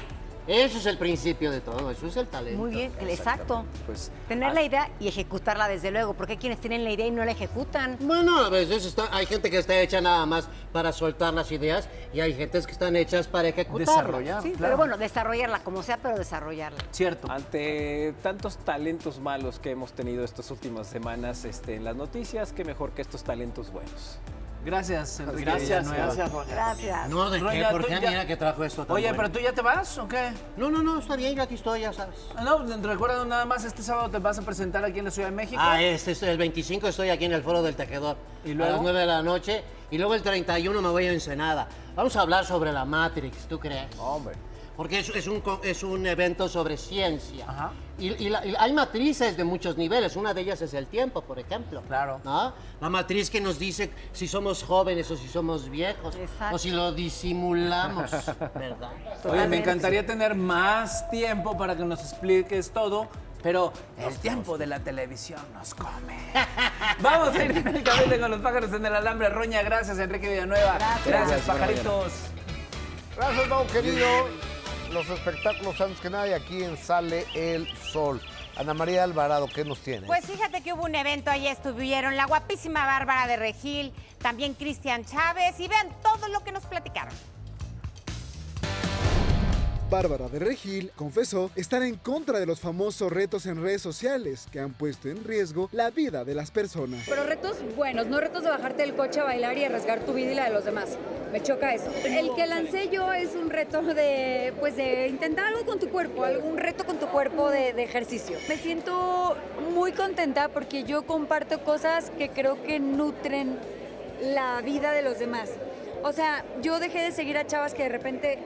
Eso es el principio de todo, eso es el talento. Muy bien, exacto. Pues, Tener la idea y ejecutarla desde luego, porque hay quienes tienen la idea y no la ejecutan. Bueno, a veces está- hay gente que está hecha nada más para soltar las ideas y hay gentes que están hechas para ejecutarlas. Sí, pero bueno, desarrollarla como sea, pero desarrollarla. Cierto. Ante tantos talentos malos que hemos tenido estas últimas semanas este, en las noticias, qué mejor que estos talentos buenos. Gracias, Enrique Gracias, gracias. Gracias. No, ¿de qué? ¿Por qué? ya- Mira que trajo esto tan Oye, bueno. pero tú ya te vas o qué? No, no, no, está bien, yo aquí estoy, ya sabes. No, recuerda nada más, este sábado te vas a presentar aquí en la Ciudad de México. Ah, este es el 25 estoy aquí en el Foro del Tejedor. ¿Y A luego? las 9 de la noche. Y luego el 31 me voy a Ensenada. Vamos a hablar sobre la Matrix, ¿tú crees? Hombre. Porque es, es un, es un evento sobre ciencia. Y, y la- y hay matrices de muchos niveles. Una de ellas es el tiempo, por ejemplo. Claro. ¿no? La matriz que nos dice si somos jóvenes o si somos viejos. O si lo disimulamos, ¿verdad? Oye, me encantaría tener más tiempo para que nos expliques todo, pero el tiempo de la televisión nos come. Vamos a ir directamente con los pájaros en el alambre. Roña, gracias, Enrique Villanueva. Gracias, Gracias, pajaritos. Gracias, Mau, querido. Los espectáculos antes que nada y aquí en Sale el Sol. Ana María Alvarado, ¿qué nos tiene? Pues fíjate que hubo un evento, ahí estuvieron la guapísima Bárbara de Regil, también Cristian Chávez, y vean todo lo que nos platicaron. Bárbara de Regil confesó estar en contra de los famosos retos en redes sociales que han puesto en riesgo la vida de las personas. Pero retos buenos, no retos de bajarte del coche a bailar y arriesgar tu vida y la de los demás. Me choca eso. El que lancé yo es un reto de, pues de intentar algo con tu cuerpo, algún reto con tu cuerpo de, de ejercicio. Me siento muy contenta porque yo comparto cosas que creo que nutren la vida de los demás. O sea, yo dejé de seguir a chavas que de repente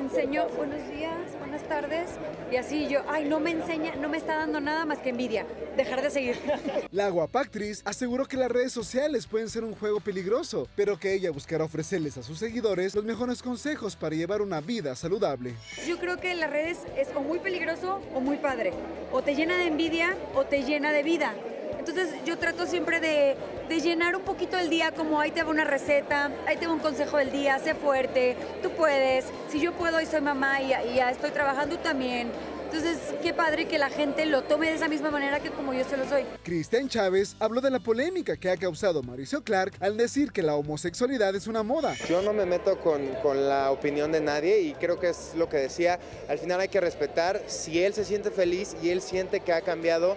enseño buenos días, buenas tardes y así yo, ay, no me enseña, no me está dando nada más que envidia. Dejar de seguir. La guapactriz aseguró que las redes sociales pueden ser un juego peligroso, pero que ella buscará ofrecerles a sus seguidores los mejores consejos para llevar una vida saludable. Yo creo que las redes es o muy peligroso o muy padre. O te llena de envidia o te llena de vida. Entonces yo trato siempre de, de llenar un poquito el día como ahí te va una receta, ahí te va un consejo del día, sé fuerte, tú puedes, si yo puedo y soy mamá y, y ya estoy trabajando también. Entonces, qué padre que la gente lo tome de esa misma manera que como yo se lo soy. Cristian Chávez habló de la polémica que ha causado Mauricio Clark al decir que la homosexualidad es una moda. Yo no me meto con, con, la opinión de nadie y creo que es lo que decía, al final hay que respetar, si él se siente feliz y él siente que ha cambiado,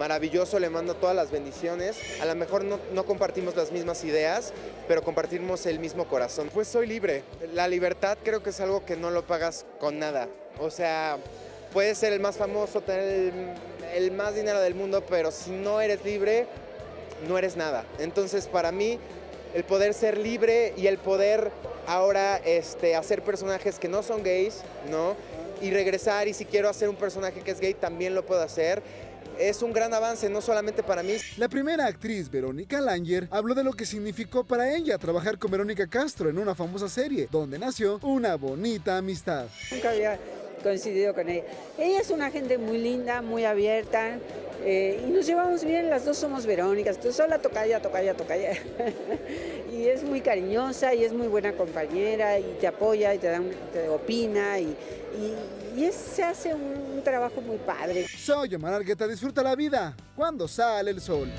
maravilloso, le mando todas las bendiciones. A lo mejor no, compartimos las mismas ideas, pero compartimos el mismo corazón. Pues soy libre. La libertad creo que es algo que no lo pagas con nada. O sea, puedes ser el más famoso, tener el, el más dinero del mundo, pero si no eres libre, no eres nada. Entonces, para mí, el poder ser libre y el poder ahora este, hacer personajes que no son gays, ¿no? Y regresar y si quiero hacer un personaje que es gay, también lo puedo hacer es un gran avance, no solamente para mí. La primera actriz, Verónica Langer, habló de lo que significó para ella trabajar con Verónica Castro en una famosa serie, donde nació una bonita amistad. Nunca había coincidido con ella. Ella es una gente muy linda, muy abierta, eh, y nos llevamos bien, las dos somos Verónicas, entonces sola tocaya, tocaya, tocaya. y es muy cariñosa y es muy buena compañera y te apoya y te, da un, te opina y, y, y es, se hace un, un, trabajo muy padre. Soy Omar Argueta, disfruta la vida cuando sale el sol.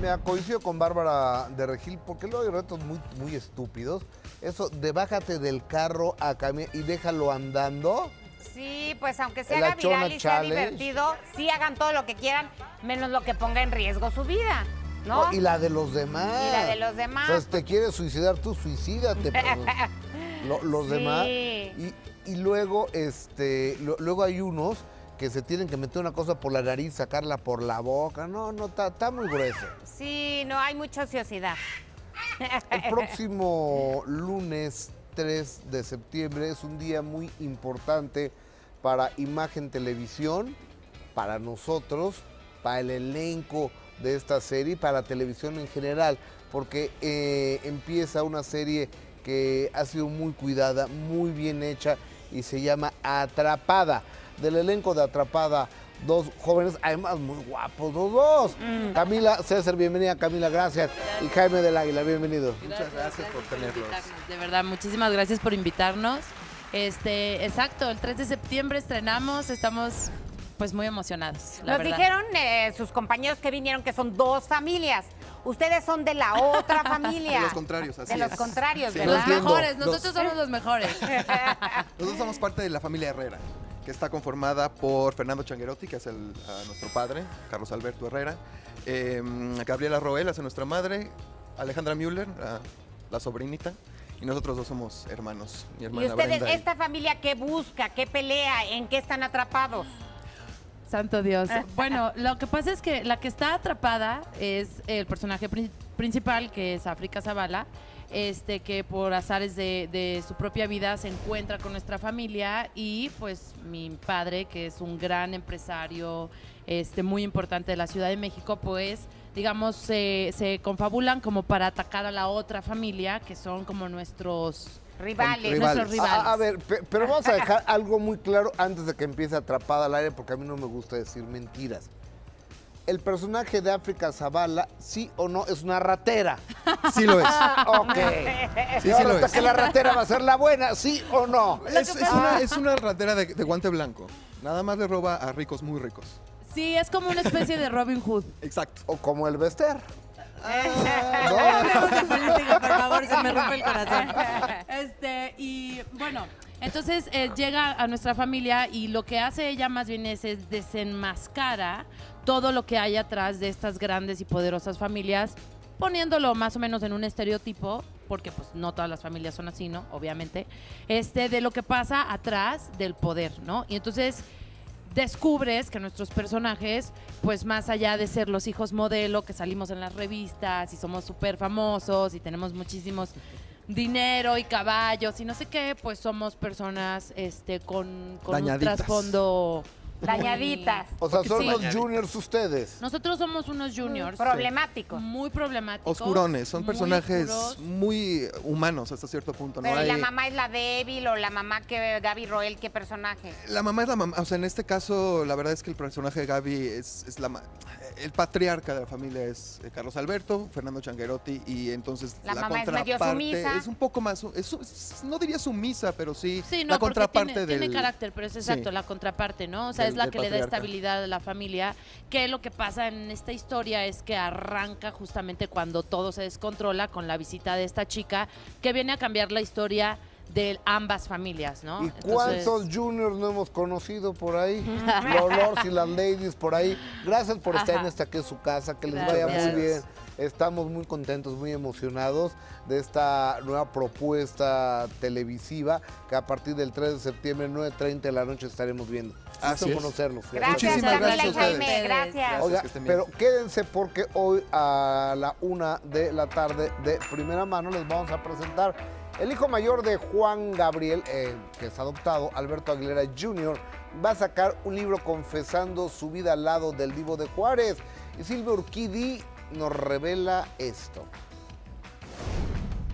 Me coincido con Bárbara de Regil porque luego hay retos muy, muy estúpidos. Eso de bájate del carro a caminar y déjalo andando. Sí, pues aunque se haga viral y sea divertido, sí hagan todo lo que quieran, menos lo que ponga en riesgo su vida. ¿no? no y la de los demás. Y la de los demás. O sea, si te quieres suicidar, tú suicídate. Pero lo, los Sí. demás. Y, y luego, este, lo- luego hay unos que se tienen que meter una cosa por la nariz, sacarla por la boca. No, no, está muy grueso. Sí, no, hay mucha ociosidad. El próximo lunes 3 de septiembre es un día muy importante para Imagen Televisión, para nosotros, para el elenco de esta serie, para la televisión en general, porque eh, empieza una serie que ha sido muy cuidada, muy bien hecha y se llama Atrapada. Del elenco de Atrapada, dos jóvenes, además muy guapos los dos. Camila César, bienvenida Camila, gracias. Y Jaime del Águila, bienvenido. Muchas gracias por tenerlos. De verdad, muchísimas gracias por invitarnos. Este, exacto, el 3 de septiembre estrenamos, estamos pues muy emocionados. La Nos verdad. dijeron eh, sus compañeros que vinieron que son dos familias. Ustedes son de la otra familia. De los contrarios, así De los es. contrarios, Sí. ¿verdad? Los mejores, Los- nosotros somos los mejores. Nosotros somos parte de la familia Herrera, que está conformada por Fernando Changuerotti, que es el, a nuestro padre, Carlos Alberto Herrera, eh, Gabriela Roel, es nuestra madre, Alejandra Müller, la, la sobrinita, y nosotros dos somos hermanos. Mi Y hermana ustedes, Brenda y- esta familia, ¿qué busca? ¿Qué pelea? ¿En qué están atrapados? Santo Dios. Bueno, lo que pasa es que la que está atrapada es el personaje pri- principal, que es África Zavala, este, que por azares de, de su propia vida se encuentra con nuestra familia y pues mi padre, que es un gran empresario este, muy importante de la Ciudad de México, pues digamos, se, se confabulan como para atacar a la otra familia, que son como nuestros Rivales. Nuestros rivales. A, a ver, pe- pero vamos a dejar algo muy claro antes de que empiece Atrapada al aire, porque a mí no me gusta decir mentiras. El personaje de África Zavala, sí o no, es una ratera. Sí lo es. ok. Sí, Y sí ahora lo hasta es. que la ratera va a ser la buena, sí o no. Es, es una, es una ratera de, de guante blanco. Nada más le roba a ricos muy ricos. Sí, es como una especie de Robin Hood. Exacto. O como el Bester. No, política, por favor, se me rompe el corazón. Este, y bueno, entonces eh, llega a nuestra familia y lo que hace ella más bien es, es desenmascara todo lo que hay atrás de estas grandes y poderosas familias, poniéndolo más o menos en un estereotipo, porque pues no todas las familias son así, ¿no? Obviamente, este, de lo que pasa atrás del poder, ¿no? Y entonces descubres que nuestros personajes, pues más allá de ser los hijos modelo que salimos en las revistas y somos súper famosos y tenemos muchísimos dinero y caballos y no sé qué, pues somos personas este con, con un trasfondo Dañaditas. O sea, son Sí. los juniors ustedes. Nosotros somos unos juniors. Problemáticos. Muy problemáticos. Oscurones, son personajes muy humanos hasta cierto punto. ¿no? Pero ¿y la mamá es la débil o la mamá que Gaby Roel, ¿qué personaje? La mamá es la mamá, o sea, en este caso, la verdad es que el personaje de Gaby es, es la ma- el patriarca de la familia es eh, Carlos Alberto, Fernando Changuerotti, y entonces La la, mamá es medio contraparte sumisa. es un poco más, es no diría sumisa, pero sí, Sí, no, la contraparte tiene, del... tiene carácter, pero es exacto, Sí. la contraparte, ¿no? O sea, Del- es la que le da estabilidad a la familia. Que lo que pasa en esta historia es que arranca justamente cuando todo se descontrola con la visita de esta chica que viene a cambiar la historia de ambas familias, ¿no? ¿Y Entonces- cuántos juniors no hemos conocido por ahí? Los lords y las ladies por ahí. Gracias por estar Ajá. en esta que es su casa, que les vaya muy bien. Estamos muy contentos, muy emocionados de esta nueva propuesta televisiva que a partir del 3 de septiembre, 9.30 de la noche estaremos viendo. Es. conocerlos. Gracias, Muchísimas gracias a ustedes. Jaime, gracias. Oiga, pero quédense porque hoy a la una de la tarde de primera mano les vamos a presentar el hijo mayor de Juan Gabriel, eh, que es adoptado, Alberto Aguilera Jr., va a sacar un libro confesando su vida al lado del Divo de Juárez. Y Silvia Urquidi nos revela esto.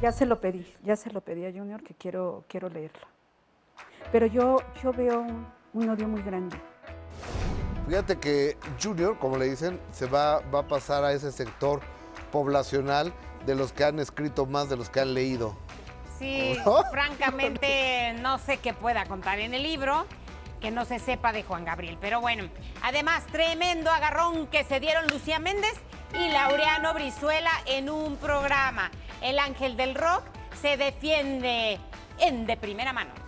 Ya se lo pedí, ya se lo pedí a Junior que quiero, quiero leerlo. Pero yo, yo veo un, un odio muy grande. Fíjate que Junior, como le dicen, se va, va a pasar a ese sector poblacional de los que han escrito más de los que han leído. Sí, ¿No? francamente no sé qué pueda contar en el libro que no se sepa de Juan Gabriel. Pero bueno, además, tremendo agarrón que se dieron Lucía Méndez y Laureano Brizuela en un programa. El ángel del rock se defiende en de primera mano.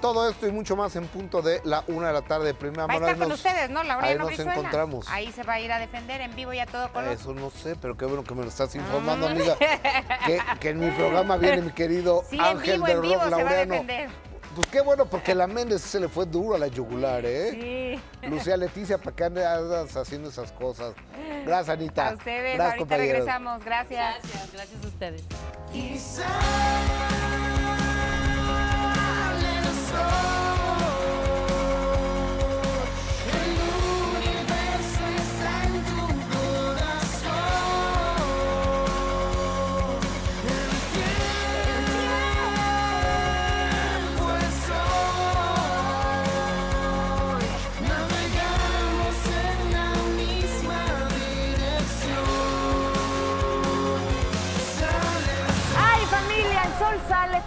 Todo esto y mucho más en punto de la una de la tarde de primera Va a mano. estar Ahí con nos- ustedes, ¿no? Laureano Ahí nos Brizuela. encontramos. Ahí se va a ir a defender en vivo y a todo color. Eso no sé, pero qué bueno que me lo estás informando, Mm. amiga. Que, que en mi programa viene mi querido Sí, en Ángel vivo, del en vivo Rock se va a Laureano. defender. Pues qué bueno, porque la Méndez se le fue duro a la yugular, ¿eh? Sí. Lucía Leticia, ¿para qué andas haciendo esas cosas? Gracias, Anita. A ustedes, Gracias, ahorita compañeros. regresamos. Gracias. Gracias, gracias a ustedes. Ay,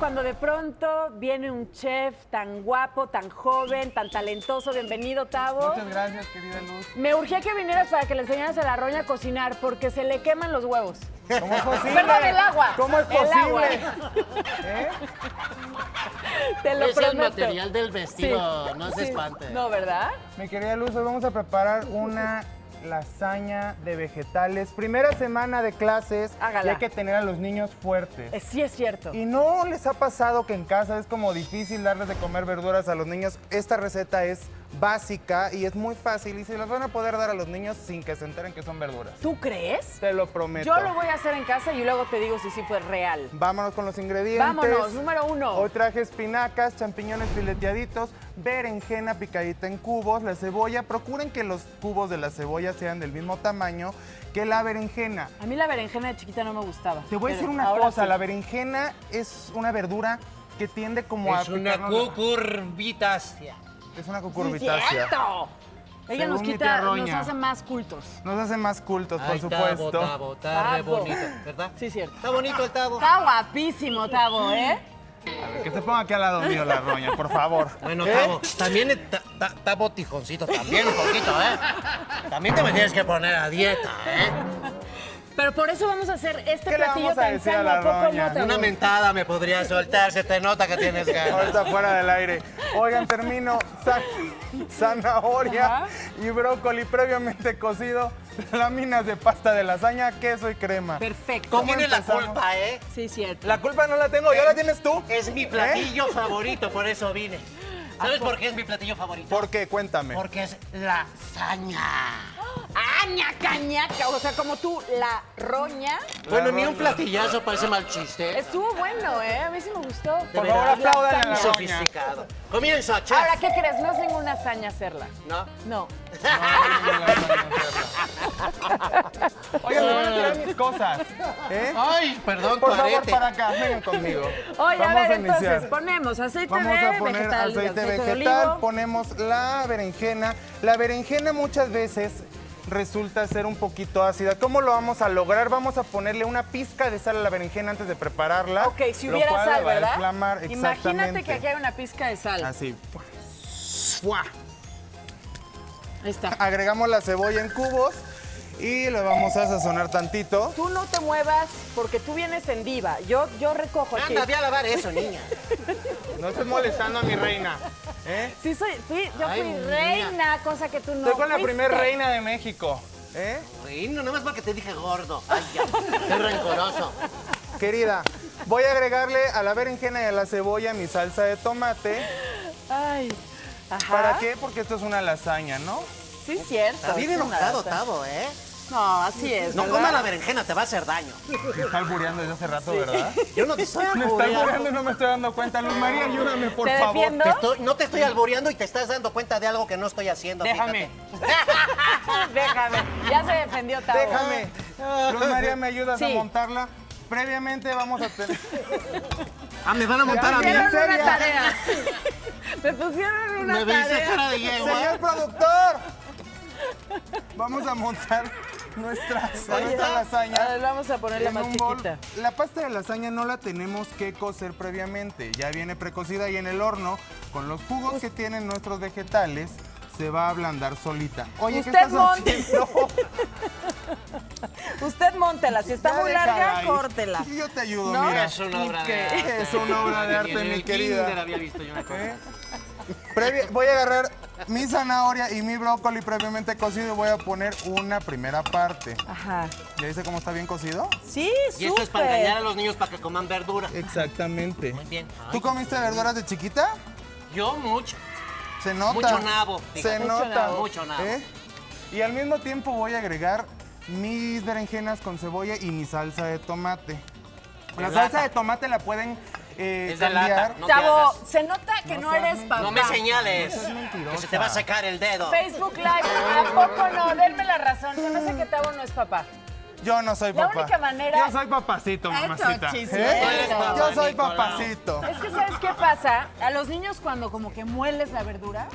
cuando de pronto viene un chef tan guapo, tan joven, tan talentoso. Bienvenido, Tavo. Muchas gracias, querida Luz. Me urgía que vinieras para que le enseñaras a la roña a cocinar porque se le queman los huevos. ¿Cómo es posible? Perdón, el agua. ¿Cómo es El agua. posible? Te lo Es el material del vestido, Sí, no se sí. espante. No, ¿verdad? Mi querida Luz, hoy vamos a preparar una lasaña de vegetales. Primera semana de clases Hágala. y hay que tener a los niños fuertes. Eh, Sí, es cierto. ¿Y no les ha pasado que en casa es como difícil darles de comer verduras a los niños? Esta receta es básica y es muy fácil y se las van a poder dar a los niños sin que se enteren que son verduras. ¿Tú crees? Te lo prometo. Yo lo voy a hacer en casa y luego te digo si sí fue real. Vámonos con los ingredientes. Vámonos, número uno. Hoy traje espinacas, champiñones fileteaditos, berenjena picadita en cubos, la cebolla. Procuren que los cubos de la cebolla sean del mismo tamaño que la berenjena. A mí la berenjena de chiquita no me gustaba. Te voy a decir una cosa, sí. la berenjena es una verdura que tiende como a... Es una cucurbitácea. Es una Sí, cucurbitácea. ¡Cierto! Ella nos Según quita, nos hace más cultos. Nos hace más cultos, por supuesto. Tabo, Tabo, está re Tabo. bonito, ¿verdad? Sí, cierto. Está bonito el Tabo. Está guapísimo, Tabo, ¿eh? Que se ponga aquí al lado mío la roña, por favor. Bueno, ¿Eh? Tavo, también está botijoncito, también un poquito, ¿eh? También te me tienes que poner a dieta, ¿eh? Pero por eso vamos a hacer este ¿Qué le platillo vamos a a sano, la ¿a poco no te Una mentada me podría soltar, se te nota que tienes ganas. Ahorita fuera del aire. Oigan, termino. Zanahoria y brócoli previamente cocido, láminas de pasta de lasaña, queso y crema. Perfecto. ¿Cómo Tienes la culpa, ¿eh? Sí, cierto. La culpa no la tengo, ¿ya la tienes tú? Es mi platillo favorito, por eso vine. ¿Sabes por qué es mi platillo favorito? ¿Por qué? Cuéntame. Porque es lasaña. ¡Ah, ñaca, ñaca! O sea, como tú, la roña. Bueno, ni un platillazo parece mal chiste. Estuvo bueno, ¿eh? A mí sí me gustó. De verdad. apláudanle a la Sofisticado. Comienza, chef. Ahora, ¿qué crees? No es ninguna hazaña hacerla. ¿No? No. Oigan, me van a tirar mis cosas. ¿eh? Ay, perdón, Por favor, arete. para acá, vengan conmigo. Oye, Vamos a ver, entonces, ponemos aceite Vamos de a poner vegetal. aceite vegetal, olivo. ponemos la berenjena. La berenjena muchas veces resulta ser un poquito ácida. ¿Cómo lo vamos a lograr? Vamos a ponerle una pizca de sal a la berenjena antes de prepararla. Ok, si hubiera sal, ¿verdad? inflamar, Imagínate que aquí hay una pizca de sal. Así. ¡Fua! Ahí está. Agregamos la cebolla en cubos y le vamos a sazonar tantito. Tú no te muevas porque tú vienes en diva. Yo, yo recojo aquí. Anda, ve a lavar eso, niña. No estés molestando a mi reina. ¿eh? Sí, soy, fui, yo Ay, fui niña. reina, cosa que tú no Estoy con la primera reina de México. ¿eh? Reino, nada más porque te dije gordo. Ay, ya. Qué rencoroso. Querida, voy a agregarle a la berenjena y a la cebolla mi salsa de tomate. Ay. Ajá. ¿Para qué? Porque esto es una lasaña, ¿no? Sí, cierto. Está bien enojado. Tavo, ¿eh? No, así es. No ¿verdad? coma la berenjena, te va a hacer daño. Me está albureando desde hace rato, ¿verdad? Yo no te estoy Me está albureando. albureando y no me estoy dando cuenta. Luz María, ayúdame, por ¿Te favor. defiendo? Te estoy- no te estoy albureando y te estás dando cuenta de algo que no estoy haciendo. Déjame. Déjame. Ya se defendió Tavo. Déjame. Luz María, ¿me ayudas Sí. a montarla? Previamente vamos a tener... Ah, me van a Me montar a mí. pusieron ¿En serio? una tarea. Me pusieron una Me viste tarea. cara de yegua. Señor productor, vamos a montar nuestra, nuestra lasaña. A ver, vamos a ponerla más un bol. chiquita. La pasta de lasaña no la tenemos que cocer previamente, ya viene precocida y en el horno, con los jugos que tienen nuestros vegetales, se va a ablandar solita. Oye, ¿qué Usted estás monte. haciendo? Usted móntela. Si está Ya muy larga, ahí. córtela. Yo te ayudo, ¿No? mira. Es una obra de arte. Es una obra de arte, mi querida. kinder había visto yo una cosa. ¿Eh? Previ- voy a agarrar mi zanahoria y mi brócoli previamente cocido y voy a poner una primera parte. Ajá. ¿Ya dice cómo está bien cocido? Sí, Y esto es para súper. engañar a los niños para que coman verdura. Exactamente. Muy bien. ¿Tú comiste verduras de chiquita? Yo mucho. Se nota. Mucho nabo, Se. Mucho nota. nabo. Mucho nabo. ¿Eh? Y al mismo tiempo voy a agregar mis berenjenas con cebolla y mi salsa de tomate. La salsa de tomate la pueden eh, Es de cambiar. lata, no hagas. se nota que no, eres papá. No me señales. No seas mentirosa. Que se te va a secar el dedo. Facebook Live, ¿a poco no? Denme la razón. Se me hace que Tavo no es papá. Yo no soy La papá. única manera- Yo soy papacito, mamacita. ¿Eh? Papá, Yo soy papacito. Es que, ¿sabes qué pasa? A los niños cuando como que mueles la verdura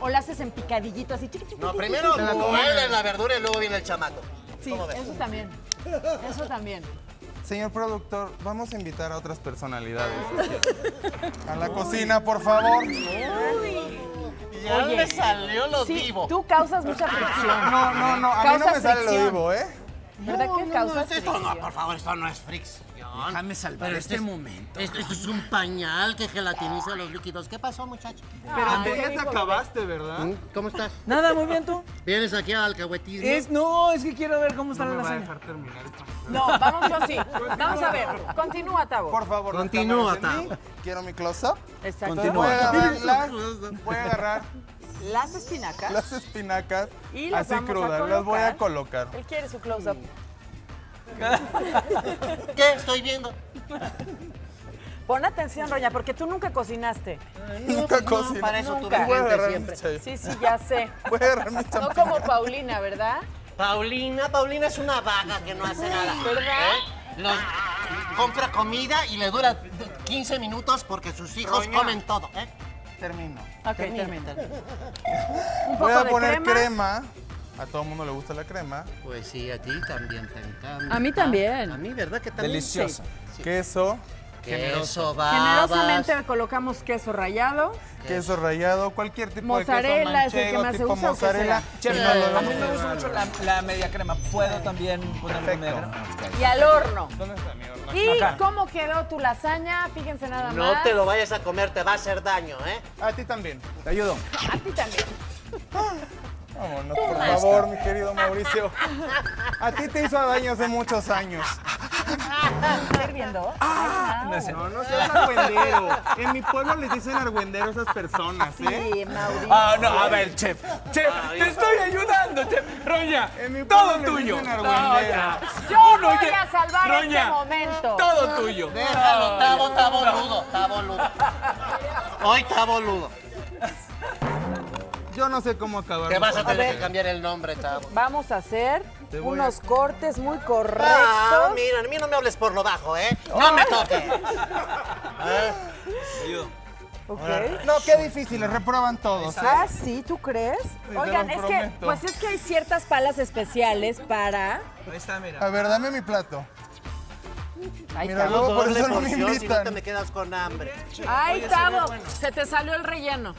o la haces en picadillito así chiqui, chiqui, No, chiqui, primero la muelen la verdura y luego viene el chamaco. Sí, eso también. Eso también. Señor productor, vamos a invitar a otras personalidades a la cocina, por favor. Ya Oye, me salió lo Sí, vivo. tú causas mucha fricción. No, no, no, a mí no Causas me sale lo vivo, ¿eh? ¿Verdad que causas esto no, fricción? por favor, esto no es fricción. Déjame salvar Pero este es- momento. Esto, esto es un pañal que gelatiniza los líquidos. ¿Qué pasó, muchacho? Pero Ay, ya te acabaste, ¿verdad? ¿Mm? ¿Cómo estás? Nada, muy bien tú. ¿Vienes aquí al alcahuetismo? Es, no, es que quiero ver cómo está No la lasaña. No, vamos yo sí. Vamos a ver. Continúa, Tavo. Por favor, Continúa, mí. Quiero mi close-up. Exacto. Voy a Continúa. agarrar las, voy a agarrar Las espinacas. las espinacas Y las así vamos a crudas. Las voy a colocar. colocar. Él quiere su close-up. ¿Qué estoy viendo? Pon atención, Roña, porque tú nunca cocinaste. Nunca cocino. para eso Nunca. tuve gente siempre. Sí, sí, ya sé. No como Paulina, ¿verdad? Paulina, Paulina es una vaga que no hace nada. ¿Verdad? ¿Eh? Los- compra comida y le dura 15 minutos porque sus hijos Roña. comen todo. ¿eh? Termino. Ok. Un Voy a de poner crema. crema. A todo el mundo le gusta la crema. Pues sí, a ti también te encanta. A mí también. A mí, ¿verdad que también? Deliciosa. Queso. Queso, babas. Generosamente colocamos queso rallado. Queso rallado, cualquier tipo Mozzarella de es queso el que más se usa, ¿o qué mozzarella. no a mí me gusta mucho la, la media crema. ¿Puedo también ponerle media crema? Y al horno. ¿Dónde está mi horno? ¿Y Acá. cómo quedó tu lasaña? Fíjense nada más. No te lo vayas a comer, te va a hacer daño, ¿eh? A ti también. Te ayudo. A ti también. Vámonos, por favor, mi querido Mauricio. A ti te hizo daño hace muchos años. ¿Estás viendo? Ah, No, no seas argüendero. En mi pueblo les dicen argüendero a esas personas, ¿eh? Sí, Mauricio. Ah, no, a ver, chef. Chef, te estoy ayudando, chef. Roña, todo tuyo. No, ya. Yo Uno voy a salvar Roña, este momento. Todo tuyo. Déjalo, está, bo- está No. boludo, está boludo. Hoy está boludo. Yo no sé cómo acabar. Te vas a tener que cambiar el nombre, chavo. Vamos a hacer unos cortes muy correctos. Ah, mira, a mí no me hables por lo bajo, ¿eh? No me toques. ¿Eh? Ok. No, qué difícil, les reprueban todos. ¿eh? Ah, sí, ¿tú crees? Oigan, es que, pues es que hay ciertas palas especiales para. Ahí está, mira. A ver, dame mi plato. Ahí Mira, luego por eso no me porción, si no invitan. te me quedas con hambre. Ay, Tavo, se te salió el relleno.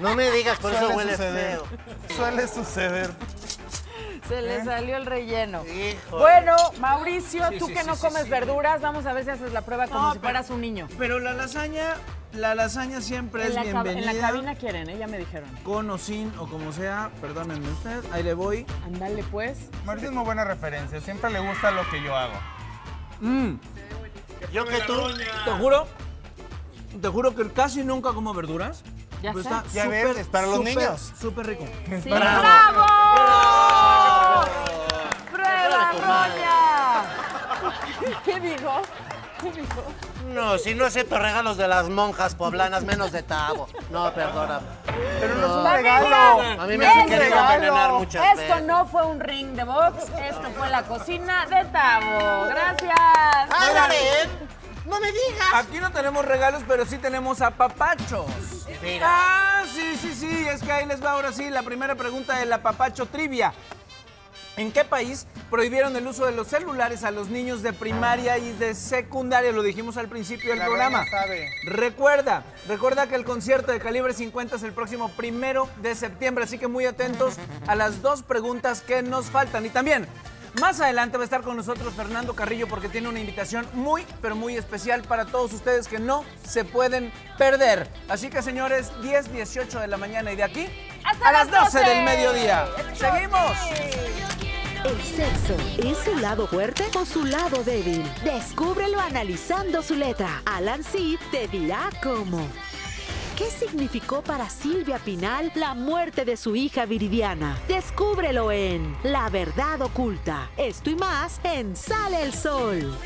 No me digas, por eso Suele huele suceder. feo. Suele suceder. Se le ¿Eh? salió el relleno. Híjole. Bueno, Mauricio, Sí, tú sí, que sí, no sí, comes sí. verduras, vamos a ver si haces la prueba como No, si pero- fueras un niño. Pero la lasaña, la lasaña siempre En es la, bienvenida. en la cabina quieren, ¿eh? Ya me dijeron. Con o sin, o como sea, perdónenme usted, ahí le voy. Ándale, pues. Mauricio es muy buena referencia. Siempre le gusta lo que yo hago. Mm, Yo que tú. te juro, te juro que casi nunca como verduras. Ya pero está Ya ves, súper, es para los súper, niños. Súper rico. Sí, Bravo. ¡Bravo! ¡Prueba, tu madre. Roña! ¿Qué dijo? No, si no acepto regalos de las monjas poblanas, menos de Tavo. No, perdóname. Pero no es un regalo. A mí me han Esto- querido envenenar muchas Esto veces. no fue un ring de box, esto fue la cocina de Tavo. Gracias. ¡Ándale! ¡No me digas! Aquí no tenemos regalos, pero sí tenemos apapachos. Mira. Ah, sí, sí, sí. Es que ahí les va ahora sí la primera pregunta del apapacho trivia. ¿En qué país prohibieron el uso de los celulares a los niños de primaria y de secundaria? Lo dijimos al principio del La programa. Sabe. Recuerda, recuerda que el concierto de Calibre 50 es el próximo primero de septiembre, así que muy atentos a las dos preguntas que nos faltan. Y también, más adelante va a estar con nosotros Fernando Carrillo porque tiene una invitación muy, pero muy especial para todos ustedes que no se pueden perder. Así que señores, 10, 18 de la mañana y de aquí Hasta a las las 12 del 12. mediodía. Seguimos. ¿El sexo es su lado fuerte o su lado débil? Descúbrelo analizando su letra. Alan Seed te dirá cómo. ¿Qué significó para Silvia Pinal la muerte de su hija Viridiana? Descúbrelo en La Verdad Oculta. Esto y más en Sale el Sol.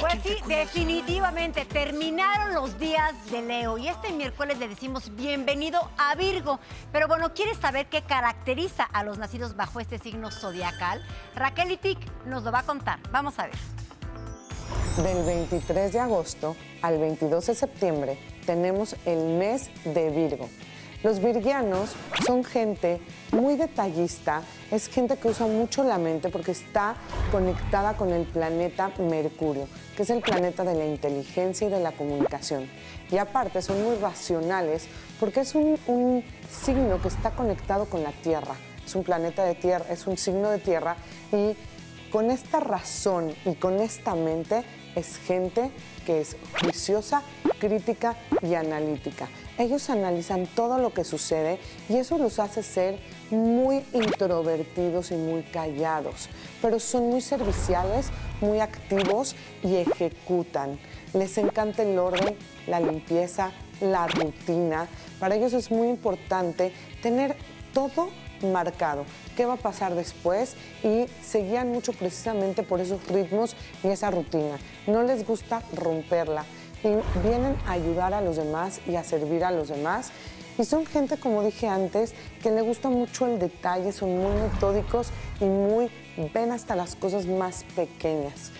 Pues sí, definitivamente terminaron los días de Leo y este miércoles le decimos bienvenido a Virgo. Pero bueno, ¿quieres saber qué caracteriza a los nacidos bajo este signo zodiacal? Raquel Itik nos lo va a contar. Vamos a ver. Del 23 de agosto al 22 de septiembre tenemos el mes de Virgo. Los virgianos son gente muy detallista, es gente que usa mucho la mente porque está conectada con el planeta Mercurio, que es el planeta de la inteligencia y de la comunicación. Y aparte son muy racionales porque es un, un signo que está conectado con la Tierra. Es un planeta de Tierra, es un signo de Tierra y con esta razón y con esta mente es gente que es juiciosa, crítica y analítica. Ellos analizan todo lo que sucede y eso los hace ser muy introvertidos y muy callados, pero son muy serviciales, muy activos y ejecutan. Les encanta el orden, la limpieza, la rutina. Para ellos es muy importante tener todo marcado, qué va a pasar después y se guían mucho precisamente por esos ritmos y esa rutina. No les gusta romperla y vienen a ayudar a los demás y a servir a los demás. Y son gente, como dije antes, que le gusta mucho el detalle, son muy metódicos y muy ven hasta las cosas más pequeñas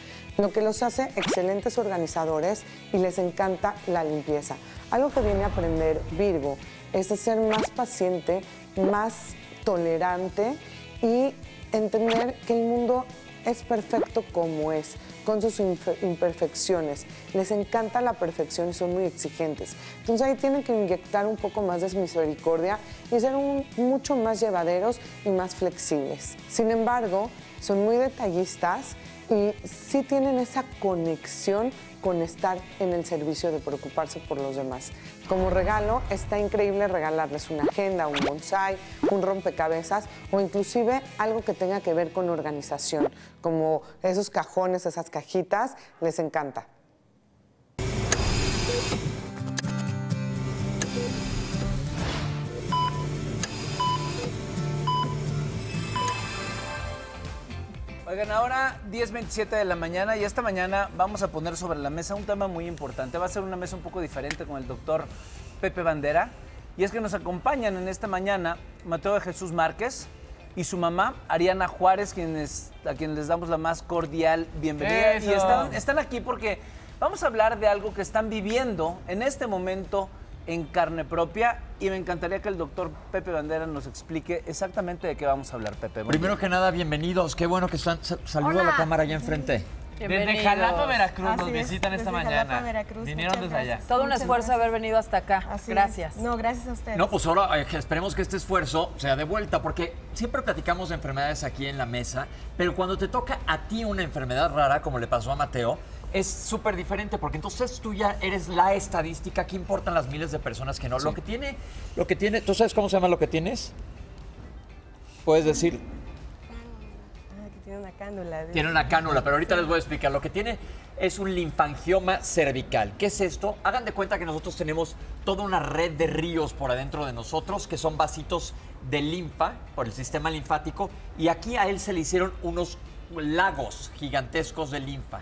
lo que los hace excelentes organizadores y les encanta la limpieza. Algo que viene a aprender Virgo es ser más paciente, más tolerante y entender que el mundo es perfecto como es. con sus imperfecciones. Les encanta la perfección y son muy exigentes. Entonces ahí tienen que inyectar un poco más de misericordia y ser mucho más llevaderos y más flexibles. Sin embargo, son muy detallistas y sí tienen esa conexión con estar en el servicio de preocuparse por los demás. Como regalo, está increíble regalarles una agenda, un bonsai, un rompecabezas o inclusive algo que tenga que ver con organización, como esos cajones, esas cajitas, les encanta. Oigan, ahora 10.27 de la mañana y esta mañana vamos a poner sobre la mesa un tema muy importante. Va a ser una mesa un poco diferente con el doctor Pepe Bandera. Y es que nos acompañan en esta mañana Mateo de Jesús Márquez y su mamá, Ariana Juárez, quienes, a quienes les damos la más cordial bienvenida. Eso. Y están, están aquí porque vamos a hablar de algo que están viviendo en este momento en carne propia y me encantaría que el doctor Pepe Bandera nos explique exactamente de qué vamos a hablar, Pepe. Primero que nada, bienvenidos. Qué bueno que están. sa- Saludo a la cámara allá enfrente. Desde Jalapa, Veracruz nos Así es, visitan esta desde mañana. Jalapa, Veracruz, Vinieron desde allá. Todo un Muchas esfuerzo gracias. haber venido hasta acá. Así es. Gracias. No, gracias a ustedes. No, pues ahora eh, esperemos que este esfuerzo sea de vuelta, porque siempre platicamos de enfermedades aquí en la mesa, pero cuando te toca a ti una enfermedad rara, como le pasó a Mateo, es súper diferente, porque entonces tú ya eres la estadística, ¿qué importan las miles de personas que no? Lo que tiene, lo que tiene, ¿tú sabes cómo se llama lo que tienes? Puedes decir, Ah, que tiene una cánula. Tiene una cánula, pero ahorita les voy a explicar. Lo que tiene es un linfangioma cervical. ¿Qué es esto? Hagan de cuenta que nosotros tenemos toda una red de ríos por adentro de nosotros, que son vasitos de linfa por el sistema linfático, y aquí a él se le hicieron unos lagos gigantescos de linfa.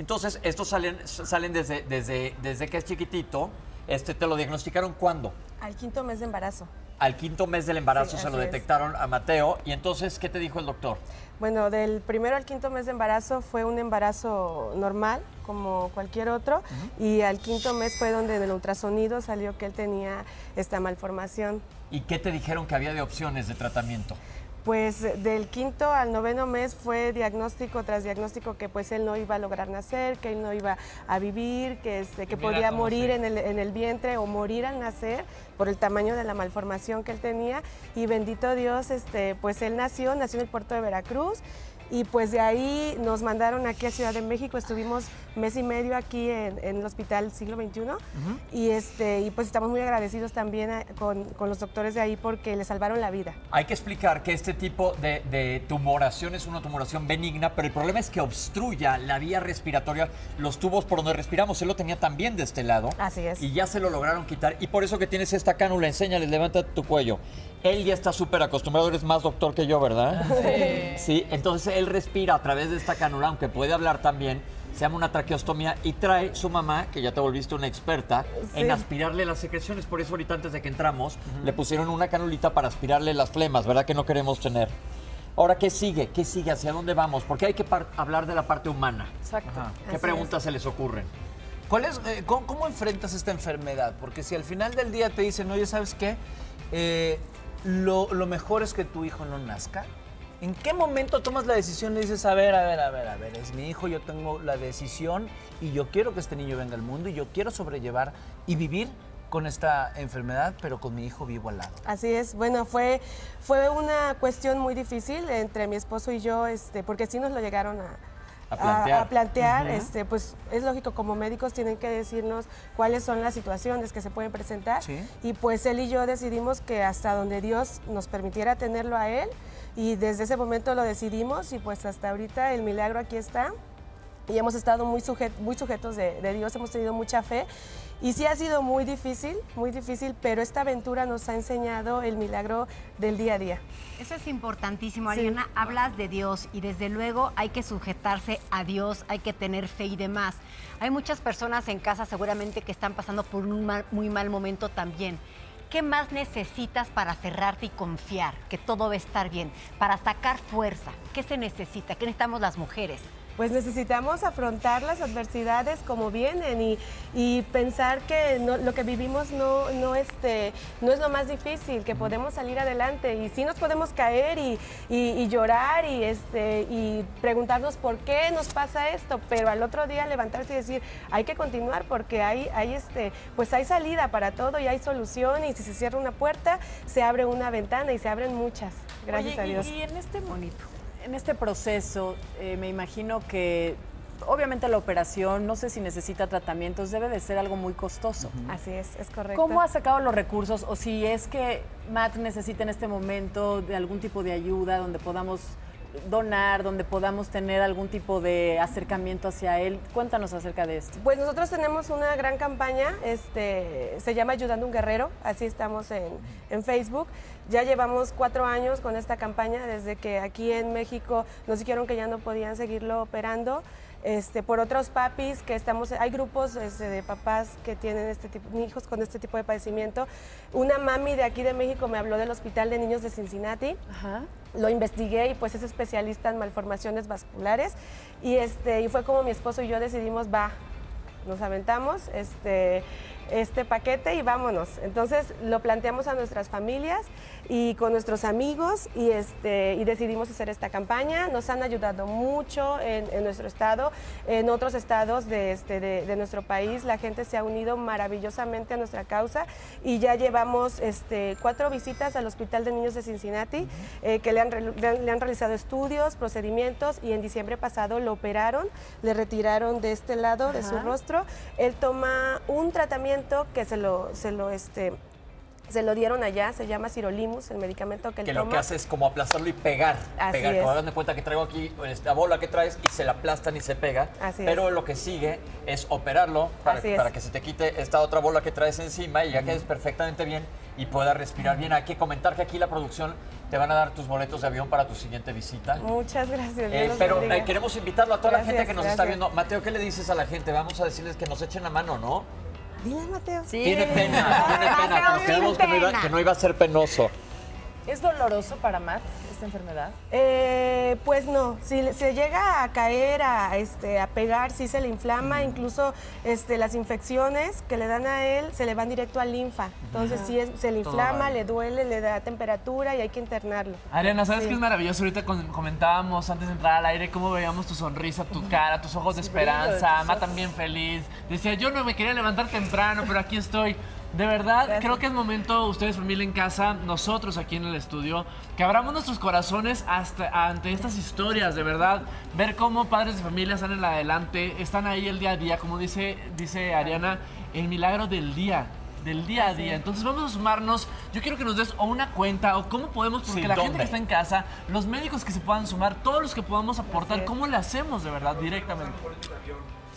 Entonces, estos salen, salen desde, desde, desde que es chiquitito. Este, ¿Te lo diagnosticaron cuándo? Al quinto mes de embarazo. Al quinto mes del embarazo Sí, se lo es. detectaron a Mateo. Y entonces, ¿qué te dijo el doctor? Bueno, del primero al quinto mes de embarazo fue un embarazo normal, como cualquier otro, y al quinto mes fue donde en el ultrasonido salió que él tenía esta malformación. ¿Y qué te dijeron que había de opciones de tratamiento? Pues del quinto al noveno mes fue diagnóstico tras diagnóstico que pues él no iba a lograr nacer, que él no iba a vivir, que, este, que Mira podía morir en el, en el vientre o morir al nacer por el tamaño de la malformación que él tenía. Y bendito Dios, este, pues él nació, nació en el puerto de Veracruz. Y pues de ahí nos mandaron aquí a Ciudad de México, estuvimos mes y medio aquí en, en el Hospital Siglo XXI y, este, y pues estamos muy agradecidos también a- con, con los doctores de ahí porque le salvaron la vida. Hay que explicar que este tipo de, de tumoración es una tumoración benigna, pero el problema es que obstruya la vía respiratoria, los tubos por donde respiramos. Él lo tenía también de este lado. Así es. Y ya se lo lograron quitar. Y por eso que tienes esta cánula, enséñale, levanta tu cuello. Él ya está súper acostumbrado, eres más doctor que yo, ¿verdad? Sí. Sí, entonces él respira a través de esta cánula, aunque puede hablar también. Se llama una traqueostomía y trae su mamá, que ya te volviste una experta, Sí. en aspirarle las secreciones. Por eso ahorita antes de que entramos, le pusieron una canulita para aspirarle las flemas, ¿verdad? Que no queremos tener. Ahora, ¿qué sigue? ¿Qué sigue? ¿Hacia dónde vamos? Porque hay que hablar de la parte humana. Exacto. ¿Qué preguntas se les ocurren? ¿Cuál es, eh, cómo, cómo enfrentas esta enfermedad? Porque si al final del día te dicen, oye, ¿sabes qué? Eh, lo, lo mejor es que tu hijo no nazca. ¿En qué momento tomas la decisión y dices, a ver, a ver, a ver, a ver, es mi hijo, yo tengo la decisión y yo quiero que este niño venga al mundo y yo quiero sobrellevar y vivir con esta enfermedad, pero con mi hijo vivo al lado? Así es, bueno, fue, fue una cuestión muy difícil entre mi esposo y yo, este, porque sí nos lo llegaron a, A plantear. a plantear, Ujú. este, pues es lógico, como médicos tienen que decirnos cuáles son las situaciones que se pueden presentar. Sí. Y pues él y yo decidimos que hasta donde Dios nos permitiera tenerlo a él, y desde ese momento lo decidimos, y pues hasta ahorita el milagro aquí está. Y hemos estado muy, sujet- muy sujetos de, de Dios, hemos tenido mucha fe. Y sí ha sido muy difícil, muy difícil, pero esta aventura nos ha enseñado el milagro del día a día. Eso es importantísimo, Sí. Ariana. Hablas de Dios y desde luego hay que sujetarse a Dios, hay que tener fe y demás. Hay muchas personas en casa seguramente que están pasando por un mal- muy mal momento también. ¿Qué más necesitas para cerrarte y confiar que todo va a estar bien? Para sacar fuerza. ¿Qué se necesita? ¿Qué necesitamos las mujeres? Pues necesitamos afrontar las adversidades como vienen y, y pensar que no- lo que vivimos no, no, este, no es lo más difícil, que podemos salir adelante y sí nos podemos caer y, y- y llorar y, este, y preguntarnos por qué nos pasa esto, pero al otro día levantarse y decir, hay que continuar porque hay, hay, este, pues hay salida para todo y hay solución y si se cierra una puerta, se abre una ventana y se abren muchas. Gracias Oye, a Dios. Y, en este en este proceso, eh, me imagino que obviamente la operación, no sé si necesita tratamientos, debe de ser algo muy costoso. Así es, es correcto. ¿Cómo ha sacado los recursos? O si es que Matt necesita en este momento de algún tipo de ayuda donde podamos donar, donde podamos tener algún tipo de acercamiento hacia él. Cuéntanos acerca de esto. Pues nosotros tenemos una gran campaña, este, se llama Ayudando un Guerrero, así estamos en, en Facebook. Ya llevamos cuatro años con esta campaña desde que aquí en México nos dijeron que ya no podían seguirlo operando. Este, por otros papis que estamos, hay grupos este, de papás que tienen este tipo, hijos con este tipo de padecimiento. Una mami de aquí de México me habló del Hospital de Niños de Cincinnati. Lo investigué y pues es especialista en malformaciones vasculares y este y fue como mi esposo y yo decidimos va, nos aventamos este este paquete y vámonos. Entonces lo planteamos a nuestras familias y con nuestros amigos y, este, y decidimos hacer esta campaña. Nos han ayudado mucho en, en nuestro estado, en otros estados de, este, de, de nuestro país. La gente se ha unido maravillosamente a nuestra causa y ya llevamos este, cuatro visitas al Hospital de Niños de Cincinnati eh, que le han, le han- le han realizado estudios, procedimientos y en diciembre pasado lo operaron, le retiraron de este lado de su rostro. Él toma un tratamiento que se lo, se lo, este, se lo dieron allá, se llama Sirolimus, el medicamento que él Que toma. lo que hace es como aplastarlo y pegar. Así pegar. es. Como hagan de cuenta que traigo aquí esta bola que traes y se la aplastan y se pega. Así pero es. lo que sigue es operarlo para, que se te quite esta otra bola que traes encima y ya quedes perfectamente bien y puedas respirar bien. Hay que comentar que aquí la producción te van a dar tus boletos de avión para tu siguiente visita. Muchas gracias. Eh, pero eh, queremos invitarlo a toda la gente que nos está viendo. Mateo, ¿qué le dices a la gente? Vamos a decirles que nos echen la mano, ¿no? Dile, Mateo. Tiene pena, tiene pena, creemos que no, iba, que no iba a ser penoso. ¿Es doloroso para Matt esta enfermedad? Eh, pues no, si se llega a caer, a, este, a pegar, sí se le inflama, incluso este, las infecciones que le dan a él se le van directo al linfa. Entonces Ajá. sí es- se le inflama, le duele, le da temperatura y hay que internarlo. Ariana, ¿sabes Sí. qué es maravilloso? Ahorita comentábamos antes de entrar al aire cómo veíamos tu sonrisa, tu cara, tus ojos de Sí, esperanza, tus Ma ojos. también feliz. Decía, yo no me quería levantar temprano, pero aquí estoy. De verdad, creo que es momento, ustedes familia en casa, nosotros aquí en el estudio, que abramos nuestros corazones hasta ante estas historias, de verdad. Ver cómo padres de familia salen adelante, están ahí el día a día, como dice, dice Ariana, el milagro del día del día a día. es. Entonces vamos a sumarnos. Yo quiero que nos des o una cuenta o cómo podemos, porque Sí, la gente que está en casa, los médicos que se puedan sumar, todos los que podamos aportar. ¿cómo le hacemos de verdad directamente?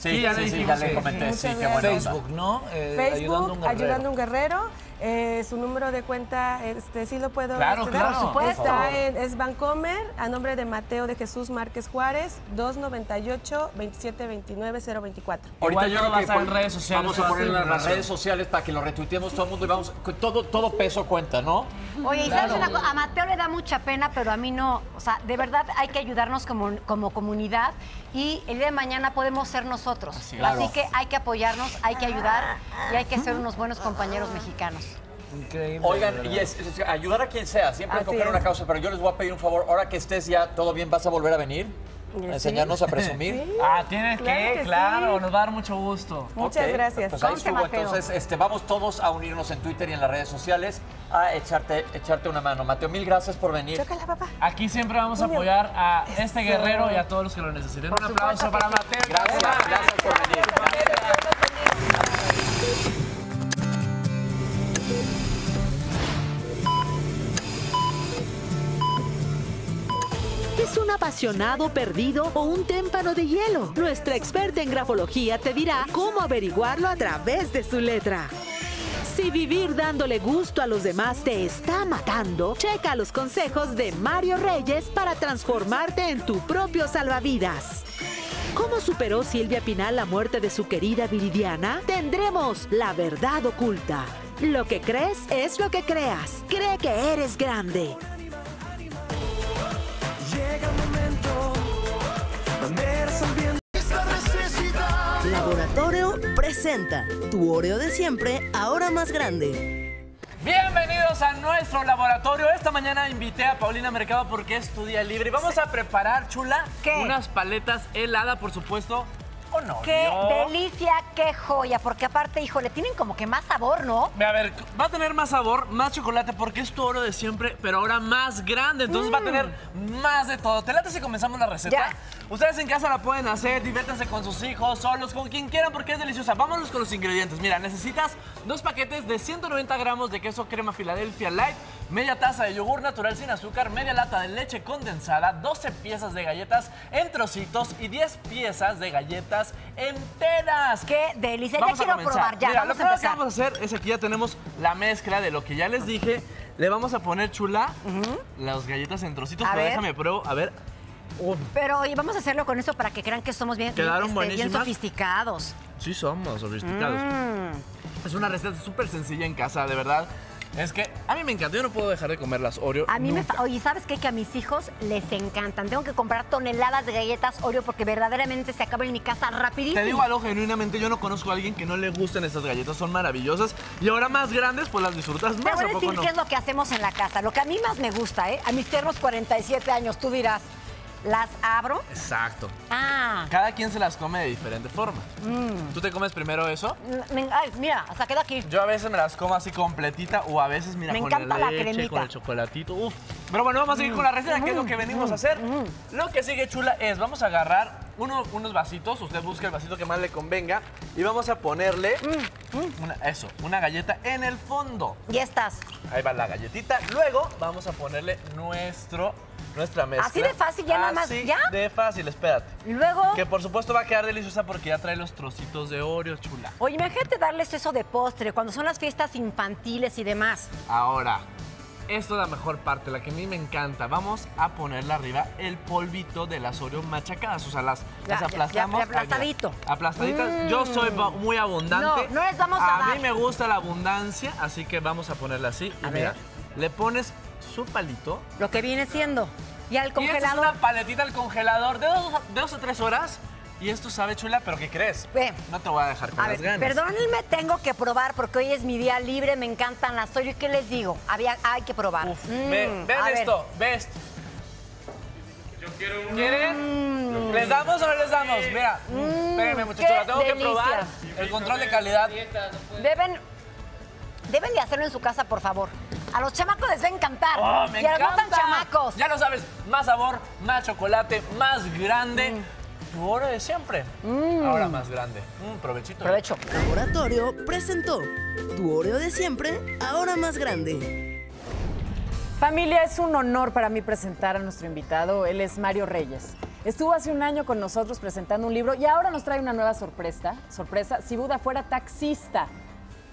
Sí, ya sí, le sí, ya le comenté, sí, qué onda. Facebook, ¿no? Eh, Facebook, ayudando a un guerrero. Ayudando a un Guerrero. Eh, su número de cuenta, este, sí lo puedo Claro, este, claro, por supuesto. Está en, es Bancomer, a nombre de Mateo de Jesús Márquez Juárez, 298 2729 024. Ahorita yo creo que en redes sociales, vamos a poner en las redes sociales para que lo retuiteemos todo el mundo y vamos, todo, todo peso cuenta, ¿no? Oye, y sabes una cosa, a Mateo le da mucha pena, pero a mí no. O sea, de verdad hay que ayudarnos como, como comunidad y el día de mañana podemos ser nosotros. Así, Claro. que hay que apoyarnos, hay que ayudar y hay que ser unos buenos compañeros mexicanos. Increíble. Oigan, y es, es ayudar a quien sea, siempre Así escoger es. una causa, pero yo les voy a pedir un favor, ahora que estés ya todo bien, ¿vas a volver a venir? Sí. A enseñarnos a presumir. Sí. Ah, tienes Claro que, que sí. claro, nos va a dar mucho gusto. Muchas Ok, gracias. Pues ahí estuvo. Entonces, este, vamos todos a unirnos en Twitter y en las redes sociales a echarte, echarte una mano. Mateo, mil gracias por venir. Chócala, papá. Aquí siempre vamos a apoyar a este guerrero y a todos los que lo necesiten. Por Un aplauso supuesto para. Mateo. Gracias, gracias por venir. ¿Es un apasionado perdido o un témpano de hielo? Nuestra experta en grafología te dirá cómo averiguarlo a través de su letra. Si vivir dándole gusto a los demás te está matando, checa los consejos de Mario Reyes para transformarte en tu propio salvavidas. ¿Cómo superó Silvia Pinal la muerte de su querida Viridiana? Tendremos la verdad oculta. Lo que crees es lo que creas. Cree que eres grande llega el momento Laboratorio presenta tu Oreo de siempre, ahora más grande. Bienvenidos a nuestro laboratorio. Esta mañana invité a Paulina Mercado porque es tu día libre. y Vamos a preparar, chula, ¿Qué? unas paletas heladas, por supuesto, con Oreo. Qué delicia, qué joya, porque aparte, híjole, tienen como que más sabor, ¿no? A ver, va a tener más sabor, más chocolate, porque es tu oro de siempre, pero ahora más grande. Entonces va a tener más de todo. ¿Te late si comenzamos la receta? Ya. Ustedes en casa la pueden hacer, diviértanse con sus hijos, solos, con quien quieran, porque es deliciosa. Vámonos con los ingredientes. Mira, necesitas dos paquetes de 190 gramos de queso crema Filadelfia Light, media taza de yogur natural sin azúcar, media lata de leche condensada, 12 piezas de galletas en trocitos y 10 piezas de galletas enteras. ¡Qué delicia! Vamos ya a quiero comenzar. probar, ya, Mira, vamos lo a que vamos a hacer es aquí ya tenemos la mezcla de lo que ya les dije. Le vamos a poner chula las galletas en trocitos, A pero ver. déjame pruebo. A ver. Pero oye, vamos a hacerlo con eso para que crean que somos bien, Quedaron este, bien sofisticados. sí somos sofisticados. Mm. Es una receta súper sencilla en casa, de verdad. Es que a mí me encanta, yo no puedo dejar de comer las Oreo. A mí me... nunca. fa- Oye, ¿sabes qué? Que a mis hijos les encantan. Tengo que comprar toneladas de galletas Oreo porque verdaderamente se acaban en mi casa rapidísimo. Te digo algo genuinamente, yo no conozco a alguien que no le gusten estas galletas, son maravillosas. Y ahora más grandes, pues las disfrutas Te más, voy ¿a decir no? qué es lo que hacemos en la casa. Lo que a mí más me gusta, ¿eh? A mis tiernos 47 años, tú dirás, las abro. Exacto. Ah. Cada quien se las come de diferente forma. Mm. ¿Tú te comes primero eso? Me- ay, mira, hasta queda aquí. Yo a veces me las como así completita o a veces, mira, Me con encanta la la leche, cremita. con el chocolatito. Uf. Pero bueno, vamos a seguir con la receta, que es lo que venimos a hacer. Lo que sigue, chula, es vamos a agarrar uno- unos vasitos. Usted busca el vasito que más le convenga. Y vamos a ponerle una, eso, una galleta en el fondo. Y estas. Ahí va la galletita. Luego vamos a ponerle nuestro, nuestra mezcla. Así de fácil, ya nada más, Así ¿ya? de fácil, espérate. Y luego. Que por supuesto va a quedar deliciosa porque ya trae los trocitos de Oreo, chula. Oye, imagínate darles eso de postre cuando son las fiestas infantiles y demás. Ahora, esto es la mejor parte, la que a mí me encanta. Vamos a ponerle arriba el polvito de las Oreo machacadas. O sea, las, Ya, las aplastamos. ya, aplastadito. Mira, Aplastaditas. Mm. Yo soy muy abundante. No, no les vamos a A dar. mí me gusta la abundancia, así que vamos a ponerla así. Y A mira, ver. le pones su palito. Lo que viene siendo. Y al Y esta es congelador. una paletita al congelador de dos, de dos a tres horas. Y esto sabe chula, pero ¿qué crees? Ve. No te voy a dejar con A las ver, ganas. perdónenme, tengo que probar porque hoy es mi día libre, me encantan las. ¿Y qué les digo? Había, hay que probar. Mm, Ve, esto, ve esto. ¿Quieren? ¿Les damos o no les damos? Mira, espérenme muchachos, la tengo que probar. El control de calidad. Deben, deben de hacerlo en su casa, por favor. A los chamacos les va a encantar. ¡Oh, me y a los no tan encanta! chamacos. Ya lo sabes, más sabor, más chocolate, más grande. Tu oro de siempre. Ahora más grande. Mm, provechito. Provecho. Laboratorio presentó tu Oreo de siempre, ahora más grande. Familia, es un honor para mí presentar a nuestro invitado. Él es Mario Reyes. Estuvo hace un año con nosotros presentando un libro y ahora nos trae una nueva sorpresa. Sorpresa, si Buda fuera taxista.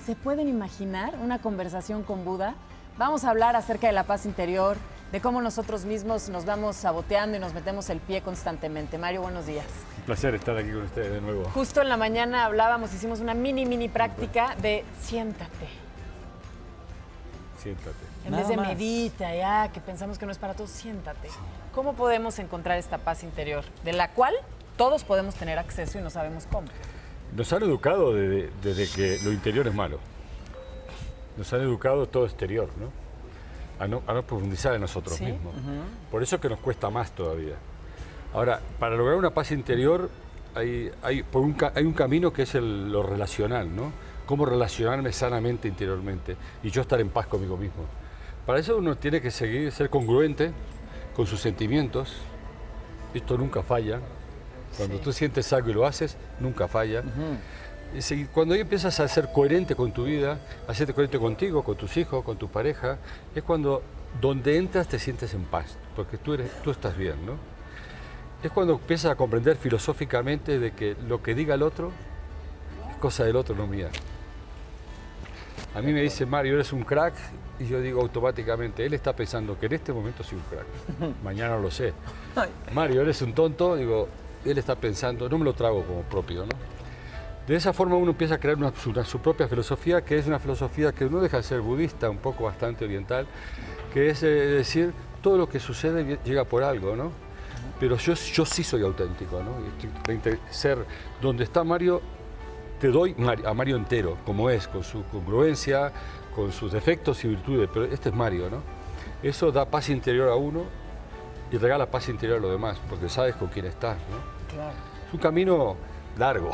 ¿Se pueden imaginar una conversación con Buda? Vamos a hablar acerca de la paz interior, de cómo nosotros mismos nos vamos saboteando y nos metemos el pie constantemente. Mario, buenos días. Un placer estar aquí con ustedes de nuevo. Justo en la mañana hablábamos, hicimos una mini, mini práctica de siéntate. Siéntate. En vez de medita, ya, que pensamos que no es para todos, siéntate. ¿Cómo podemos encontrar esta paz interior, de la cual todos podemos tener acceso y no sabemos cómo? Nos han educado desde, desde que lo interior es malo. Nos han educado todo exterior, ¿no? A no, a no profundizar en nosotros Sí. mismos. Por eso es que nos cuesta más todavía. Ahora, para lograr una paz interior hay, hay, por un, hay un camino que es el- lo relacional, ¿no? Cómo relacionarme sanamente interiormente y yo estar en paz conmigo mismo. Para eso uno tiene que seguir, ser congruente con sus sentimientos. Esto nunca falla. Cuando tú sientes algo y lo haces, nunca falla. Y si- cuando ahí empiezas a ser coherente con tu vida, a ser coherente contigo, con tus hijos, con tu pareja, es cuando donde entras te sientes en paz, porque tú, eres, tú estás bien, ¿no? Es cuando empiezas a comprender filosóficamente de que lo que diga el otro es cosa del otro, no mía. A mí me dice Mario, eres un crack, y yo digo automáticamente, él está pensando que en este momento soy un crack. Mañana lo sé. Mario, eres un tonto, digo, él está pensando, no me lo trago como propio, ¿no? De esa forma uno empieza a crear una, una- su propia filosofía, que es una filosofía que no deja de ser budista, un poco bastante oriental, que es eh, decir, todo lo que sucede lle- llega por algo, ¿no? Pero yo, yo sí soy auténtico, ¿no? Ser donde está Mario, te doy a Mario entero, como es, con su congruencia, con sus defectos y virtudes, pero este es Mario, ¿no? Eso da paz interior a uno y regala paz interior a los demás, porque sabes con quién estás, ¿no? Claro. Es un camino largo,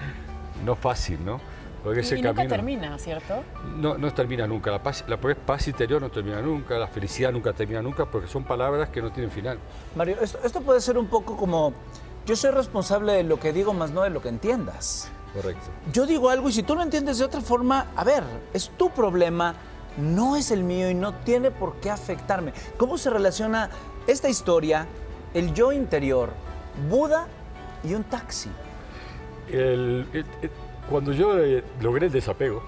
no fácil, ¿no? Porque Y, ese y nunca camino termina, ¿cierto? no, no termina nunca. La paz, la paz interior no termina nunca, la felicidad nunca termina nunca, porque son palabras que no tienen final. Mario, esto, esto puede ser un poco como, yo soy responsable de lo que digo, más no de lo que entiendas. Correcto. Yo digo algo y si tú lo entiendes de otra forma, a ver, es tu problema, no es el mío y no tiene por qué afectarme. ¿Cómo se relaciona esta historia, el yo interior, Buda y un taxi? El- el- el- cuando yo eh, logré el desapego,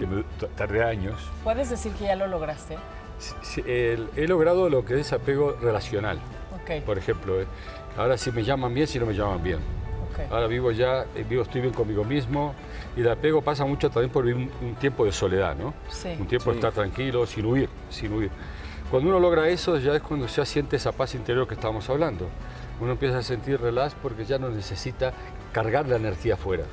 que me tardé años, ¿Puedes decir que ya lo lograste? sí, el- he logrado lo que es desapego relacional. Ok. Por ejemplo, eh, ahora si me llaman bien, si no me llaman bien. Ok. Ahora vivo ya, eh, vivo, estoy bien conmigo mismo y el apego pasa mucho también por vivir un, un tiempo de soledad, ¿no? Sí. Un tiempo de Sí. estar tranquilo, sin huir, sin huir. Cuando uno logra eso, ya es cuando ya siente esa paz interior que estábamos hablando. Uno empieza a sentir relax porque ya no necesita cargar la energía afuera.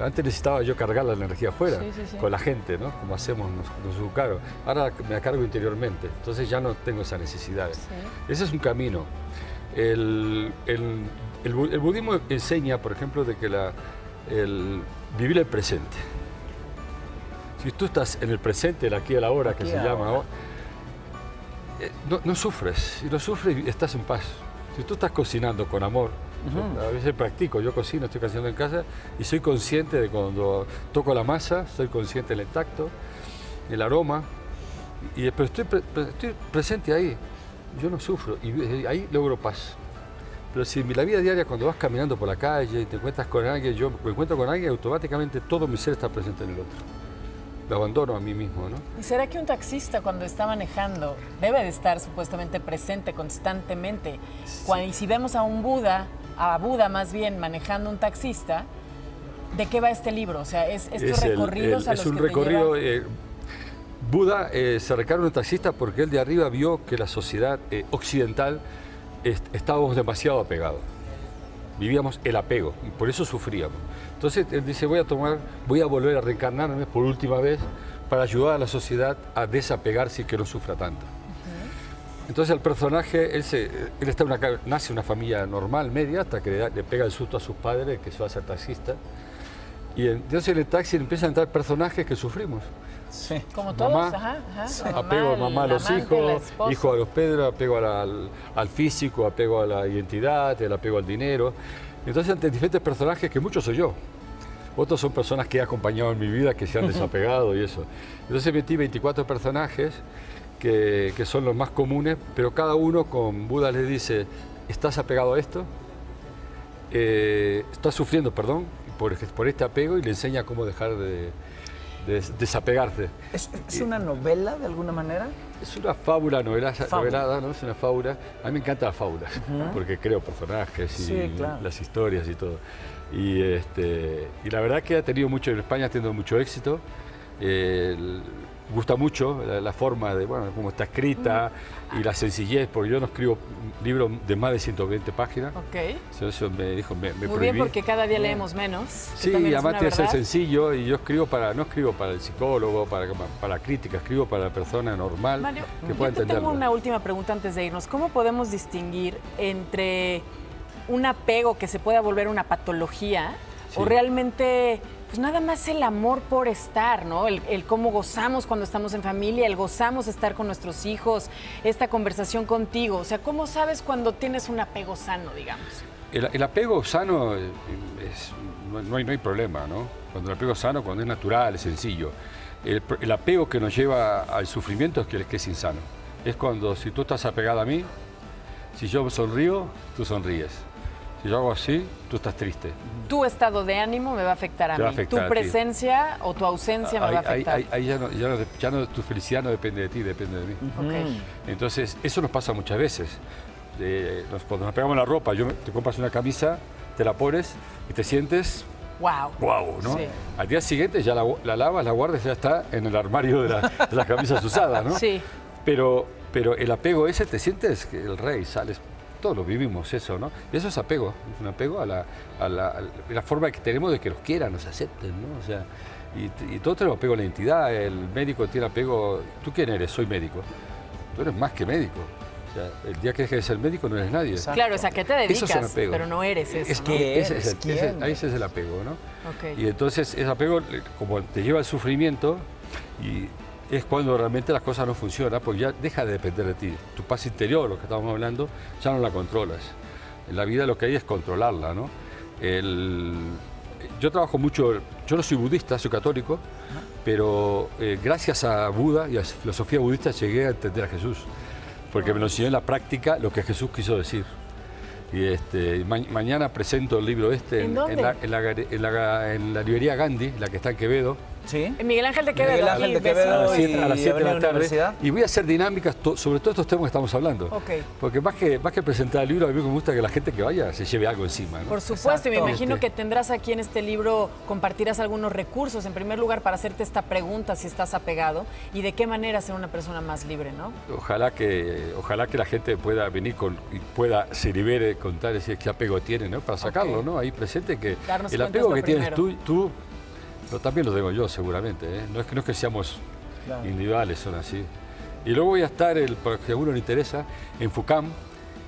Antes necesitaba yo cargar la energía afuera, Sí, sí, sí. con la gente, ¿no? Como hacemos nos, nos educaron. Ahora me la cargo interiormente, entonces ya no tengo esa necesidad. Ese es un camino. El, el- el el budismo enseña, por ejemplo, de que la, el vivir el presente. Si tú estás en el presente, el aquí y el ahora, que Aquí se y llama, ahora. ¿No? Eh, no, sufres. Si no sufres, estás en paz. Si tú estás cocinando con amor, a veces practico, yo cocino, estoy cocinando en casa y soy consciente de cuando toco la masa, soy consciente del tacto, el aroma, y, pero estoy, pre- estoy presente ahí, yo no sufro y eh, ahí logro paz. Pero si en la vida diaria, cuando vas caminando por la calle y te encuentras con alguien, yo me encuentro con alguien, automáticamente todo mi ser está presente en el otro. Abandono a mí mismo, ¿no? ¿Y será que un taxista cuando está manejando debe de estar supuestamente presente constantemente? Cuando, y si vemos a un Buda, a Buda más bien manejando un taxista, ¿de qué va este libro? O sea, es estos Es recorridos el- a es los un que te recorrido. eh, Buda eh, se recarga un taxista porque él de arriba vio que la sociedad eh, occidental est- estábamos demasiado apegados. Vivíamos el apego y por eso sufríamos. Entonces él dice, voy a tomar, voy a volver a reencarnarme por última vez para ayudar a la sociedad a desapegarse y que no sufra tanto. Entonces el personaje, él, se, él está una, nace en una familia normal, media, hasta que le, da- le pega el susto a sus padres, que se va a ser taxista. Y entonces en el taxi empiezan a entrar personajes que sufrimos. Sí. Como todos, Mamá, ajá, ajá. Apego a mamá a los hijos, hijo a los pedros, apego a la- al, al físico, apego a la identidad, el apego al dinero. Entonces ante diferentes personajes que muchos soy yo. Otros son personas que he acompañado en mi vida, que se han desapegado y eso. Entonces metí 24 personajes que, que son los más comunes, pero cada uno con Buda le dice, ¿estás apegado a esto? Eh, ¿Estás sufriendo, perdón, por, por este apego? Y le enseña cómo dejar de, de desapegarte. ¿Es, es una novela de alguna manera? Es una fábula novela, novelada, ¿no? Es una fábula. A mí me encantan las fábulas, porque creo personajes y Sí, claro. las historias y todo. Y, este, y la verdad que ha tenido mucho, en España ha tenido mucho éxito. Eh, el- gusta mucho la, la forma de, bueno, cómo está escrita y la sencillez, porque yo no escribo libros de más de 120 páginas. Ok. Eso- Eso me dijo, me, me Muy prohibí. bien, porque cada día leemos menos. Sí, además tiene que ser sencillo y yo escribo para, no escribo para el psicólogo, para, para crítica, escribo para la persona normal Mario, que pueda yo te tengo una última pregunta antes de irnos. ¿Cómo podemos distinguir entre un apego que se pueda volver una patología o realmente, pues nada más el amor por estar, ¿no? El, cómo gozamos cuando estamos en familia, el gozamos estar con nuestros hijos, esta conversación contigo. O sea, ¿cómo sabes cuando tienes un apego sano, digamos? El, apego sano eh, no, hay, problema, ¿no? Cuando el apego sano, cuando es natural, es sencillo. El, apego que nos lleva al sufrimiento es que, es que es insano. Es cuando si tú estás apegado a mí, si yo sonrío, tú sonríes. Si yo hago así, tú estás triste. Tu estado de ánimo me va a afectar a mí. afectar a tu ti. presencia o tu ausencia me Ahí, va a afectar. ahí- ahí ya, no, ya, no, ya no- tu felicidad no depende de ti, depende de mí. Ok. Entonces, eso nos pasa muchas veces. Eh, nos- cuando nos pegamos la ropa, yo me- te compras una camisa, te la pones y te sientes Wow. wow, ¿no? Sí. Al día siguiente ya la, la lavas, la guardas, ya está en el armario de, la- de las camisas usadas, ¿no? Sí. Pero, pero el apego ese, te sientes el rey, sales todos lo vivimos eso, ¿no? Y eso es apego, es un apego a la, a la, a la forma que tenemos de que nos quieran, nos acepten, ¿no? O sea, y, y todos tenemos apego a la identidad, el médico tiene apego, ¿tú quién eres? Soy médico. Tú eres más que médico. O sea, el día que dejes de ser médico no eres nadie. Claro, o sea, ¿qué te Eso dedicas? es un apego. Pero no eres eso. Es ¿no? que ese es, el, ese- ahí ese es el apego, ¿no? Y entonces ese apego, como te lleva al sufrimiento, y es cuando realmente las cosas no funcionan, porque ya deja de depender de ti. Tu paz interior, lo que estábamos hablando, ya no la controlas. En la vida lo que hay es controlarla, ¿no? El- yo trabajo mucho, yo no soy budista, soy católico, pero eh, gracias a Buda y a la filosofía budista llegué a entender a Jesús, porque me lo enseñó en la práctica lo que Jesús quiso decir. Y este, ma- mañana presento el libro este ¿En la, en la en la- en la librería Gandhi, la que está en Quevedo. Sí. Miguel Ángel de Quevedo. Miguel Ángel aquí, de Quevedo. A las siete- a las y 7 de la tarde. Universidad. Y voy a hacer dinámicas to- sobre todos estos temas que estamos hablando. Porque más que, más que presentar el libro, a mí me gusta que la gente que vaya se lleve algo encima. ¿no? Por supuesto, y me imagino Este, que tendrás aquí en este libro, compartirás algunos recursos, en primer lugar, para hacerte esta pregunta si estás apegado y de qué manera ser una persona más libre, ¿no? Ojalá que, ojalá que la gente pueda venir con, y pueda se libere, contar ese qué apego tiene, ¿no? Para sacarlo. ¿no? Ahí presente que Darnos el apego que tienes tú, tú lo, también lo tengo yo seguramente, ¿eh? No es que no es que seamos Claro. individuales, son así. Y luego voy a estar, el, si a alguno le interesa, en FUCAM,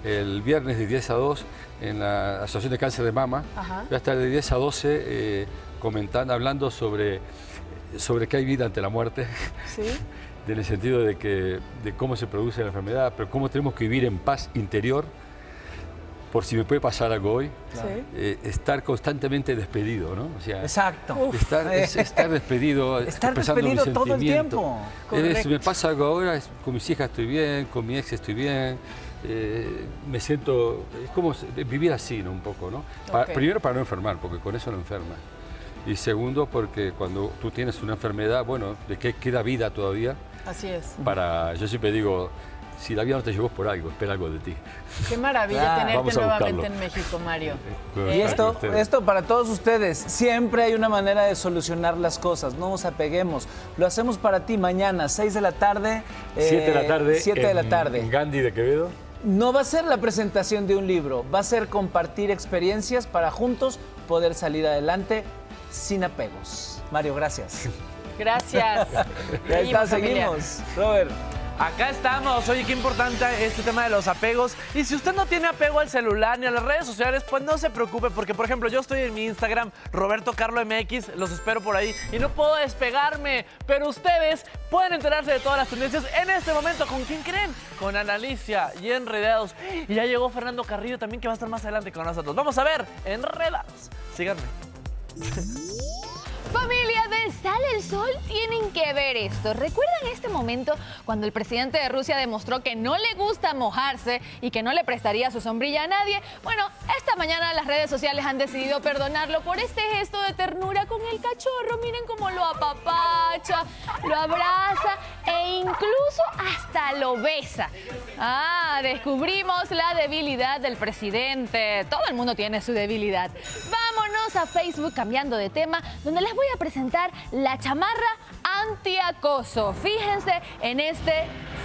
el viernes de 10 a 2, en la Asociación de Cáncer de Mama. Ajá. Voy a estar de 10 a 12 eh, comentando, hablando sobre, sobre que hay vida ante la muerte. Sí. en el sentido de, que, de cómo se produce la enfermedad, pero cómo tenemos que vivir en paz interior, por si me puede pasar algo hoy, Claro. eh, estar constantemente despedido, ¿no? O sea, Exacto. Estar, es- estar despedido, Estar despedido todo el sentimiento. tiempo. Si me pasa algo ahora, es- con mis hijas estoy bien, con mi ex estoy bien, eh, me siento, es como vivir así, ¿no? Un poco, ¿no? Primero para no enfermar, porque con eso no enferma. Y segundo, porque cuando tú tienes una enfermedad, bueno, de qué queda vida todavía, Así es. para, yo siempre digo, si la vida no te llevó por algo, espera algo de ti. Qué maravilla tenerte nuevamente buscarlo. en México, Mario. Y esto, esto para todos ustedes, siempre hay una manera de solucionar las cosas, no nos apeguemos. Lo hacemos para ti mañana, 6 de la tarde. 7 de la tarde. 7 de la tarde. En Gandhi de Quevedo. No va a ser la presentación de un libro, va a ser compartir experiencias para juntos poder salir adelante sin apegos. Mario, gracias. Gracias. Y ahí está, Seguimos, familia. seguimos. Robert. Acá estamos. Oye, qué importante este tema de los apegos. Y si usted no tiene apego al celular ni a las redes sociales, pues no se preocupe, porque por ejemplo, yo estoy en mi Instagram, Roberto Carlo MX, los espero por ahí y no puedo despegarme. Pero ustedes pueden enterarse de todas las tendencias en este momento. ¿Con quién creen? Con Analicia y Enredados. Y ya llegó Fernando Carrillo también, que va a estar más adelante con nosotros. Vamos a ver, Enredados. Síganme. Familia de Sale el Sol tienen que ver esto. ¿Recuerdan este momento cuando el presidente de Rusia demostró que no le gusta mojarse y que no le prestaría su sombrilla a nadie? Bueno, esta mañana las redes sociales han decidido perdonarlo por este gesto de ternura con el cachorro. Miren cómo lo apapacha, lo abraza e incluso hasta lo besa. Ah, descubrimos la debilidad del presidente. Todo el mundo tiene su debilidad. Vámonos a Facebook cambiando de tema, donde les voy a presentar la chamarra antiacoso. Fíjense en este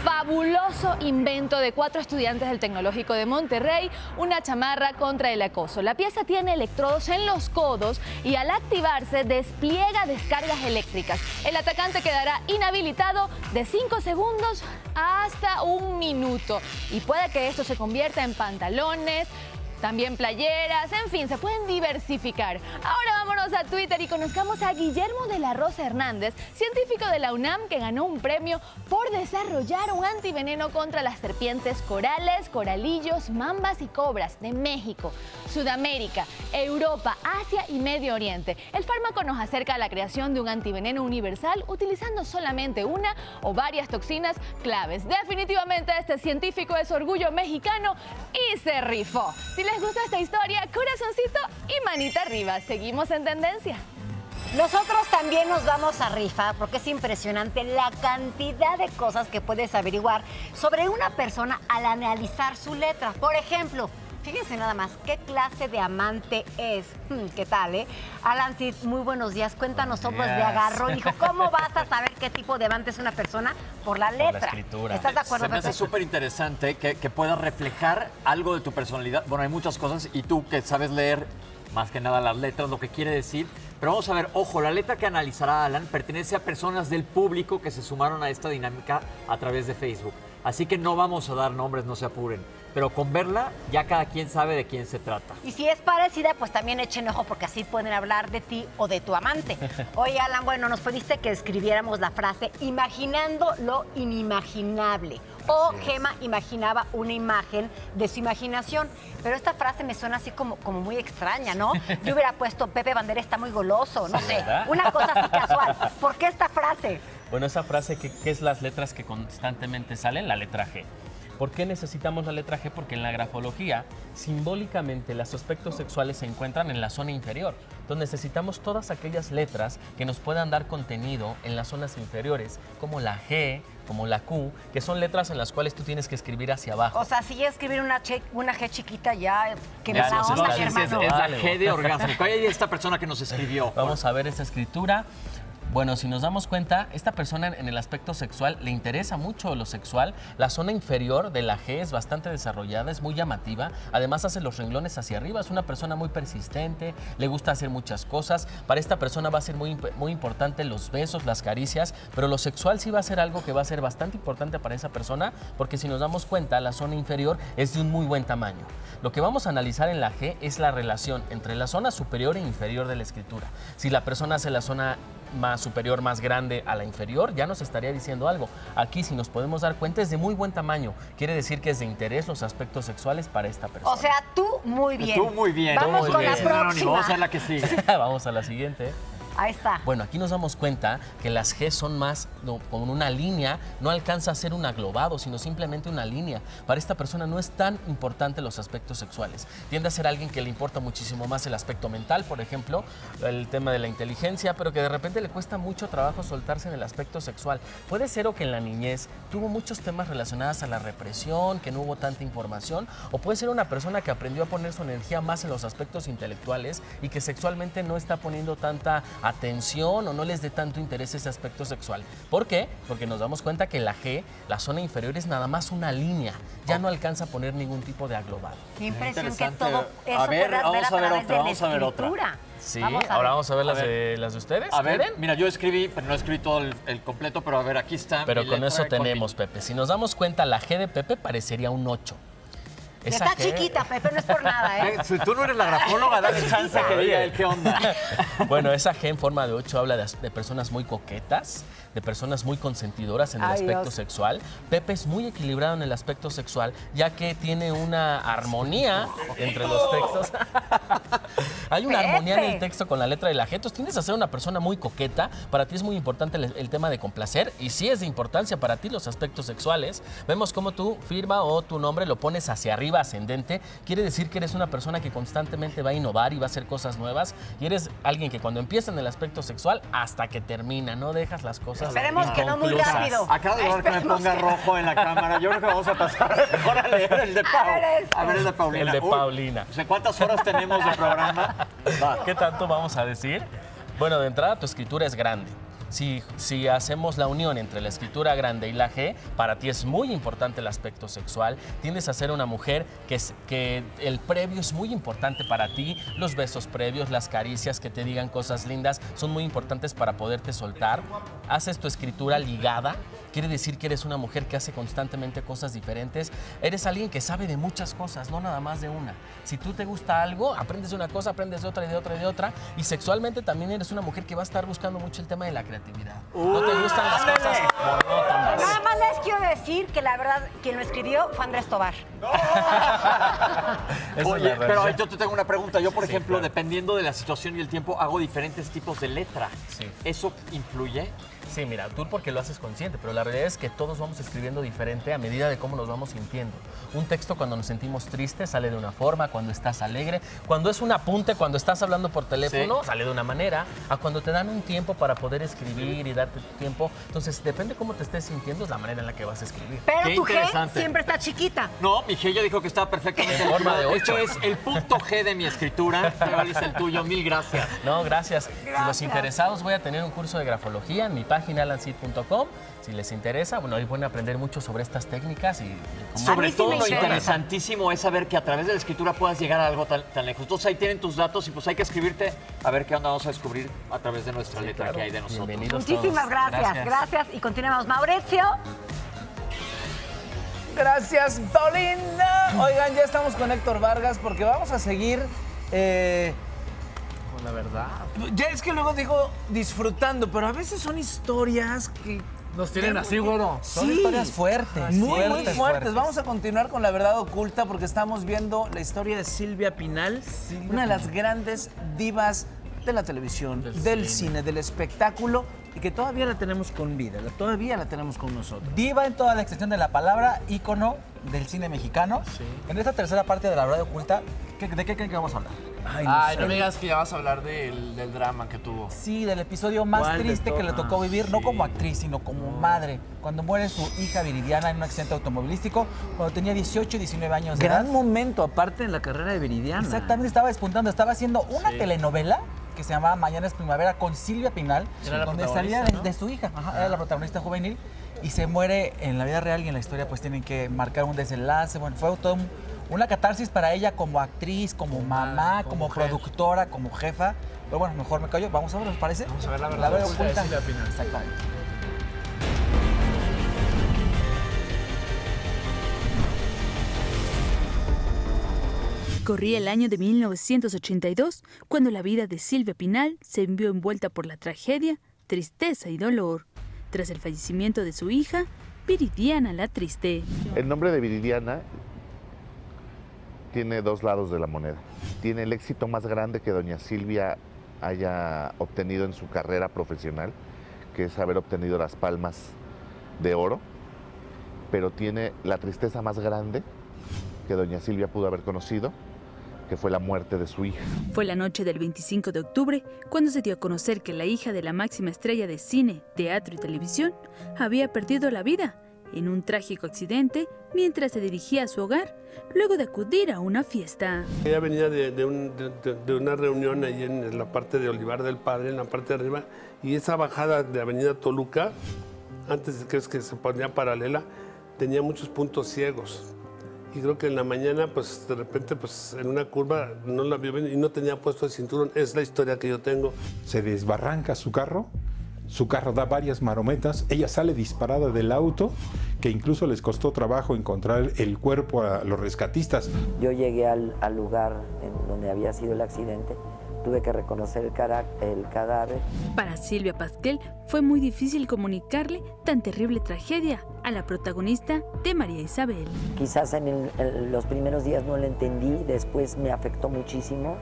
fabuloso invento de cuatro estudiantes del Tecnológico de Monterrey, una chamarra contra el acoso. La pieza tiene electrodos en los codos y al activarse despliega descargas eléctricas. El atacante quedará inhabilitado de 5 segundos hasta un minuto y puede que esto se convierta en pantalones, también playeras, en fin, se pueden diversificar. Ahora vámonos a Twitter y conozcamos a Guillermo de la Rosa Hernández, científico de la UNAM que ganó un premio por desarrollar un antiveneno contra las serpientes corales, coralillos, mambas y cobras de México, Sudamérica, Europa, Asia y Medio Oriente. El fármaco nos acerca a la creación de un antiveneno universal utilizando solamente una o varias toxinas claves. Definitivamente este científico es orgullo mexicano y se rifó. Les gusta esta historia, corazoncito y manita arriba. Seguimos en tendencia. Nosotros también nos vamos a rifa porque es impresionante la cantidad de cosas que puedes averiguar sobre una persona al analizar su letra. Por ejemplo, Fíjense nada más, ¿qué clase de amante es? Hmm, ¿Qué tal, eh? Alan Cid, muy buenos días. Cuéntanos somos de días. agarrón. Hijo, ¿cómo vas a saber qué tipo de amante es una persona? Por la letra. escritura. ¿Estás de acuerdo, Se me hace súper interesante que, que puedas reflejar algo de tu personalidad. Bueno, hay muchas cosas y tú que sabes leer más que nada las letras, lo que quiere decir. Pero vamos a ver, ojo, la letra que analizará Alan pertenece a personas del público que se sumaron a esta dinámica a través de Facebook. Así que no vamos a dar nombres, no se apuren. Pero con verla, ya cada quien sabe de quién se trata. Y si es parecida, pues también echen ojo porque así pueden hablar de ti o de tu amante. Oye, Alan, bueno, nos pediste que escribiéramos la frase imaginando lo inimaginable. O Gema imaginaba una imagen de su imaginación. Pero esta frase me suena así como, como muy extraña, ¿no? Yo hubiera puesto Pepe Bandera está muy goloso, no sé. ¿verdad? Una cosa así casual. ¿Por qué esta frase? Bueno, esa frase que, que es las letras que constantemente salen, la letra G. ¿Por qué necesitamos la letra G? Porque en la grafología, simbólicamente, los aspectos sexuales se encuentran en la zona inferior. Entonces necesitamos todas aquellas letras que nos puedan dar contenido en las zonas inferiores, como la G, como la Q, que son letras en las cuales tú tienes que escribir hacia abajo. O sea, si ya escribir una, che- una G chiquita ya, que me Ya la nos onda, hermano. Es la Vale. G de orgasmo. Hay esta persona que nos escribió. Vamos a ver esa escritura. Bueno, si nos damos cuenta, esta persona en el aspecto sexual le interesa mucho lo sexual. La zona inferior de la G es bastante desarrollada, es muy llamativa. Además hace los renglones hacia arriba. Es una persona muy persistente, le gusta hacer muchas cosas. Para esta persona va a ser muy, muy importante los besos, las caricias, pero lo sexual sí va a ser algo que va a ser bastante importante para esa persona, porque si nos damos cuenta, la zona inferior es de un muy buen tamaño. Lo que vamos a analizar en la G es la relación entre la zona superior e inferior de la escritura. Si la persona hace la zona más superior, más grande a la inferior, ya nos estaría diciendo algo. Aquí, si nos podemos dar cuenta, es de muy buen tamaño. Quiere decir que es de interés los aspectos sexuales para esta persona. O sea, tú muy bien. Tú muy bien. Vamos Muy con bien. la próxima. Vamos a ver la que sigue. Vamos a la siguiente. Ahí está. Bueno, aquí nos damos cuenta que las G son más con una línea, no alcanza a ser un aglobado, sino simplemente una línea. Para esta persona no es tan importante los aspectos sexuales. Tiende a ser alguien que le importa muchísimo más el aspecto mental, por ejemplo, el tema de la inteligencia, pero que de repente le cuesta mucho trabajo soltarse en el aspecto sexual. Puede ser o que en la niñez tuvo muchos temas relacionados a la represión, que no hubo tanta información, o puede ser una persona que aprendió a poner su energía más en los aspectos intelectuales y que sexualmente no está poniendo tanta atención o no les dé tanto interés ese aspecto sexual. ¿Por qué? Porque nos damos cuenta que la G, la zona inferior, es nada más una línea, ya no alcanza a poner ningún tipo de aglobado. Qué impresión que todo eso A ver, vamos ver a a ver otra, vamos a ver otra. Sí, Vamos a ahora ver. vamos a ver las, A ver. de, las de ustedes. A ver, ¿quieren? mira, yo escribí, pero no escribí todo el, el completo, pero a ver, aquí está. Pero con eso con tenemos, Pepe. Si nos damos cuenta, la G de Pepe parecería un 8. Esa Está chiquita, Pepe, no es por nada, ¿eh? Si tú no eres la grafóloga, dale chance que diga el qué onda. Bueno, esa G en forma de 8 habla de personas muy coquetas, de personas muy consentidoras en el Ay, aspecto Dios. sexual. Pepe es muy equilibrado en el aspecto sexual, ya que tiene una armonía entre los textos. Hay una armonía en el texto con la letra de la G. Entonces tienes a ser una persona muy coqueta. Para ti es muy importante el, el tema de complacer. Y sí es de importancia para ti los aspectos sexuales. Vemos cómo tu firma o tu nombre lo pones hacia arriba, ascendente. Quiere decir que eres una persona que constantemente va a innovar y va a hacer cosas nuevas. Y eres alguien que cuando empieza en el aspecto sexual hasta que termina, no dejas las cosas Esperemos que no muy rápido. Acabo de ver que me ponga que- rojo en la cámara. Yo creo que vamos a pasar mejor a leer el de Pau. A ver el de Paulina. El de Uy, Paulina. sé ¿Cuántas horas tenemos de programa? Va. ¿Qué tanto vamos a decir? Bueno, de entrada tu escritura es grande. Si, hacemos la unión entre la escritura grande y la G, para ti es muy importante el aspecto sexual. Tiendes a ser una mujer que, que el previo es muy importante para ti. Los besos previos, las caricias, que te digan cosas lindas, son muy importantes para poderte soltar. Haces tu escritura ligada. Quiere decir que eres una mujer que hace constantemente cosas diferentes. Eres alguien que sabe de muchas cosas, no nada más de una. Si tú te gusta algo, aprendes de una cosa, aprendes de otra y de otra y de otra. Y sexualmente también eres una mujer que va a estar buscando mucho el tema de la creatividad. No te gustan las cosas monótonas. Nada más les quiero decir que la verdad, quien lo escribió fue Andrés Tobar. Oye, pero yo te tengo una pregunta. Yo, por Sí, ejemplo, claro. dependiendo de la situación y el tiempo, hago diferentes tipos de letra. ¿Eso influye? Sí, mira, tú porque lo haces consciente, pero la realidad es que todos vamos escribiendo diferente a medida de cómo nos vamos sintiendo. Un texto cuando nos sentimos tristes sale de una forma, cuando estás alegre, cuando es un apunte, cuando estás hablando por teléfono, Sí. sale de una manera, a cuando te dan un tiempo para poder escribir y darte tu tiempo. Entonces, depende cómo te estés sintiendo, es la manera en la que vas a escribir. Pero Qué tu G siempre está chiquita. No, mi G ya dijo que estaba perfectamente En forma de Esto ocho. es el punto G de mi escritura. Igual es el tuyo. Mil gracias. No, gracias. Si los Gracias. interesados, voy a tener un curso de grafología en mi página alancid.com. Si les interesa, bueno, ahí pueden aprender mucho sobre estas técnicas y y cómo- Sobre todo lo interesantísimo es saber que a través de la escritura puedas llegar a algo tan, tan lejos. Entonces ahí tienen tus datos y pues hay que escribirte a ver qué onda vamos a descubrir a través de nuestra letra claro. que hay de nosotros. Bienvenidos Muchísimas gracias, gracias. Y continuamos. Mauricio. Gracias, Paulina. Oigan, ya estamos con Héctor Vargas porque vamos a seguir. eh, la verdad. ya es que luego digo disfrutando, pero a veces son historias que. Nos tienen así, güero. Sí, Son historias fuertes, Muy, muy fuertes, fuertes. fuertes. Vamos a continuar con la verdad oculta porque estamos viendo la historia de Silvia Pinal, una de las grandes divas de la televisión, del, cine. del espectáculo y que todavía la tenemos con vida, la- todavía la tenemos con nosotros. Diva en toda la extensión de la palabra, ícono del cine mexicano. En esta tercera parte de la radio oculta, ¿qué- ¿de qué creen que vamos a hablar? Ay, no, me digas que ya vas a hablar del, del drama que tuvo. Sí, del episodio más ¿Cuál de triste que le todos? tocó Ah, vivir, no sí. como actriz, sino como madre, cuando muere su hija Viridiana en un accidente automovilístico, cuando tenía 18 y 19 años de Gran edad. momento aparte en la carrera de Viridiana. Exactamente, estaba despuntando, estaba haciendo una Sí. telenovela que se llamaba Mañana es Primavera con Silvia Pinal, la donde salía de, protagonista, ¿no? de su hija, Ajá, era la protagonista juvenil, y se muere en la vida real y en la historia pues tienen que marcar un desenlace, bueno, fue todo un- una catarsis para ella como actriz, como mamá, como, productora, como jefa, pero bueno, mejor me callo, vamos a ver, ¿les parece? Vamos a ver la verdad oculta de Silvia Pinal. Exactamente. Corría el año de 1982 cuando la vida de Silvia Pinal se vio envuelta por la tragedia, tristeza y dolor. Tras el fallecimiento de su hija, Viridiana la Triste. El nombre de Viridiana tiene dos lados de la moneda. Tiene el éxito más grande que doña Silvia haya obtenido en su carrera profesional, que es haber obtenido las palmas de oro, pero tiene la tristeza más grande que doña Silvia pudo haber conocido, que fue la muerte de su hija. Fue la noche del 25 de octubre cuando se dio a conocer que la hija de la máxima estrella de cine, teatro y televisión había perdido la vida en un trágico accidente mientras se dirigía a su hogar luego de acudir a una fiesta. Ella venía de, de un- de- de- de una reunión ahí en la parte de Olivar del Padre, en la parte de arriba, y esa bajada de Avenida Toluca, antes de que, es que se ponía paralela, tenía muchos puntos ciegos. Y creo que en la mañana, pues de repente, pues en una curva no la vio bien y no tenía puesto el cinturón. Es la historia que yo tengo. Se desbarranca su carro, su carro da varias marometas, ella sale disparada del auto, que incluso les costó trabajo encontrar el cuerpo a los rescatistas. Yo llegué al, al lugar en donde había sido el accidente, tuve que reconocer el, cara- el cadáver. Para Silvia Pasquel fue muy difícil comunicarle tan terrible tragedia a la protagonista de María Isabel. Quizás en, el- en los primeros días no lo entendí, después me afectó muchísimo,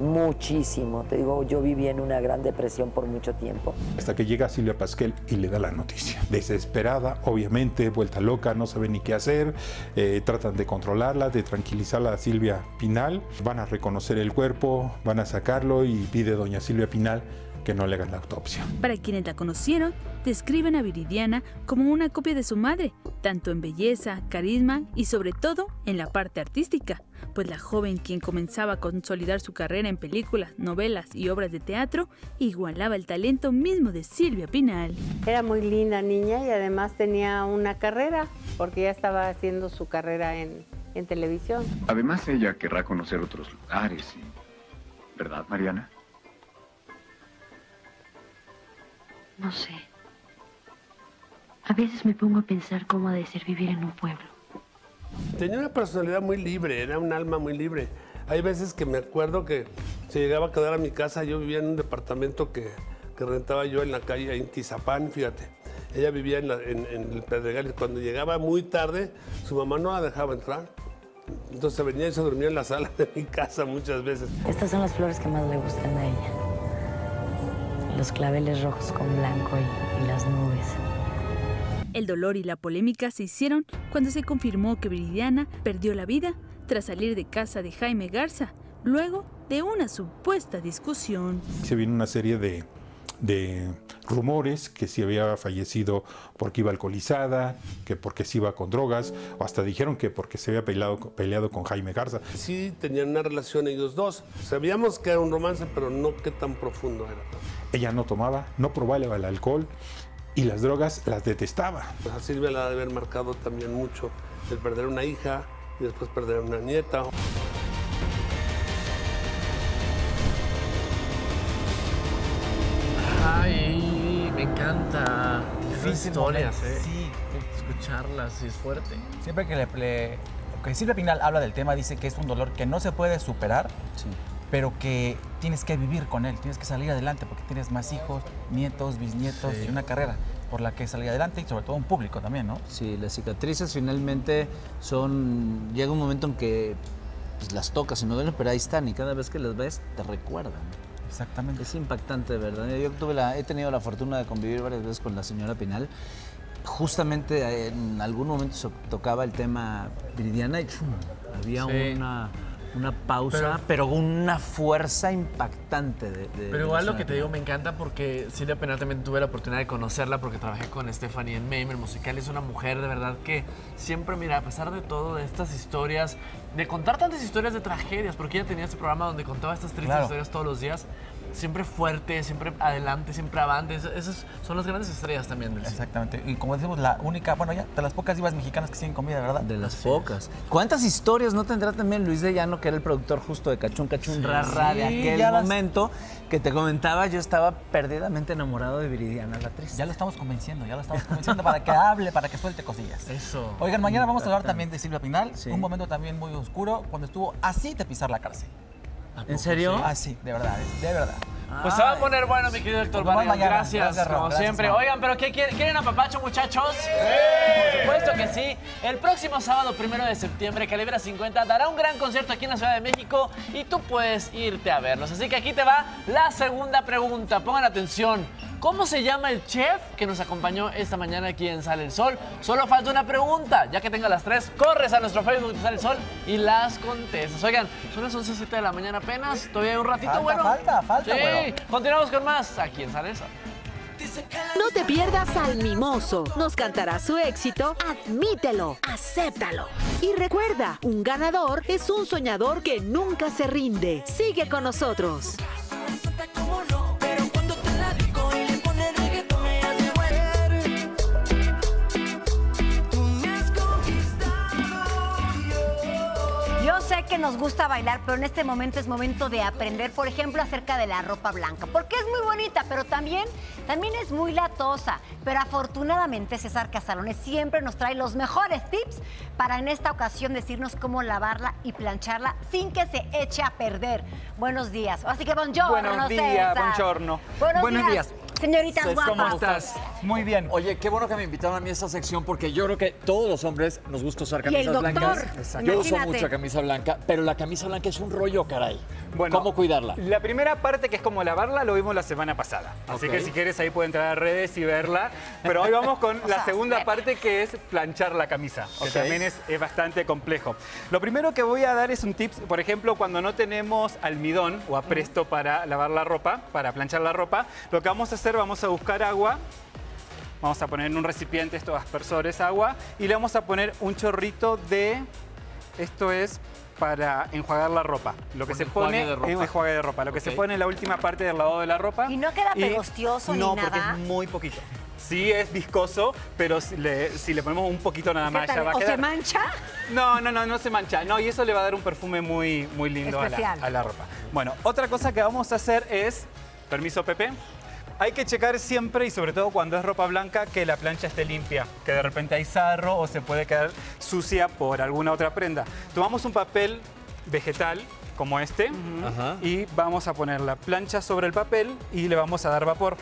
muchísimo. Te digo, yo viví en una gran depresión por mucho tiempo. Hasta que llega Silvia Pasquel y le da la noticia. Desesperada, obviamente, vuelta loca, no sabe ni qué hacer. eh, tratan de controlarla, de tranquilizarla a Silvia Pinal. Van a reconocer el cuerpo, van a sacarlo y pide doña Silvia Pinal que no le hagan la autopsia. Para quienes la conocieron, describen a Viridiana como una copia de su madre, tanto en belleza, carisma y sobre todo en la parte artística, pues la joven quien comenzaba a consolidar su carrera en películas, novelas y obras de teatro igualaba el talento mismo de Silvia Pinal. Era muy linda niña y además tenía una carrera, porque ya estaba haciendo su carrera en, en televisión. Además, ella querrá conocer otros lugares, y- ¿verdad, Mariana? No sé. A veces me pongo a pensar cómo ha de ser vivir en un pueblo. Tenía una personalidad muy libre, era un alma muy libre. Hay veces que me acuerdo que se llegaba a quedar a mi casa, yo vivía en un departamento que, que rentaba yo en la calle, en Tizapán, fíjate. Ella vivía en, la- en- en el Pedregal y cuando llegaba muy tarde, su mamá no la dejaba entrar. Entonces venía y se dormía en la sala de mi casa muchas veces. Estas son las flores que más le gustan a ella. Los claveles rojos con blanco y, y las nubes. El dolor y la polémica se hicieron cuando se confirmó que Viridiana perdió la vida tras salir de casa de Jaime Garza, luego de una supuesta discusión. Se vino una serie de, de rumores que si había fallecido porque iba alcoholizada, que porque se iba con drogas, o hasta dijeron que porque se había peleado, peleado con Jaime Garza. Sí tenían una relación ellos dos. Sabíamos que era un romance, pero no qué tan profundo era. Ella no tomaba, no probaba el alcohol y las drogas las detestaba. Pues a Silvia la ha de haber marcado también mucho el perder una hija y después perder una nieta. Ay, me encanta. Difícil historias. ¿eh? Sí. Escucharlas, sí es fuerte. Siempre que le, le- que Silvia Pinal habla del tema, dice que es un dolor que no se puede superar, pero que tienes que vivir con él, tienes que salir adelante porque tienes más hijos, nietos, bisnietos Sí. y una carrera por la que salir adelante y sobre todo un público también, ¿no? Sí, las cicatrices finalmente son. Llega un momento en que pues, las tocas y no duelen, pero ahí están y cada vez que las ves te recuerdan. Exactamente. Es impactante, de verdad. Yo tuve la, he tenido la fortuna de convivir varias veces con la señora Pinal. Justamente eh, en algún momento se tocaba el tema Viridiana y ¡chum! había Sí. una, una pausa, Pero- una fuerza impactante. De, Pero igual lo que te digo me encanta porque Silvia Penal también tuve la oportunidad de conocerla porque trabajé con Stephanie en Mame, el musical. Es una mujer de verdad que siempre, mira, a pesar de todo, de estas historias, de contar tantas historias de tragedias, porque ella tenía este programa donde contaba estas tristes Claro. historias todos los días, siempre fuerte, siempre adelante, siempre avante. Es- Esas son las grandes estrellas también del cine. Exactamente. Y como decimos, la única, bueno, ya de las pocas divas mexicanas que siguen con vida, ¿verdad? De las pocas. ¿Cuántas historias no tendrá también Luis de Llano, que era el productor justo de Cachún Cachún Sí. Rara de Sí, aquel ya las- momento que te comentaba? Yo estaba perdidamente enamorado de Viridiana, la actriz. Ya lo estamos convenciendo, ya lo estamos convenciendo para que hable, para que suelte cosillas. Eso. Oigan, mañana vamos a hablar también de Silvia Pinal, un momento también muy oscuro, cuando estuvo así de pisar la cárcel. ¿En serio? Ah, sí, de verdad, de verdad. Pues se va a poner bueno, mi querido Héctor. Gracias, como Gracias, siempre. Oigan, ¿pero qué quieren? ¿Quieren apapacho, muchachos? Por supuesto que sí. El próximo sábado, primero de septiembre, Calibra 50 dará un gran concierto aquí en la Ciudad de México y tú puedes irte a verlos. Así que aquí te va la segunda pregunta. Pongan atención. ¿Cómo se llama el chef que nos acompañó esta mañana aquí en Sale el Sol? Solo falta una pregunta. Ya que tenga las tres, corres a nuestro Facebook de Sale el Sol y las contestas. Oigan, son las 11.07 de la mañana apenas. Todavía hay un ratito, Falta, bueno. falta, falta, Sí, bueno. continuamos con más aquí en Sale el Sol. No te pierdas al mimoso. Nos cantará su éxito. Admítelo, acéptalo. Y recuerda, un ganador es un soñador que nunca se rinde. Sigue con nosotros. Sé que nos gusta bailar, pero en este momento es momento de aprender, por ejemplo, acerca de la ropa blanca, porque es muy bonita, pero también, también es muy latosa. Pero afortunadamente César Casalones siempre nos trae los mejores tips para en esta ocasión decirnos cómo lavarla y plancharla sin que se eche a perder. Buenos días. Así que buongiorno, Buenos días, César. buongiorno. Buenos, Buenos días. días. Señoritas Cés, guapas. ¿cómo estás? Muy bien. Oye, qué bueno que me invitaron a mí a esta sección porque yo creo que todos los hombres nos gusta usar Y el camisas doctor, blancas. Exacto. Yo uso mucha camisa blanca, pero la camisa blanca es un rollo, caray. Bueno, ¿Cómo cuidarla? La primera parte, que es como lavarla, lo vimos la semana pasada. Así que si quieres ahí pueden entrar a redes y verla. Pero hoy vamos con la segunda parte, que es planchar la camisa, que Ok. también es, es bastante complejo. Lo primero que voy a dar es un tips, por ejemplo, cuando no tenemos almidón o apresto para lavar la ropa, para planchar la ropa, lo que vamos a hacer, vamos a buscar agua. Vamos a poner en un recipiente estos aspersores agua y le vamos a poner un chorrito de, esto es para enjuagar la ropa. Lo que Un se pone en enjuague de ropa. Lo que se pone en la última parte del lavado de la ropa. Y no queda pegostioso ni no, nada. porque es muy poquito. Sí es viscoso, pero si le, si le ponemos un poquito nada ¿Qué más ya va a ¿O quedar. se mancha? No, no, no, no se mancha. No, y eso le va a dar un perfume muy, muy lindo a la, Especial. a la ropa. Bueno, otra cosa que vamos a hacer es, permiso Pepe, hay que checar siempre y sobre todo cuando es ropa blanca que la plancha esté limpia, que de repente hay sarro o se puede quedar sucia por alguna otra prenda. Tomamos un papel vegetal como este y vamos a poner la plancha sobre el papel y le vamos a dar vapor.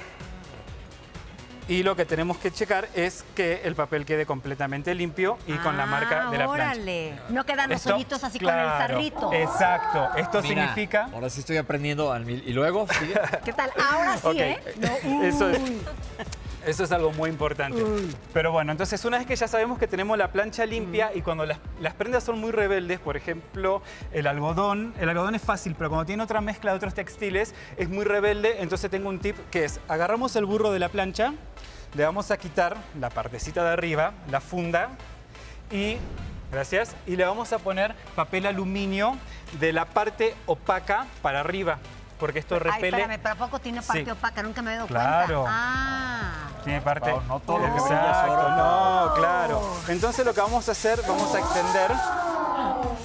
Y lo que tenemos que checar es que el papel quede completamente limpio y con la marca de la plancha. Ah, órale. No quedan los hoyitos así con el claro, sarrito. Exacto. Esto Mira, significa... Ahora sí estoy aprendiendo al mil. ¿Y luego? ¿Qué tal? Ahora sí. ¿eh? No, Eso es. Eso es algo muy importante. Pero bueno, entonces una vez que ya sabemos que tenemos la plancha limpia y cuando las, las prendas son muy rebeldes, por ejemplo, el algodón, el algodón es fácil, pero cuando tiene otra mezcla de otros textiles es muy rebelde, entonces tengo un tip que es, agarramos el burro de la plancha, le vamos a quitar la partecita de arriba, la funda, y, gracias, y le vamos a poner papel aluminio de la parte opaca para arriba, porque esto Ay, repele... espérame, pero ¿a poco tiene parte Sí. opaca? Nunca me he dado Claro. cuenta. Ah. Tiene parte. No todo lo que Exacto, oro. no, claro. Entonces lo que vamos a hacer, vamos a extender.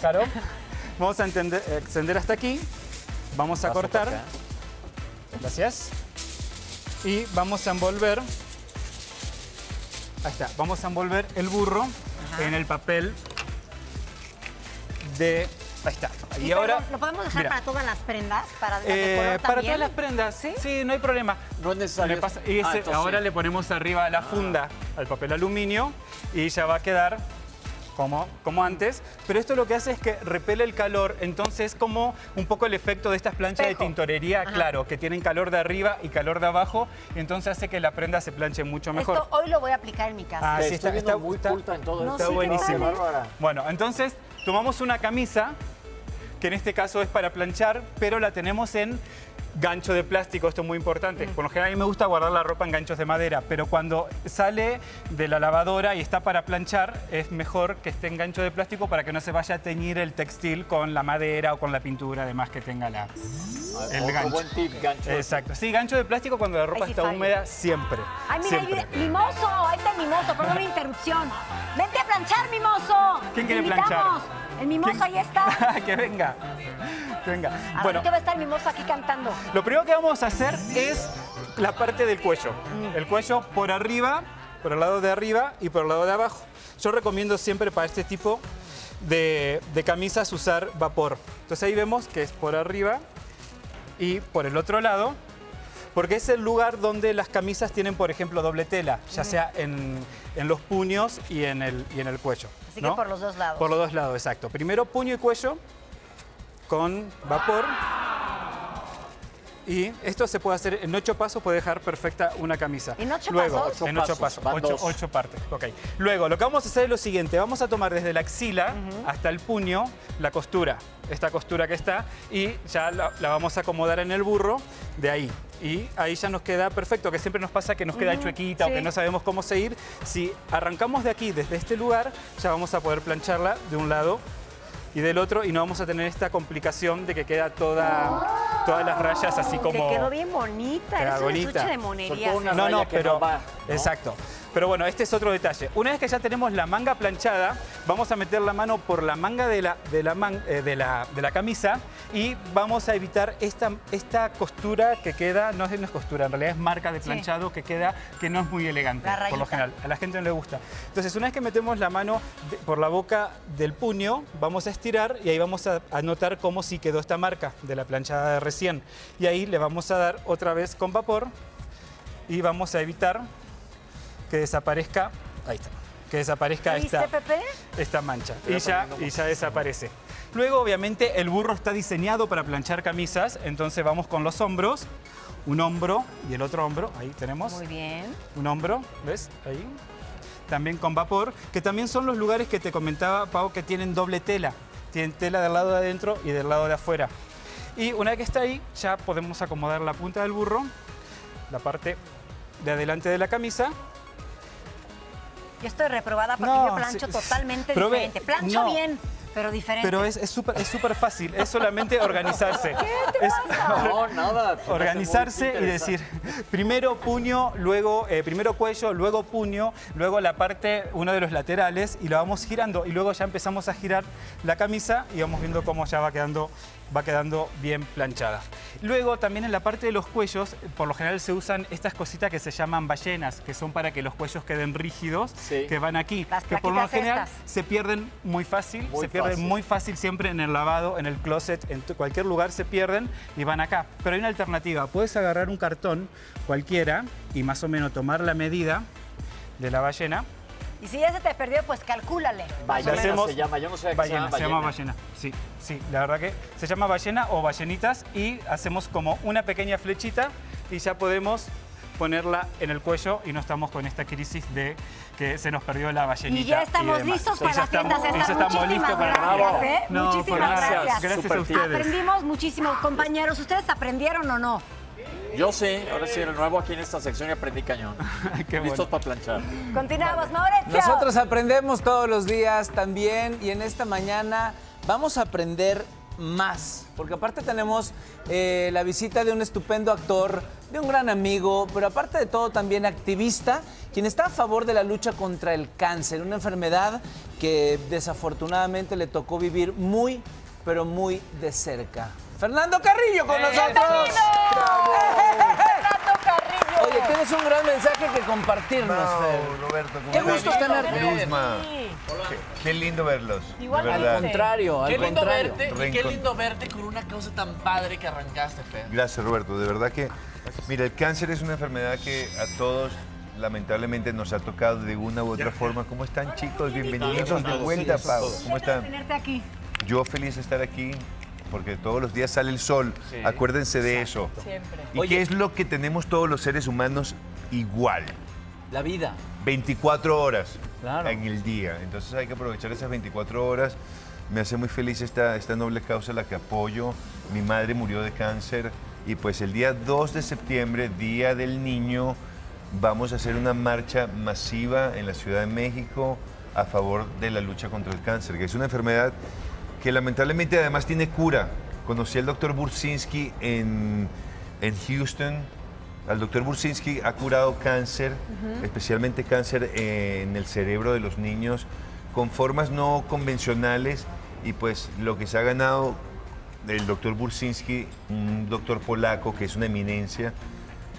Claro. Vamos a entender- extender hasta aquí. Vamos a Paso cortar. Gracias. Y vamos a envolver. Ahí está. Vamos a envolver el burro en el papel de. Ahí está. Y, Y ahora. ¿Lo podemos dejar mira, para todas las prendas? ¿Para las eh, color para todas las prendas, ¿Sí? no hay problema. No es necesario. Le pasa- y Ah, ese- ahora sí. le ponemos arriba la funda al papel aluminio y ya va a quedar como, como antes. Pero esto lo que hace es que repele el calor, entonces como un poco el efecto de estas planchas Espejo. de tintorería, Ajá. claro, que tienen calor de arriba y calor de abajo, y entonces hace que la prenda se planche mucho mejor. Esto hoy lo voy a aplicar en mi casa. Ah, sí, está, está- muy está- culta en todo No, está sí, ¿qué buenísimo. Bueno, entonces tomamos una camisa, que en este caso es para planchar, pero la tenemos en gancho de plástico, esto es muy importante. Por lo general a mí me gusta guardar la ropa en ganchos de madera, pero cuando sale de la lavadora y está para planchar, es mejor que esté en gancho de plástico para que no se vaya a teñir el textil con la madera o con la pintura, además que tenga la, el Otro gancho. buen tip, gancho. Exacto. Sí, gancho de plástico cuando la ropa sí está húmeda, siempre. Ay, mira, siempre. mimoso, ahí está el mimoso, perdón una interrupción. Vente a planchar, mimoso. ¿Quién quiere planchar? El mimoso ¿Quién? ahí está. que venga. Que venga. Bueno. Bueno, Ahorita va a estar el mimoso aquí cantando. Lo primero que vamos a hacer es la parte del cuello. Mm. El cuello por arriba, por el lado de arriba y por el lado de abajo. Yo recomiendo siempre para este tipo de, de camisas usar vapor. Entonces ahí vemos que es por arriba y por el otro lado, porque es el lugar donde las camisas tienen, por ejemplo, doble tela, ya sea en, en los puños y en el, y en el cuello. Así que por los dos lados. Por los dos lados, exacto. Primero puño y cuello con vapor. Y esto se puede hacer en ocho pasos, puede dejar perfecta una camisa. ¿En ocho Luego, pasos? Ocho en ocho pasos, ocho, partes. ok. Luego, lo que vamos a hacer es lo siguiente. Vamos a tomar desde la axila hasta el puño la costura. Esta costura que está. Y ya la, la vamos a acomodar en el burro de ahí. Y ahí ya nos queda perfecto, que siempre nos pasa que nos queda chuequita o que no sabemos cómo seguir. Si arrancamos de aquí, desde este lugar, ya vamos a poder plancharla de un lado y del otro y no vamos a tener esta complicación de que queda toda, todas las rayas así como... Te quedó bien bonita. Queda Eres un bonita. estuche de una ¿eh? No, no, que pero... no va, ¿no? Exacto. Pero bueno, este es otro detalle. Una vez que ya tenemos la manga planchada, vamos a meter la mano por la manga de la, de la, man- eh, de la, de la camisa y vamos a evitar esta, esta costura que queda, no es, no es costura, en realidad es marca de Sí. planchado que queda, que no es muy elegante, por lo general. A la gente no le gusta. Entonces, una vez que metemos la mano de- por la boca del puño, vamos a estirar y ahí vamos a, a notar cómo sí quedó esta marca de la planchada de recién. Y ahí le vamos a dar otra vez con vapor y vamos a evitar que desaparezca, ahí está, que desaparezca ¿Viste, esta, esta mancha y ya, y ya desaparece. Luego, obviamente, el burro está diseñado para planchar camisas, entonces vamos con los hombros, un hombro y el otro hombro, ahí tenemos Muy bien. un hombro, ¿ves? Ahí. También con vapor, que también son los lugares que te comentaba, Pau, que tienen doble tela. Tienen tela del lado de adentro y del lado de afuera. Y una vez que está ahí, ya podemos acomodar la punta del burro, la parte de adelante de la camisa. Yo estoy reprobada porque No, yo plancho sí, totalmente diferente. Plancho no. bien, pero diferente. Pero es es súper es súper fácil, es solamente organizarse. ¿Qué te Es- pasa? No, nada. organizarse y decir primero puño, luego eh, primero cuello, luego puño, luego la parte, uno de los laterales y lo vamos girando y luego ya empezamos a girar la camisa y vamos viendo cómo ya va quedando va quedando bien planchada. Luego también en la parte de los cuellos, por lo general se usan estas cositas que se llaman ballenas, que son para que los cuellos queden rígidos, que van aquí. que por lo general estas. se pierden muy fácil, Muy se pierden fácil. muy fácil siempre en el lavado, en el closet, en cualquier lugar se pierden y van acá. Pero hay una alternativa, puedes agarrar un cartón cualquiera y más o menos tomar la medida de la ballena. Y si ya se te perdió, pues calcúlale. Ballena hacemos- se llama, yo no que ballena, se se llama llama ballena. ballena. Sí, sí, la verdad que se llama ballena o ballenitas y hacemos como una pequeña flechita y ya podemos ponerla en el cuello y no estamos con esta crisis de que se nos perdió la ballenita. Y ya estamos listos para la fiesta, estamos- y ya estamos listos para gracias, ¿eh? No, Muchísimas nada. gracias. Gracias a ustedes. Aprendimos muchísimo. Compañeros, ¿ustedes aprendieron o no? Yo sí, ahora sí, el nuevo aquí en esta sección y aprendí cañón. Listos para planchar. Continuamos, Mauricio. Nosotros aprendemos todos los días también y en esta mañana vamos a aprender más, porque aparte tenemos eh, la visita de un estupendo actor, de un gran amigo, pero aparte de todo también activista, quien está a favor de la lucha contra el cáncer, una enfermedad que desafortunadamente le tocó vivir muy, pero muy de cerca. Fernando Carrillo con nosotros. Oye, tienes un gran mensaje que compartirnos, Fer. Roberto, ¿cómo Qué gusto tenerte. Luzma. Qué, qué lindo verlos. de verdad. Al contrario, al Qué lindo contrario. verte y qué lindo verte con una causa tan padre que arrancaste, Fer. Gracias, Roberto. De verdad que, mira, el cáncer es una enfermedad que a todos lamentablemente nos ha tocado de una u otra forma. ¿Cómo están, chicos? Bienvenidos de vuelta, Pau. ¿Cómo están? Tenerte aquí. Yo feliz de estar aquí porque todos los días sale el sol. Sí. Acuérdense de eso. Siempre. ¿Y qué es lo que tenemos todos los seres humanos igual? La vida. 24 horas Claro. en el día. Entonces hay que aprovechar esas 24 horas. Me hace muy feliz esta, esta noble causa a la que apoyo. Mi madre murió de cáncer y pues el día 2 de septiembre, Día del Niño, vamos a hacer una marcha masiva en la Ciudad de México a favor de la lucha contra el cáncer, que es una enfermedad que lamentablemente además tiene cura. Conocí al doctor Bursinski en, en Houston. Al doctor Bursinski ha curado cáncer, especialmente cáncer en el cerebro de los niños, con formas no convencionales. Y pues lo que se ha ganado el doctor Bursinski, un doctor polaco que es una eminencia,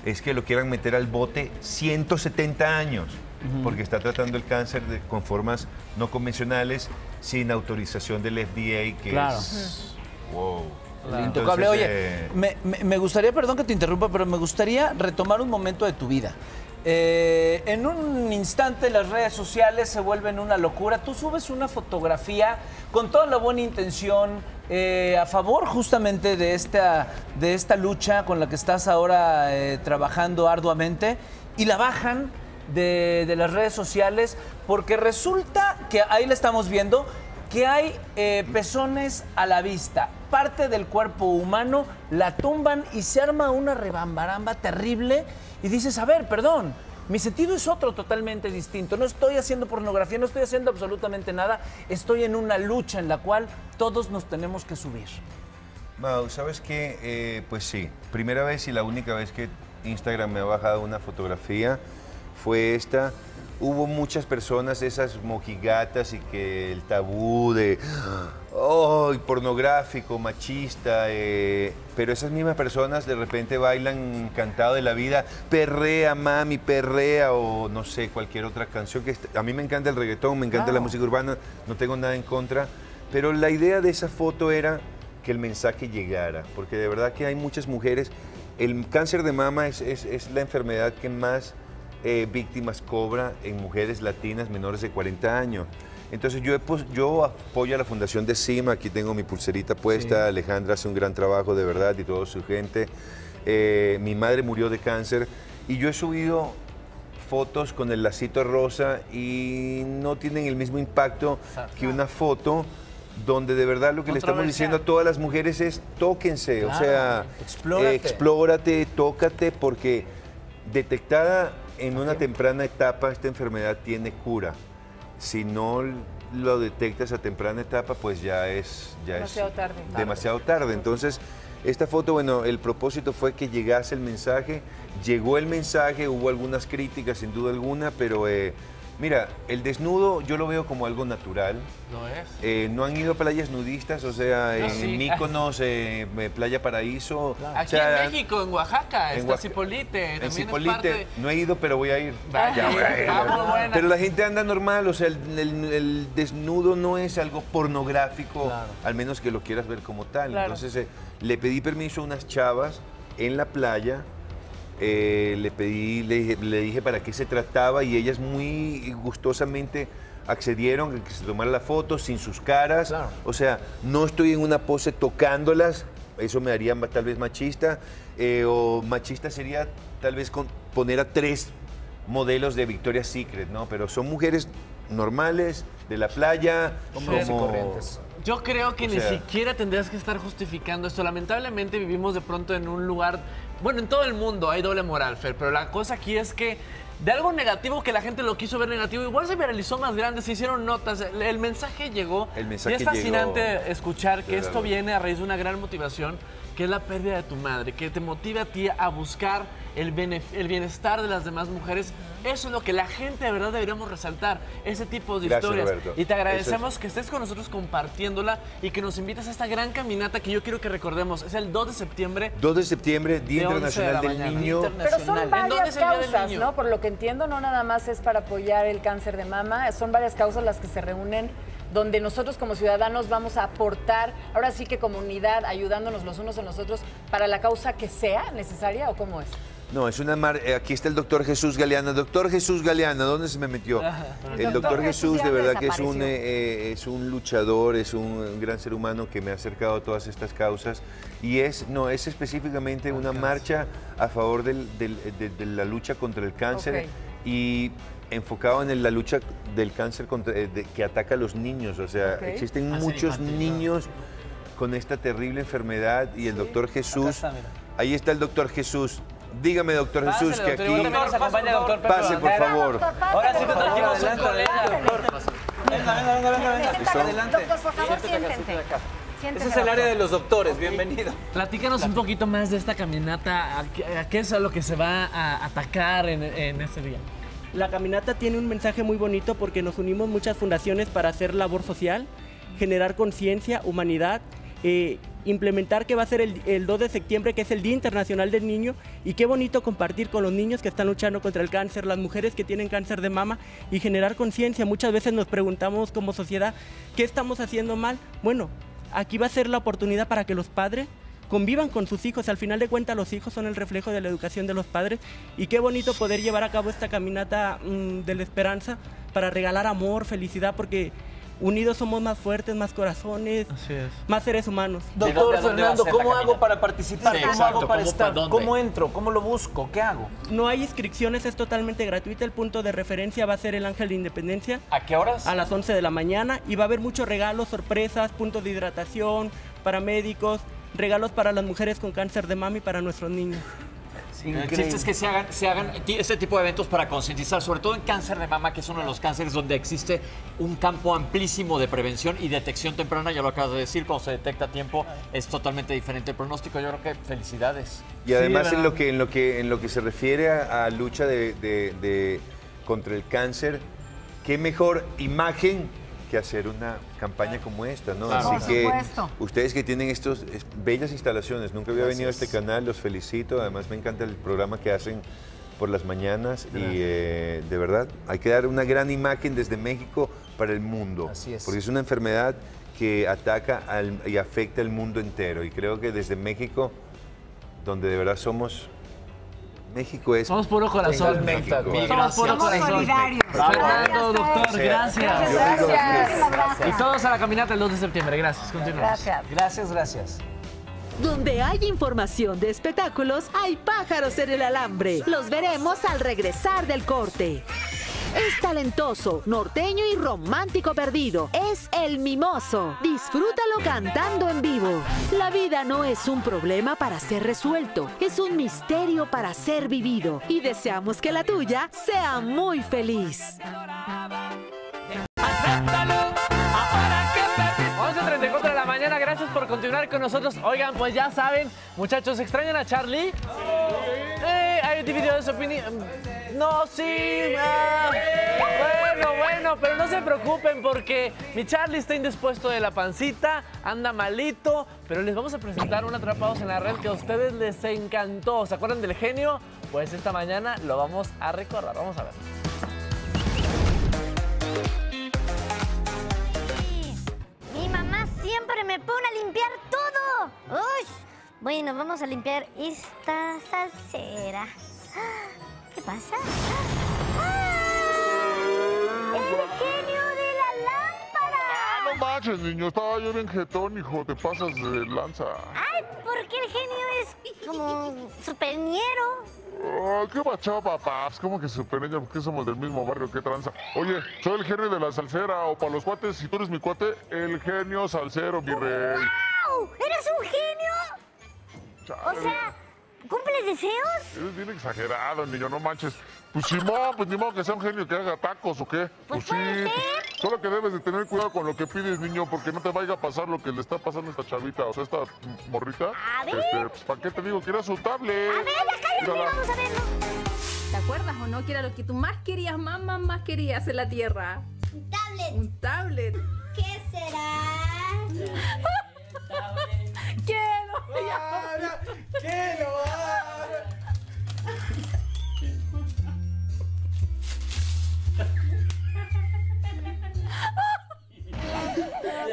es que lo quieran meter al bote 170 años, Porque está tratando el cáncer de- con formas no convencionales, sin autorización del FDA, que Claro. es... Wow. Intocable. Entonces, Oye, eh, me, me- me gustaría, perdón que te interrumpa, pero me gustaría retomar un momento de tu vida. Eh, en un instante las redes sociales se vuelven una locura. Tú subes una fotografía con toda la buena intención eh, a favor justamente de esta, de esta lucha con la que estás ahora eh, trabajando arduamente y la bajan de, las redes sociales porque resulta que ahí la estamos viendo que hay eh, pezones a la vista, parte del cuerpo humano, la tumban y se arma una rebambaramba terrible y dices, a ver, perdón, mi sentido es otro totalmente distinto, no estoy haciendo pornografía, no estoy haciendo absolutamente nada, estoy en una lucha en la cual todos nos tenemos que subir. Mau, ¿sabes qué? Eh, pues sí, primera vez y la única vez que Instagram me ha bajado una fotografía fue esta. Hubo muchas personas, esas mojigatas y que el tabú de oh, pornográfico, machista, eh, pero esas mismas personas de repente bailan cantado de la vida, perrea, mami, perrea, o no sé, cualquier otra canción que a mí me encanta el reggaetón, me encanta la música urbana, no tengo nada en contra, pero la idea de esa foto era que el mensaje llegara, porque de verdad que hay muchas mujeres, el cáncer de mama es, es- es la enfermedad que más eh, víctimas cobra en mujeres latinas menores de 40 años. Entonces yo, pos- yo apoyo a la Fundación de CIMA, aquí tengo mi pulserita puesta, Alejandra hace un gran trabajo de verdad y toda su gente. Eh, mi madre murió de cáncer y yo he subido fotos con el lacito rosa y no tienen el mismo impacto que una foto donde de verdad lo que le estamos diciendo a todas las mujeres es tóquense, o Claro, sea, explórate. eh, explórate, tócate, porque detectada en una temprana etapa esta enfermedad tiene cura. Si no lo detectas a temprana etapa, pues ya es, ya Demasiado es tarde. demasiado tarde. Entonces, esta foto, bueno, el propósito fue que llegase el mensaje, llegó el mensaje, hubo algunas críticas sin duda alguna, pero eh, Mira, el desnudo yo lo veo como algo natural. No es. Eh, no han ido a playas nudistas, o sea, Yo en sí. Mykonos, eh, eh, Playa Paraíso. Aquí sea, en México, en Oaxaca, en está Cipolite. En Cipolite, no he ido, pero voy a ir. Vaya, Ya voy a ir. ah. Pero la gente anda normal, o sea, el, el- el desnudo no es algo pornográfico, al menos que lo quieras ver como tal. Claro. Entonces, eh, le pedí permiso a unas chavas en la playa. Eh, le pedí, le dije, le dije para qué se trataba y ellas muy gustosamente accedieron a que se tomara la foto sin sus caras. O sea, no estoy en una pose tocándolas, eso me haría tal vez machista, eh, o machista sería tal vez con- poner a tres modelos de Victoria's Secret, ¿no? Pero son mujeres normales, de la playa, como... corrientes. Yo creo que O ni siquiera tendrías que estar justificando esto. Lamentablemente vivimos de pronto en un lugar, bueno, en todo el mundo hay doble moral, Fer, pero la cosa aquí es que de algo negativo que la gente lo quiso ver negativo, igual se viralizó más grande, se hicieron notas, el, el mensaje llegó. El mensaje y es fascinante llegó. escuchar que esto viene a raíz de una gran motivación, que es la pérdida de tu madre, que te motive a ti a buscar el, el bienestar de las demás mujeres. Eso es lo que la gente de verdad deberíamos resaltar, ese tipo de Gracias, historias. Roberto. Y te Eso es- agradecemos que estés con nosotros compartiéndola y que nos invites a esta gran caminata que yo quiero que recordemos. Es el 2 de septiembre. 2 de septiembre, Día De 11 de Internacional la del mañana. Niño. Pero son ¿En dónde varias causas? ¿no? Por lo que entiendo, no nada más es para apoyar el cáncer de mama, son varias causas las que se reúnen donde nosotros como ciudadanos vamos a aportar, ahora sí que comunidad, ayudándonos los unos a los otros para la causa que sea necesaria o cómo es. No, es una mar... eh, Aquí está el doctor Jesús Galeana. Doctor Jesús Galeana, ¿dónde se me metió? El doctor Jesús de verdad que es un, eh, eh, es un luchador, es un gran ser humano que me ha acercado a todas estas causas. Y es, no, es específicamente una marcha a favor del- del- de, de la lucha contra el cáncer y enfocado en la lucha del cáncer contra- eh, de- que ataca a los niños. O sea, Ok. existen Cáncer muchos infantil, niños con esta terrible enfermedad y el doctor Jesús... Ahí está el doctor Jesús. Dígame, doctor Pásale, Jesús, que doctor, aquí... acompaña el doctor Pepe Pase, por favor. Ahora sí te trajimos un doctor. Venga, venga, venga, venga. Adelante. Doctor, por favor, siéntense. Ese es el área de doctor. los doctores, bienvenido. Platícanos un poquito más de esta caminata. ¿A qué, a qué es a lo que se va a atacar en, en ese día? La caminata tiene un mensaje muy bonito porque nos unimos muchas fundaciones para hacer labor social, generar conciencia, humanidad, eh, implementar que va a ser el, el 2 de septiembre, que es el Día Internacional del Niño, y qué bonito compartir con los niños que están luchando contra el cáncer, las mujeres que tienen cáncer de mama, y generar conciencia. Muchas veces nos preguntamos como sociedad, ¿qué estamos haciendo mal? Bueno, aquí va a ser la oportunidad para que los padres convivan con sus hijos. Al final de cuentas, los hijos son el reflejo de la educación de los padres. Y qué bonito poder llevar a cabo esta caminata mm, de la esperanza para regalar amor, felicidad, porque unidos somos más fuertes, más corazones, más seres humanos. Doctor Fernando, ¿cómo hago para participar? Sí, ¿Cómo exacto, hago para ¿cómo, estar? dónde? ¿Cómo entro? ¿Cómo lo busco? ¿Qué hago? No hay inscripciones, es totalmente gratuita. El punto de referencia va a ser el Ángel de Independencia. ¿A qué horas? A las 11 de la mañana. Y va a haber muchos regalos, sorpresas, puntos de hidratación, para médicos, regalos para las mujeres con cáncer de mama y para nuestros niños. El chiste es que se hagan, se hagan este tipo de eventos para concientizar, sobre todo en cáncer de mama, que es uno de los cánceres donde existe un campo amplísimo de prevención y detección temprana. Ya lo acabas de decir, cuando se detecta a tiempo es totalmente diferente el pronóstico. Yo creo que felicidades. Y además en, lo que, en, lo que, en lo que se refiere a, a lucha de, de- de- contra el cáncer, qué mejor imagen que hacer una campaña como esta, ¿no? Claro. Así que ustedes que tienen estas bellas instalaciones, nunca había venido a este canal, los felicito, además me encanta el programa que hacen por las mañanas y eh, de verdad hay que dar una gran imagen desde México para el mundo, Así es. porque es una enfermedad que ataca al- y afecta al mundo entero y creo que desde México, donde de verdad somos México es. Somos puro corazón. México. Somos puro corazón. solidarios. Fernando, doctor, Sí. gracias. Gracias, gracias. Gracias. Y todos a la caminata el 2 de septiembre. Gracias. Continuamos. Gracias. Gracias, gracias. Donde hay información de espectáculos, hay pájaros en el alambre. Los veremos al regresar del corte. Es talentoso, norteño y romántico perdido. Es el mimoso. Disfrútalo cantando en vivo. La vida no es un problema para ser resuelto, es un misterio para ser vivido. Y deseamos que la tuya sea muy feliz. 11.34 de la mañana, gracias por continuar con nosotros. Oigan, pues ya saben, muchachos, ¿extrañan a Charlie? Eh, hay dividido su opinión. Hipnosis. Bueno, bueno, pero no se preocupen porque mi Charlie está indispuesto de la pancita, anda malito, pero les vamos a presentar un Atrapados en la Red que a ustedes les encantó. ¿Se acuerdan del genio? Pues esta mañana lo vamos a recordar. Vamos a ver. Mi mamá siempre me pone a limpiar todo. Uy. Bueno, vamos a limpiar esta salsera. ¿Qué pasa? ¡Ah! ¡El genio de la lámpara! Ah, no manches, niño. Estaba yo bien jetón, hijo. Te pasas de lanza. ¡Ay! Porque el genio es como superñero. Oh, ¿Qué bachaba, papá? Pues, ¿Cómo que super niño? ¿Por qué somos del mismo barrio? ¿Qué tranza? Oye, soy el genio de la salsera. O para los cuates, si tú eres mi cuate, el genio salsero, mi rey. ¡Wow! ¿Eres un genio? O sea, ¿cumples deseos? Eres bien exagerado, niño, no manches. Pues Simón, pues ni modo que sea un genio que haga tacos o qué. Pues, sí. Solo que debes de tener cuidado con lo que pides, niño, porque no te vaya a pasar lo que le está pasando a esta chavita, o sea, esta morrita. A ver. Este, pues, ¿para qué te digo? Quiero su tablet. A ver, ya cállate, Mírala. vamos a verlo. ¿Te acuerdas o no que era lo que tú más querías, más, más, más querías en la Tierra? Un tablet. Un tablet. ¿Qué será? ¡Quiero! ¡Quiero!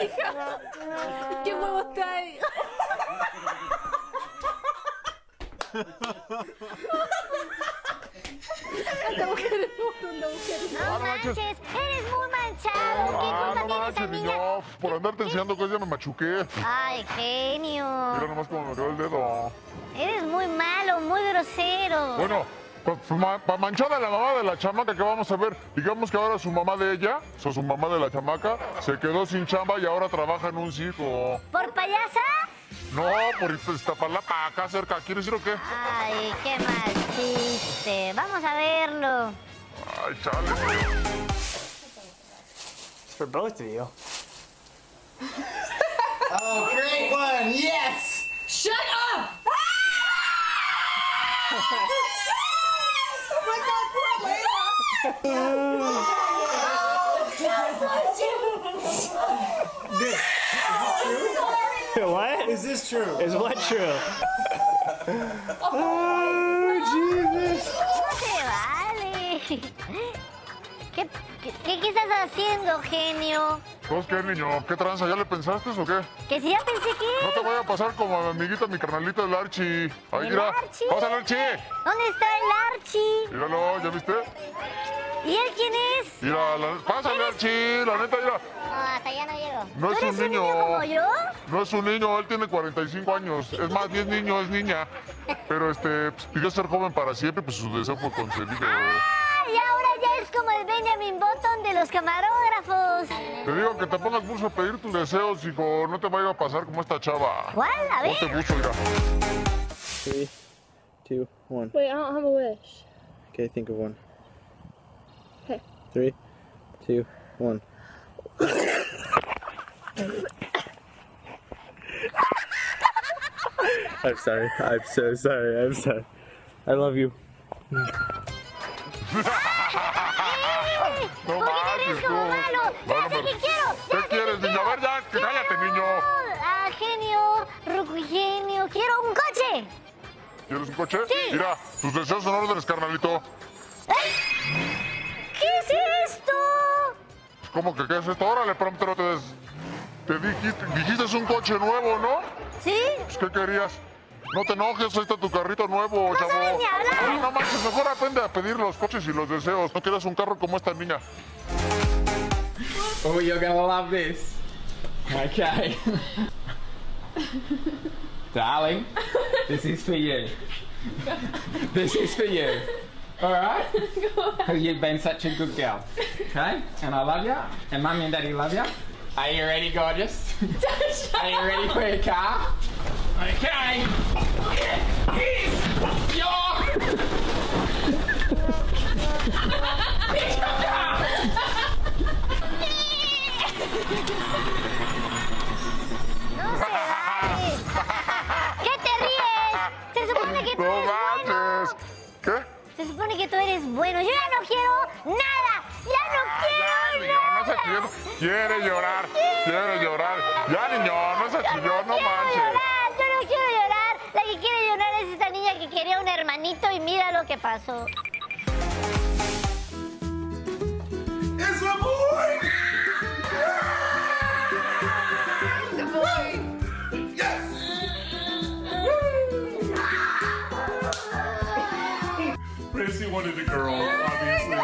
Hija, ¿qué huevo está ahí? Anda, mujer, mujer. No manches, eres muy manchado. ¿Qué Ah, culpa no tiene esa manches, niña? niño. Por andarte enseñando cosas ya me machuqué. Ay, genio. Mira nomás cómo me quedó el dedo. Eres muy malo, muy grosero. Bueno, para manchar a la mamá de la chamaca que vamos a ver, digamos que ahora su mamá de ella, o sea, su mamá de la chamaca, se quedó sin chamba y ahora trabaja en un circo. ¿Por payasa? No, por Iztapalapa, acá cerca. ¿Quieres ir o qué? Ay, qué mal chiste. Vamos a verlo. Ay, chale. For both of you. Oh, great one! Yes! Shut up! what? Is this true? Is what true? Oh, Jesus. ¿Qué, qué, qué- qué estás haciendo, genio? ¿Vos qué, niño? ¿Qué tranza? ¿Ya le pensaste o qué? Que si ya pensé que... No te vaya a pasar como a mi amiguita, mi carnalito, el Archie. Ahí, ¿El mira. Archie? Vamos al Archie. ¿Dónde está el Archie? Míralo, ¿ya viste? ¿Y él quién es? Mira, la... pásale, Archie. La neta, mira. No, hasta allá no llego. No ¿Tú es un niño. como yo? No es un niño, él tiene 45 años. Es más, ni es niño, es niña. Pero este, pues, pidió ser joven para siempre, pues su deseo fue concedido. Y ahora ya es como el Benjamin Button de los camarógrafos. Te digo que te pongas buzo a pedir tus deseos, hijo. No te vaya a pasar como esta chava. ¿Cuál? A ver. Ponte buzo, mira. Three, two, one. Wait, I don't have a wish. Okay, think of one. Okay. Three, two, one. I'm sorry. I'm so sorry. I'm sorry. I love you. No ¿Por qué te ríes como malo? Ya sé que quiero. ¿Qué quieres, niño? A ver, ya, que cállate, niño. Ah, genio, Rucugenio, quiero un coche. ¿Quieres un coche? Sí. Mira, tus deseos son órdenes, carnalito. ¿Qué es esto? ¿Cómo que qué es esto? Órale, promptero, te, des- te dijiste, dijiste es un coche nuevo, ¿no? ¿Sí? Pues, ¿Qué querías? No te enojes, ahí está tu carrito nuevo, chavo. sabes ni hablar. Ay, no manches, mejor aprende a pedir los coches y los deseos. No quieras un carro como esta niña. Oh, you're gonna love this. Okay. Darling, this is for you. This is for you. Alright? Because you've been such a good girl. Okay? And I love you. And mummy and daddy love you. Are you ready, gorgeous? Are you ready for your car? Okay. Here's your. Here's your car. No se vale. ¿Qué te ríes? Se supone que tú No eres bueno. Se supone que tú eres bueno. Yo ya no quiero nada. Ya no quiero Niño, no se quiere, llorar, quiere llorar. Ya, niño, no se chilló, no quiero manches. llorar, yo no quiero llorar. La que quiere llorar es esta niña que quería un hermanito y mira lo que pasó. ¡Es amor! Wanted a girl, obviously.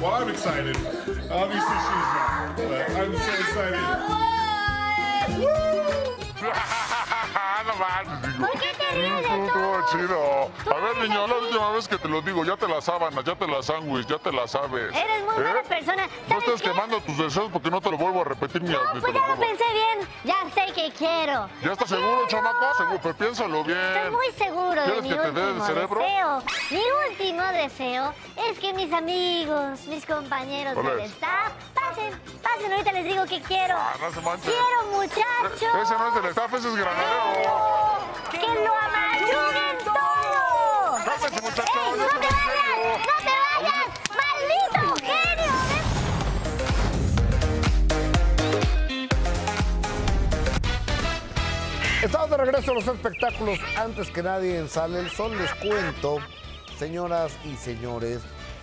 Well, I'm excited. Obviously, she's not, but I'm so excited. no manches. ¿Por qué te ríes de todo? chido. A ver, niño, la última vez que te lo digo, ya te la sábanas, ya te la sándwich, ya te la sabes. Eres muy buena ¿Eh? persona. No ¿Sabes estés qué? quemando tus deseos porque no te lo vuelvo a repetir ni, a- te Pues ya lo pensé bien. Ya sé que quiero. ¿Ya estás seguro, chamaco? Seguro, pero piénsalo bien. Estoy muy seguro de ¿Quieres mi que te dé el último cerebro? deseo. Mi último deseo es que mis amigos, mis compañeros ¿Cuál del staff, pasen, pasen, ahorita les digo que quiero. Ah, no. Quiero, muchachos. E- Ese no es del staff, ese es granadero. ¡Que lo todo! ¡Ey, no te vayas! ¡No te vayas! ¡Maldito genio! Estamos de regreso a los espectáculos. Antes que nadie en Sale el Sol, les cuento, señoras y señores,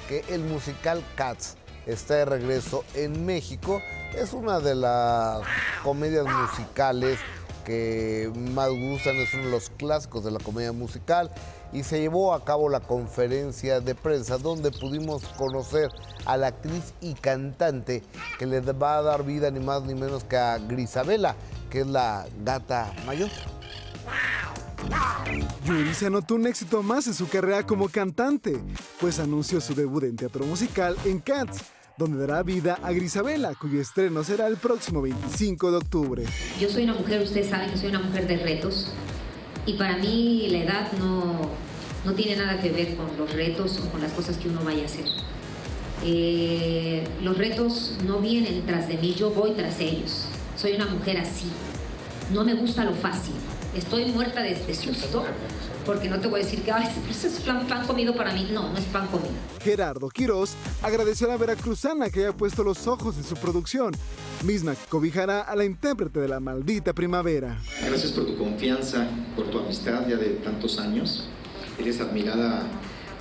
que el musical Cats está de regreso en México. Es una de las comedias musicales que más gustan, es uno de los clásicos de la comedia musical y se llevó a cabo la conferencia de prensa donde pudimos conocer a la actriz y cantante que le va a dar vida ni más ni menos que a Grisabela, que es la gata mayor. Yuri se anotó un éxito más en su carrera como cantante, pues anunció su debut en teatro musical en Cats, donde dará vida a Grisabela, cuyo estreno será el próximo 25 de octubre. Yo soy una mujer, ustedes saben que soy una mujer de retos y para mí la edad no, no tiene nada que ver con los retos o con las cosas que uno vaya a hacer. Eh, los retos no vienen tras de mí, yo voy tras ellos. Soy una mujer así. No me gusta lo fácil. Estoy muerta de, de susto porque no te voy a decir que "Ay, eso es pan, pan comido para mí. No, no es pan comido. Gerardo Quirós agradeció a la veracruzana que haya puesto los ojos en su producción, misma que cobijará a la intérprete de la maldita primavera. Gracias por tu confianza, por tu amistad ya de tantos años. Eres admirada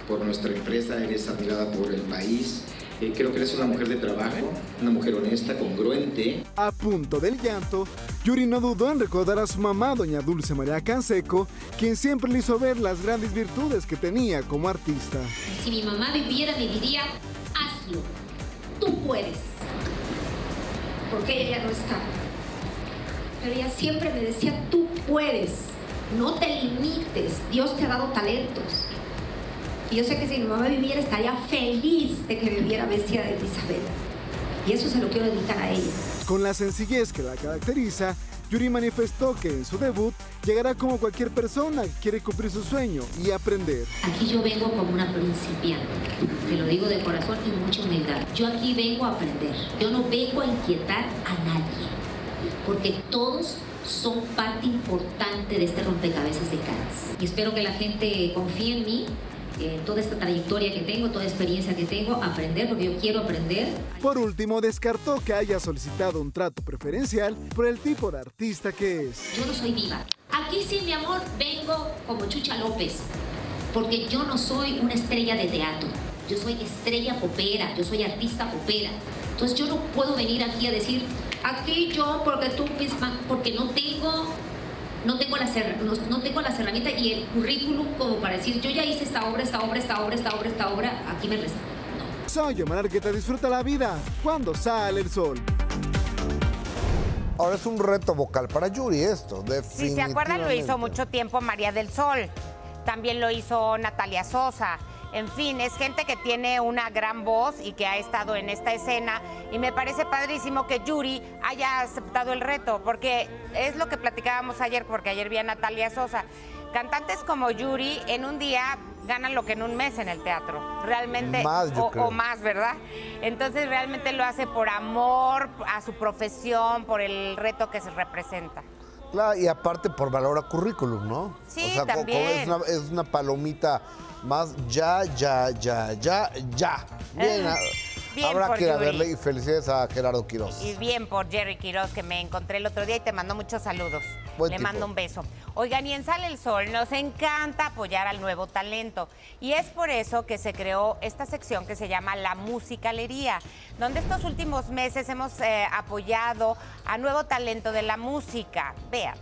por nuestra empresa, eres admirada por el país. Eh, creo que eres una mujer de trabajo, una mujer honesta, congruente. A punto del llanto, Yuri no dudó en recordar a su mamá, doña Dulce María Canseco, quien siempre le hizo ver las grandes virtudes que tenía como artista. Si mi mamá viviera, me diría, hazlo, tú puedes. Porque ella ya no está. Pero ella siempre me decía, tú puedes, no te limites, Dios te ha dado talentos. Y yo sé que si mi mamá viviera, estaría feliz de que viviera vestida de Isabela. Y eso se lo quiero dedicar a ella. Con la sencillez que la caracteriza, Yuri manifestó que en su debut llegará como cualquier persona que quiere cumplir su sueño y aprender. Aquí yo vengo como una principiante, te lo digo de corazón y mucha humildad. Yo aquí vengo a aprender, yo no vengo a inquietar a nadie, porque todos son parte importante de este rompecabezas de Cats. Y espero que la gente confíe en mí, en toda esta trayectoria que tengo, toda experiencia que tengo, aprender, porque yo quiero aprender. Por último, descartó que haya solicitado un trato preferencial por el tipo de artista que es. Yo no soy diva. Aquí sí, mi amor, vengo como Chucha López, porque yo no soy una estrella de teatro. Yo soy estrella popera, yo soy artista popera. Entonces yo no puedo venir aquí a decir, aquí yo, porque tú porque no tengo, no tengo, las, no, no tengo las herramientas y el currículum como para decir, yo ya hice esta obra, esta obra, esta obra, esta obra, esta obra, aquí me resta. Soy Omar Argueta, disfruta la vida cuando sale el sol. Ahora es un reto vocal para Yuri esto, Si se acuerdan, lo hizo mucho tiempo María del Sol. También lo hizo Natalia Sosa. En fin, es gente que tiene una gran voz y que ha estado en esta escena. Y me parece padrísimo que Yuri haya aceptado el reto, porque es lo que platicábamos ayer, porque ayer vi a Natalia Sosa. cantantes como Yuri en un día ganan lo que en un mes en el teatro. Realmente, Más, yo o, creo. o más, ¿verdad? Entonces realmente lo hace por amor a su profesión, por el reto que se representa. Claro, y aparte por valor a currículum, ¿no? Sí, o sea, también. es, una, es una palomita más ya, ya, ya, ya, ya. Bien, Eh, a- bien habrá que ir a verle y felicidades a Gerardo Quiroz. Y bien por Jerry Quiroz, que me encontré el otro día y te mandó muchos saludos. Buen Le tipo. mando un beso. Oigan, y en Sale el Sol nos encanta apoyar al nuevo talento. Y es por eso que se creó esta sección que se llama La Musicalería, donde estos últimos meses hemos eh, apoyado a nuevo talento de la música. Vean.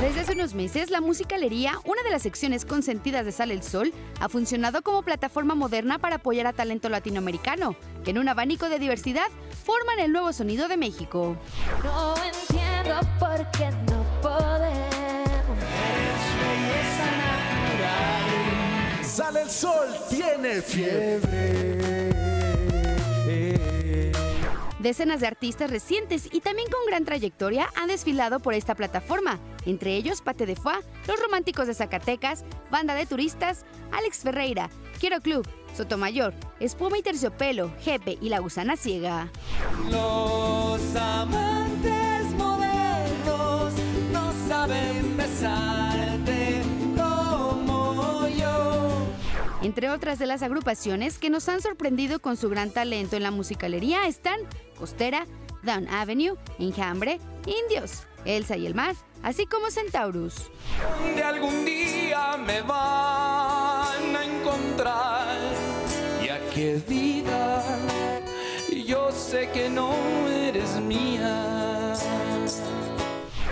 Desde hace unos meses, la Musicalería, una de las secciones consentidas de Sale el Sol, ha funcionado como plataforma moderna para apoyar a talento latinoamericano, que en un abanico de diversidad forman el nuevo sonido de México. No entiendo por qué no podemos. Sale el sol, tiene fiebre. Decenas de artistas recientes y también con gran trayectoria han desfilado por esta plataforma, entre ellos Pate de Foix, Los Románticos de Zacatecas, Banda de Turistas, Alex Ferreira, Quiero Club, Sotomayor, Espuma y Terciopelo, Jepe y La Gusana Ciega. Los amantes modernos no saben besarte Entre otras de las agrupaciones que nos han sorprendido con su gran talento en la musicalería están Costera, Down Avenue, Enjambre, Indios, Elsa y el Mar, así como Centaurus. De algún día me van a encontrar. Y a qué diga, yo sé que no eres mía.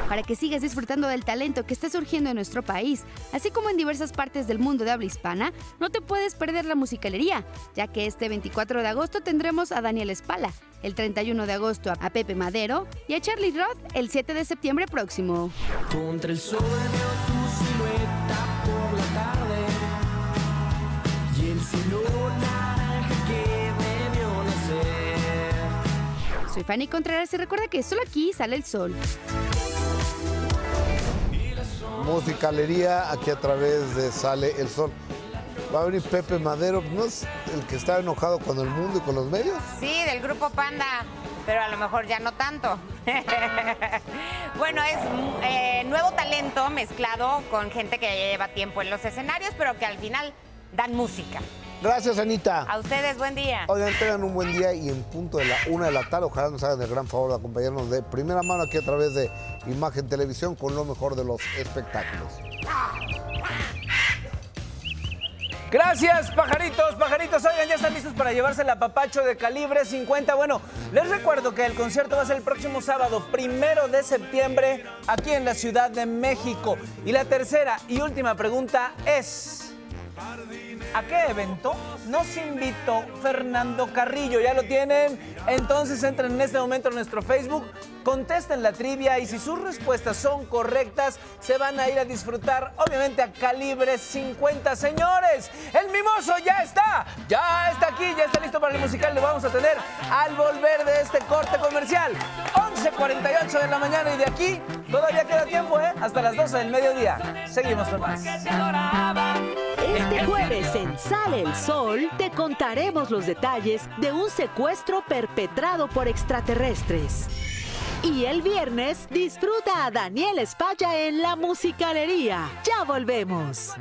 Para que sigas disfrutando del talento que está surgiendo en nuestro país, así como en diversas partes del mundo de habla hispana, no te puedes perder la musicalería, ya que este 24 de agosto tendremos a Daniel Espala, el 31 de agosto a Pepe Madero y a Charlie Roth el 7 de septiembre próximo. Contra el sol veo tu silueta por la tarde. Y el cielo naranja que me vio nacer. Soy Fanny Contreras y recuerda que solo aquí sale el sol. Musicalería, aquí a través de Sale el Sol. Va a venir Pepe Madero, ¿no es el que estaba enojado con el mundo y con los medios? Sí, del grupo Panda, pero a lo mejor ya no tanto. bueno, es eh, nuevo talento mezclado con gente que lleva tiempo en los escenarios, pero que al final dan música. Gracias, Anita. A ustedes, buen día. Oigan, tengan un buen día y en punto de la una de la tarde, ojalá nos hagan el gran favor de acompañarnos de primera mano aquí a través de Imagen Televisión con lo mejor de los espectáculos. Gracias, pajaritos, pajaritos. Oigan, ya están listos para llevarse el apapacho de calibre 50. Bueno, les recuerdo que el concierto va a ser el próximo sábado, primero de septiembre, aquí en la Ciudad de México. Y la tercera y última pregunta es. ¿A qué evento nos invitó Fernando Carrillo? ¿Ya lo tienen? Entonces entren en este momento a nuestro Facebook, contesten la trivia y si sus respuestas son correctas, se van a ir a disfrutar, obviamente, a calibre 50. Señores, el mimoso ya está, ya está aquí, ya está listo para el musical. Lo vamos a tener al volver de este corte comercial. 11.48 de la mañana y de aquí todavía queda tiempo, ¿eh? Hasta las 12 del mediodía. Seguimos con más. Este jueves en Sale el Sol te contaremos los detalles de un secuestro perpetrado por extraterrestres. Y el viernes disfruta a Daniel Espalla en la musicalería. Ya volvemos.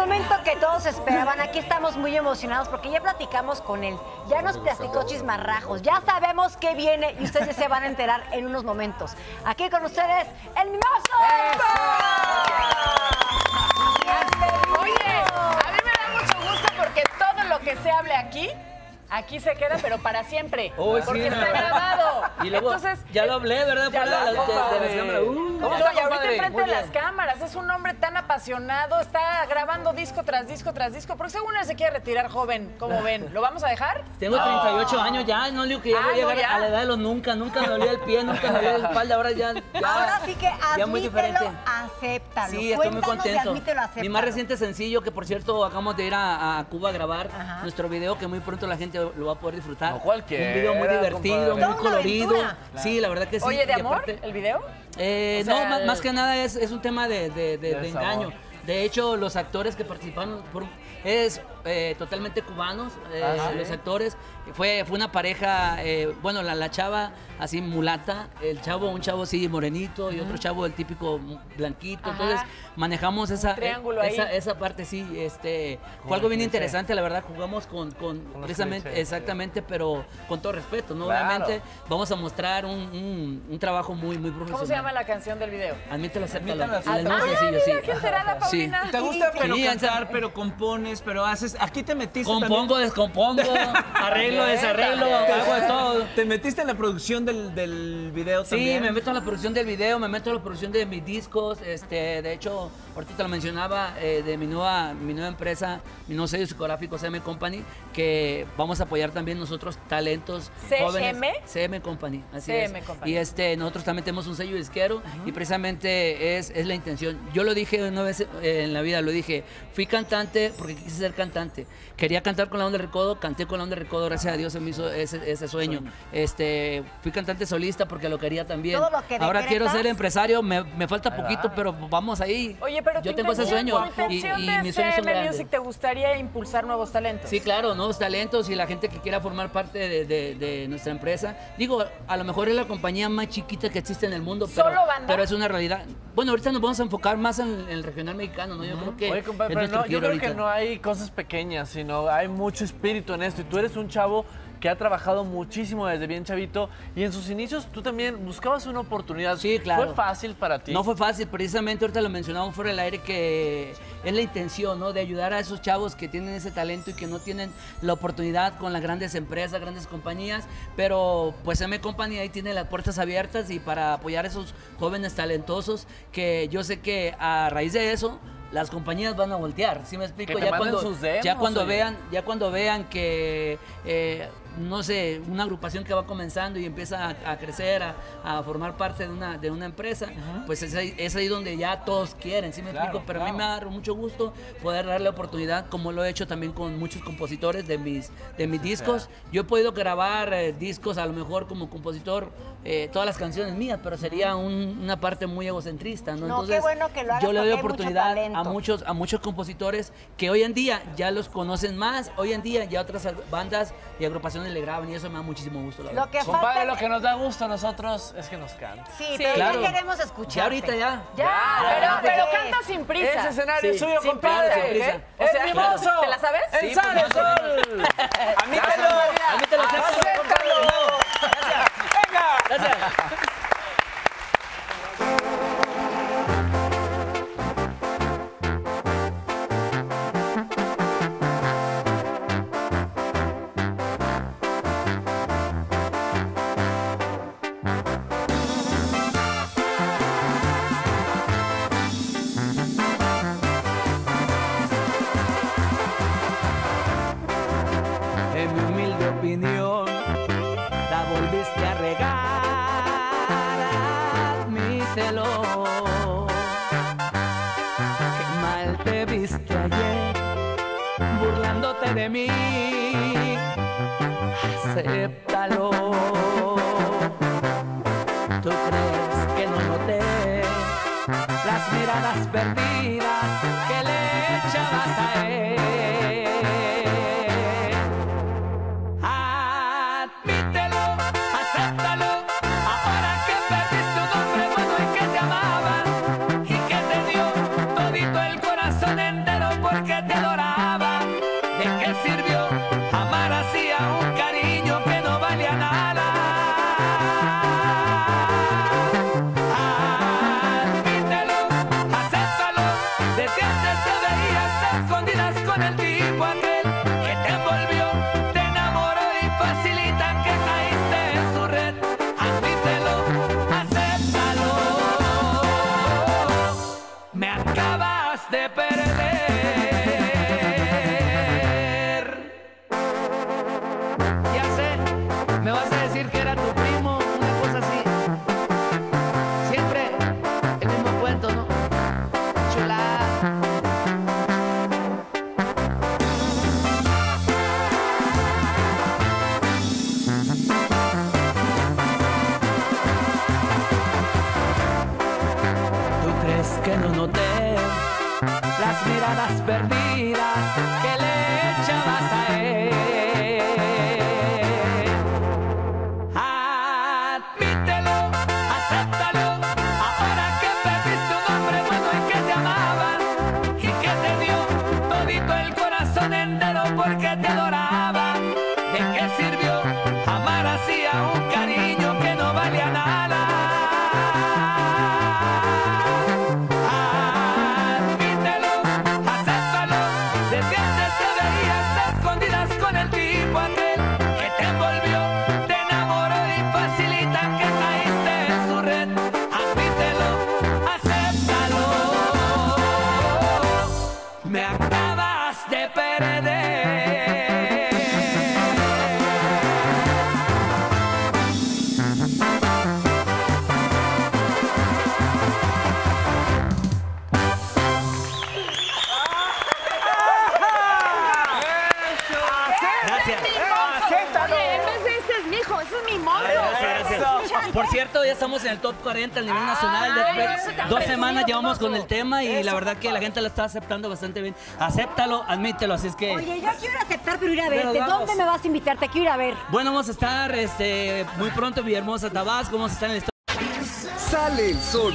Momento que todos esperaban. Aquí estamos muy emocionados porque ya platicamos con él. Ya nos platicó chismarrajos. Ya sabemos qué viene y ustedes se van a enterar en unos momentos. Aquí con ustedes, el mimoso. Oye, a mí me da mucho gusto porque todo lo que se hable aquí, aquí se queda, pero para siempre. Uy, porque sí, está ¿verdad? grabado. Y luego, Entonces, ya lo hablé, ¿verdad? ya Fuera de, lo la- de- de compadre. las cámaras. Uh. ¿Cómo está, ahorita enfrente de las cámaras. Es un hombre tan apasionado, está grabando disco tras disco tras disco. Porque según él se quiere retirar joven, ¿cómo ven? ¿Lo vamos a dejar? Tengo 38 años ya, no digo que ya Ah, voy a no, llegar ya. a la edad de los nunca, nunca me dolía el pie, nunca me dolía la espalda, ahora ya, ya Ahora sí que ya muy admítelo, diferente. acéptalo. Sí, estoy muy Cuéntanos y contento. admítelo, Mi más reciente sencillo, que por cierto acabamos de ir a, a Cuba a grabar nuestro video, que muy pronto la gente lo va a poder disfrutar. No cualquiera, Un video muy divertido, compadre. muy colorido. Sí, la verdad que sí. Oye, ¿de Y amor aparte- el video? eh, O sea, no, más, el- más que nada es, es un tema de, de- de- De de sabor. engaño. De hecho, los actores que participaron por- es eh, totalmente cubanos, eh, Ah, los actores. Fue, fue una pareja, eh, bueno, la, la chava así mulata, el chavo, un chavo así morenito y otro chavo el típico blanquito. Ajá. Entonces manejamos esa, triángulo eh, ahí. esa, esa parte, sí. Este, Con fue algo bien interesante, la verdad, jugamos con, con, precisamente, clichés, sí. exactamente, pero con todo respeto, ¿no? Claro. Obviamente vamos a mostrar un, un- un trabajo muy, muy profesional. ¿Cómo se llama la canción del video? Admítelo, acéptalo. Admítelo, acéptalo. Ah, sí. ¿Te gusta pero Sí, cantar, pero compones, pero haces... Aquí te metiste Compongo, descompongo, arreglo, desarreglo, hago de todo. ¿Te metiste en la producción del, del video Sí, también? me meto en la producción del video, me meto en la producción de mis discos. Este, de hecho, ahorita te lo mencionaba eh, de mi nueva, mi nueva empresa, mi nuevo sello discográfico CM Company, que vamos a apoyar también nosotros talentos ¿CM? jóvenes. CM Company, así CM es. Company. Y este, nosotros también tenemos un sello disquero y precisamente es, es la intención. Yo lo dije una vez eh, en la vida, lo dije, fui cantante porque quise ser cantante. Quería cantar con la onda del recodo, canté con la onda del recodo, gracias a Dios se me hizo ese, ese sueño. Este, fui cantante solista porque lo quería también. Todo lo que Ahora quiero ser empresario, me, me falta poquito, pero vamos ahí. Oye, pero yo tengo ese sueño y, y mis sueños son grandes. Music te gustaría impulsar nuevos talentos. Sí, claro, nuevos talentos y la gente que quiera formar parte de, de- de nuestra empresa. Digo, a lo mejor es la compañía más chiquita que existe en el mundo, pero, ¿Solo banda? pero es una realidad. Bueno, ahorita nos vamos a enfocar más en, en el regional mexicano, ¿no? Yo creo que Oye, compadre, pero no, yo creo ahorita. que no hay cosas pequeñas, sino hay mucho espíritu en esto. Y tú eres un chavo que ha trabajado muchísimo desde bien chavito. Y en sus inicios tú también buscabas una oportunidad. Sí, claro. ¿Fue fácil para ti? No fue fácil, precisamente ahorita lo mencionamos fuera del aire que es la intención, ¿no? De ayudar a esos chavos que tienen ese talento y que no tienen la oportunidad con las grandes empresas, grandes compañías, pero pues M Company ahí tiene las puertas abiertas y para apoyar a esos jóvenes talentosos que yo sé que a raíz de eso las compañías van a voltear, ¿sí me explico? Que te ya cuando, sus demos, ya cuando oye. vean, ya cuando vean que eh, no sé, una agrupación que va comenzando y empieza a, a crecer, a, a formar parte de una, de una empresa, pues es ahí, es ahí donde ya todos quieren, ¿sí me Claro, explico? Pero a mí me claro. da mucho gusto poder darle oportunidad, como lo he hecho también con muchos compositores de mis, de mis discos. Yo he podido grabar eh, discos a lo mejor como compositor, eh, todas las canciones mías, pero sería un- una parte muy egocentrista, ¿no? No, qué bueno que lo hagas yo le doy mucho oportunidad talento. a muchos, a muchos compositores que hoy en día ya los conocen más, hoy en día ya otras bandas y agrupaciones le graban y eso me da muchísimo gusto. La Lo que Compadre, falta- lo que nos da gusto a nosotros es que nos cante. Sí, pero claro. ya queremos escuchar. Ya ahorita ya. Ya, Ya, pero, ya, pero ya. canta sin prisa. Ese escenario Sí, es suyo, sin compadre. prisa, sin prisa. ¿eh? O sea, Claro. hermoso. ¿Te la sabes? ¡En Sí, sale pues, sol! ¡Admítelo! Admítelo, acéptalo. ¡Venga! Gracias. Burlándote de mí, top 40 a nivel nacional. Después, dos presumido, semanas llevamos con el tema y la Eso. verdad que la gente lo está aceptando bastante bien. Acéptalo, admítelo, así es que... Oye, yo quiero aceptar, pero ir a verte. ¿Dónde me vas a invitar? Te quiero ir a ver. Bueno, vamos a estar este, muy pronto en Villahermosa, Tabasco, vamos a estar en el Sale el sol,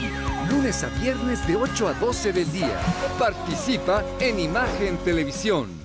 lunes a viernes de 8 a 12 del día. Participa en Imagen Televisión.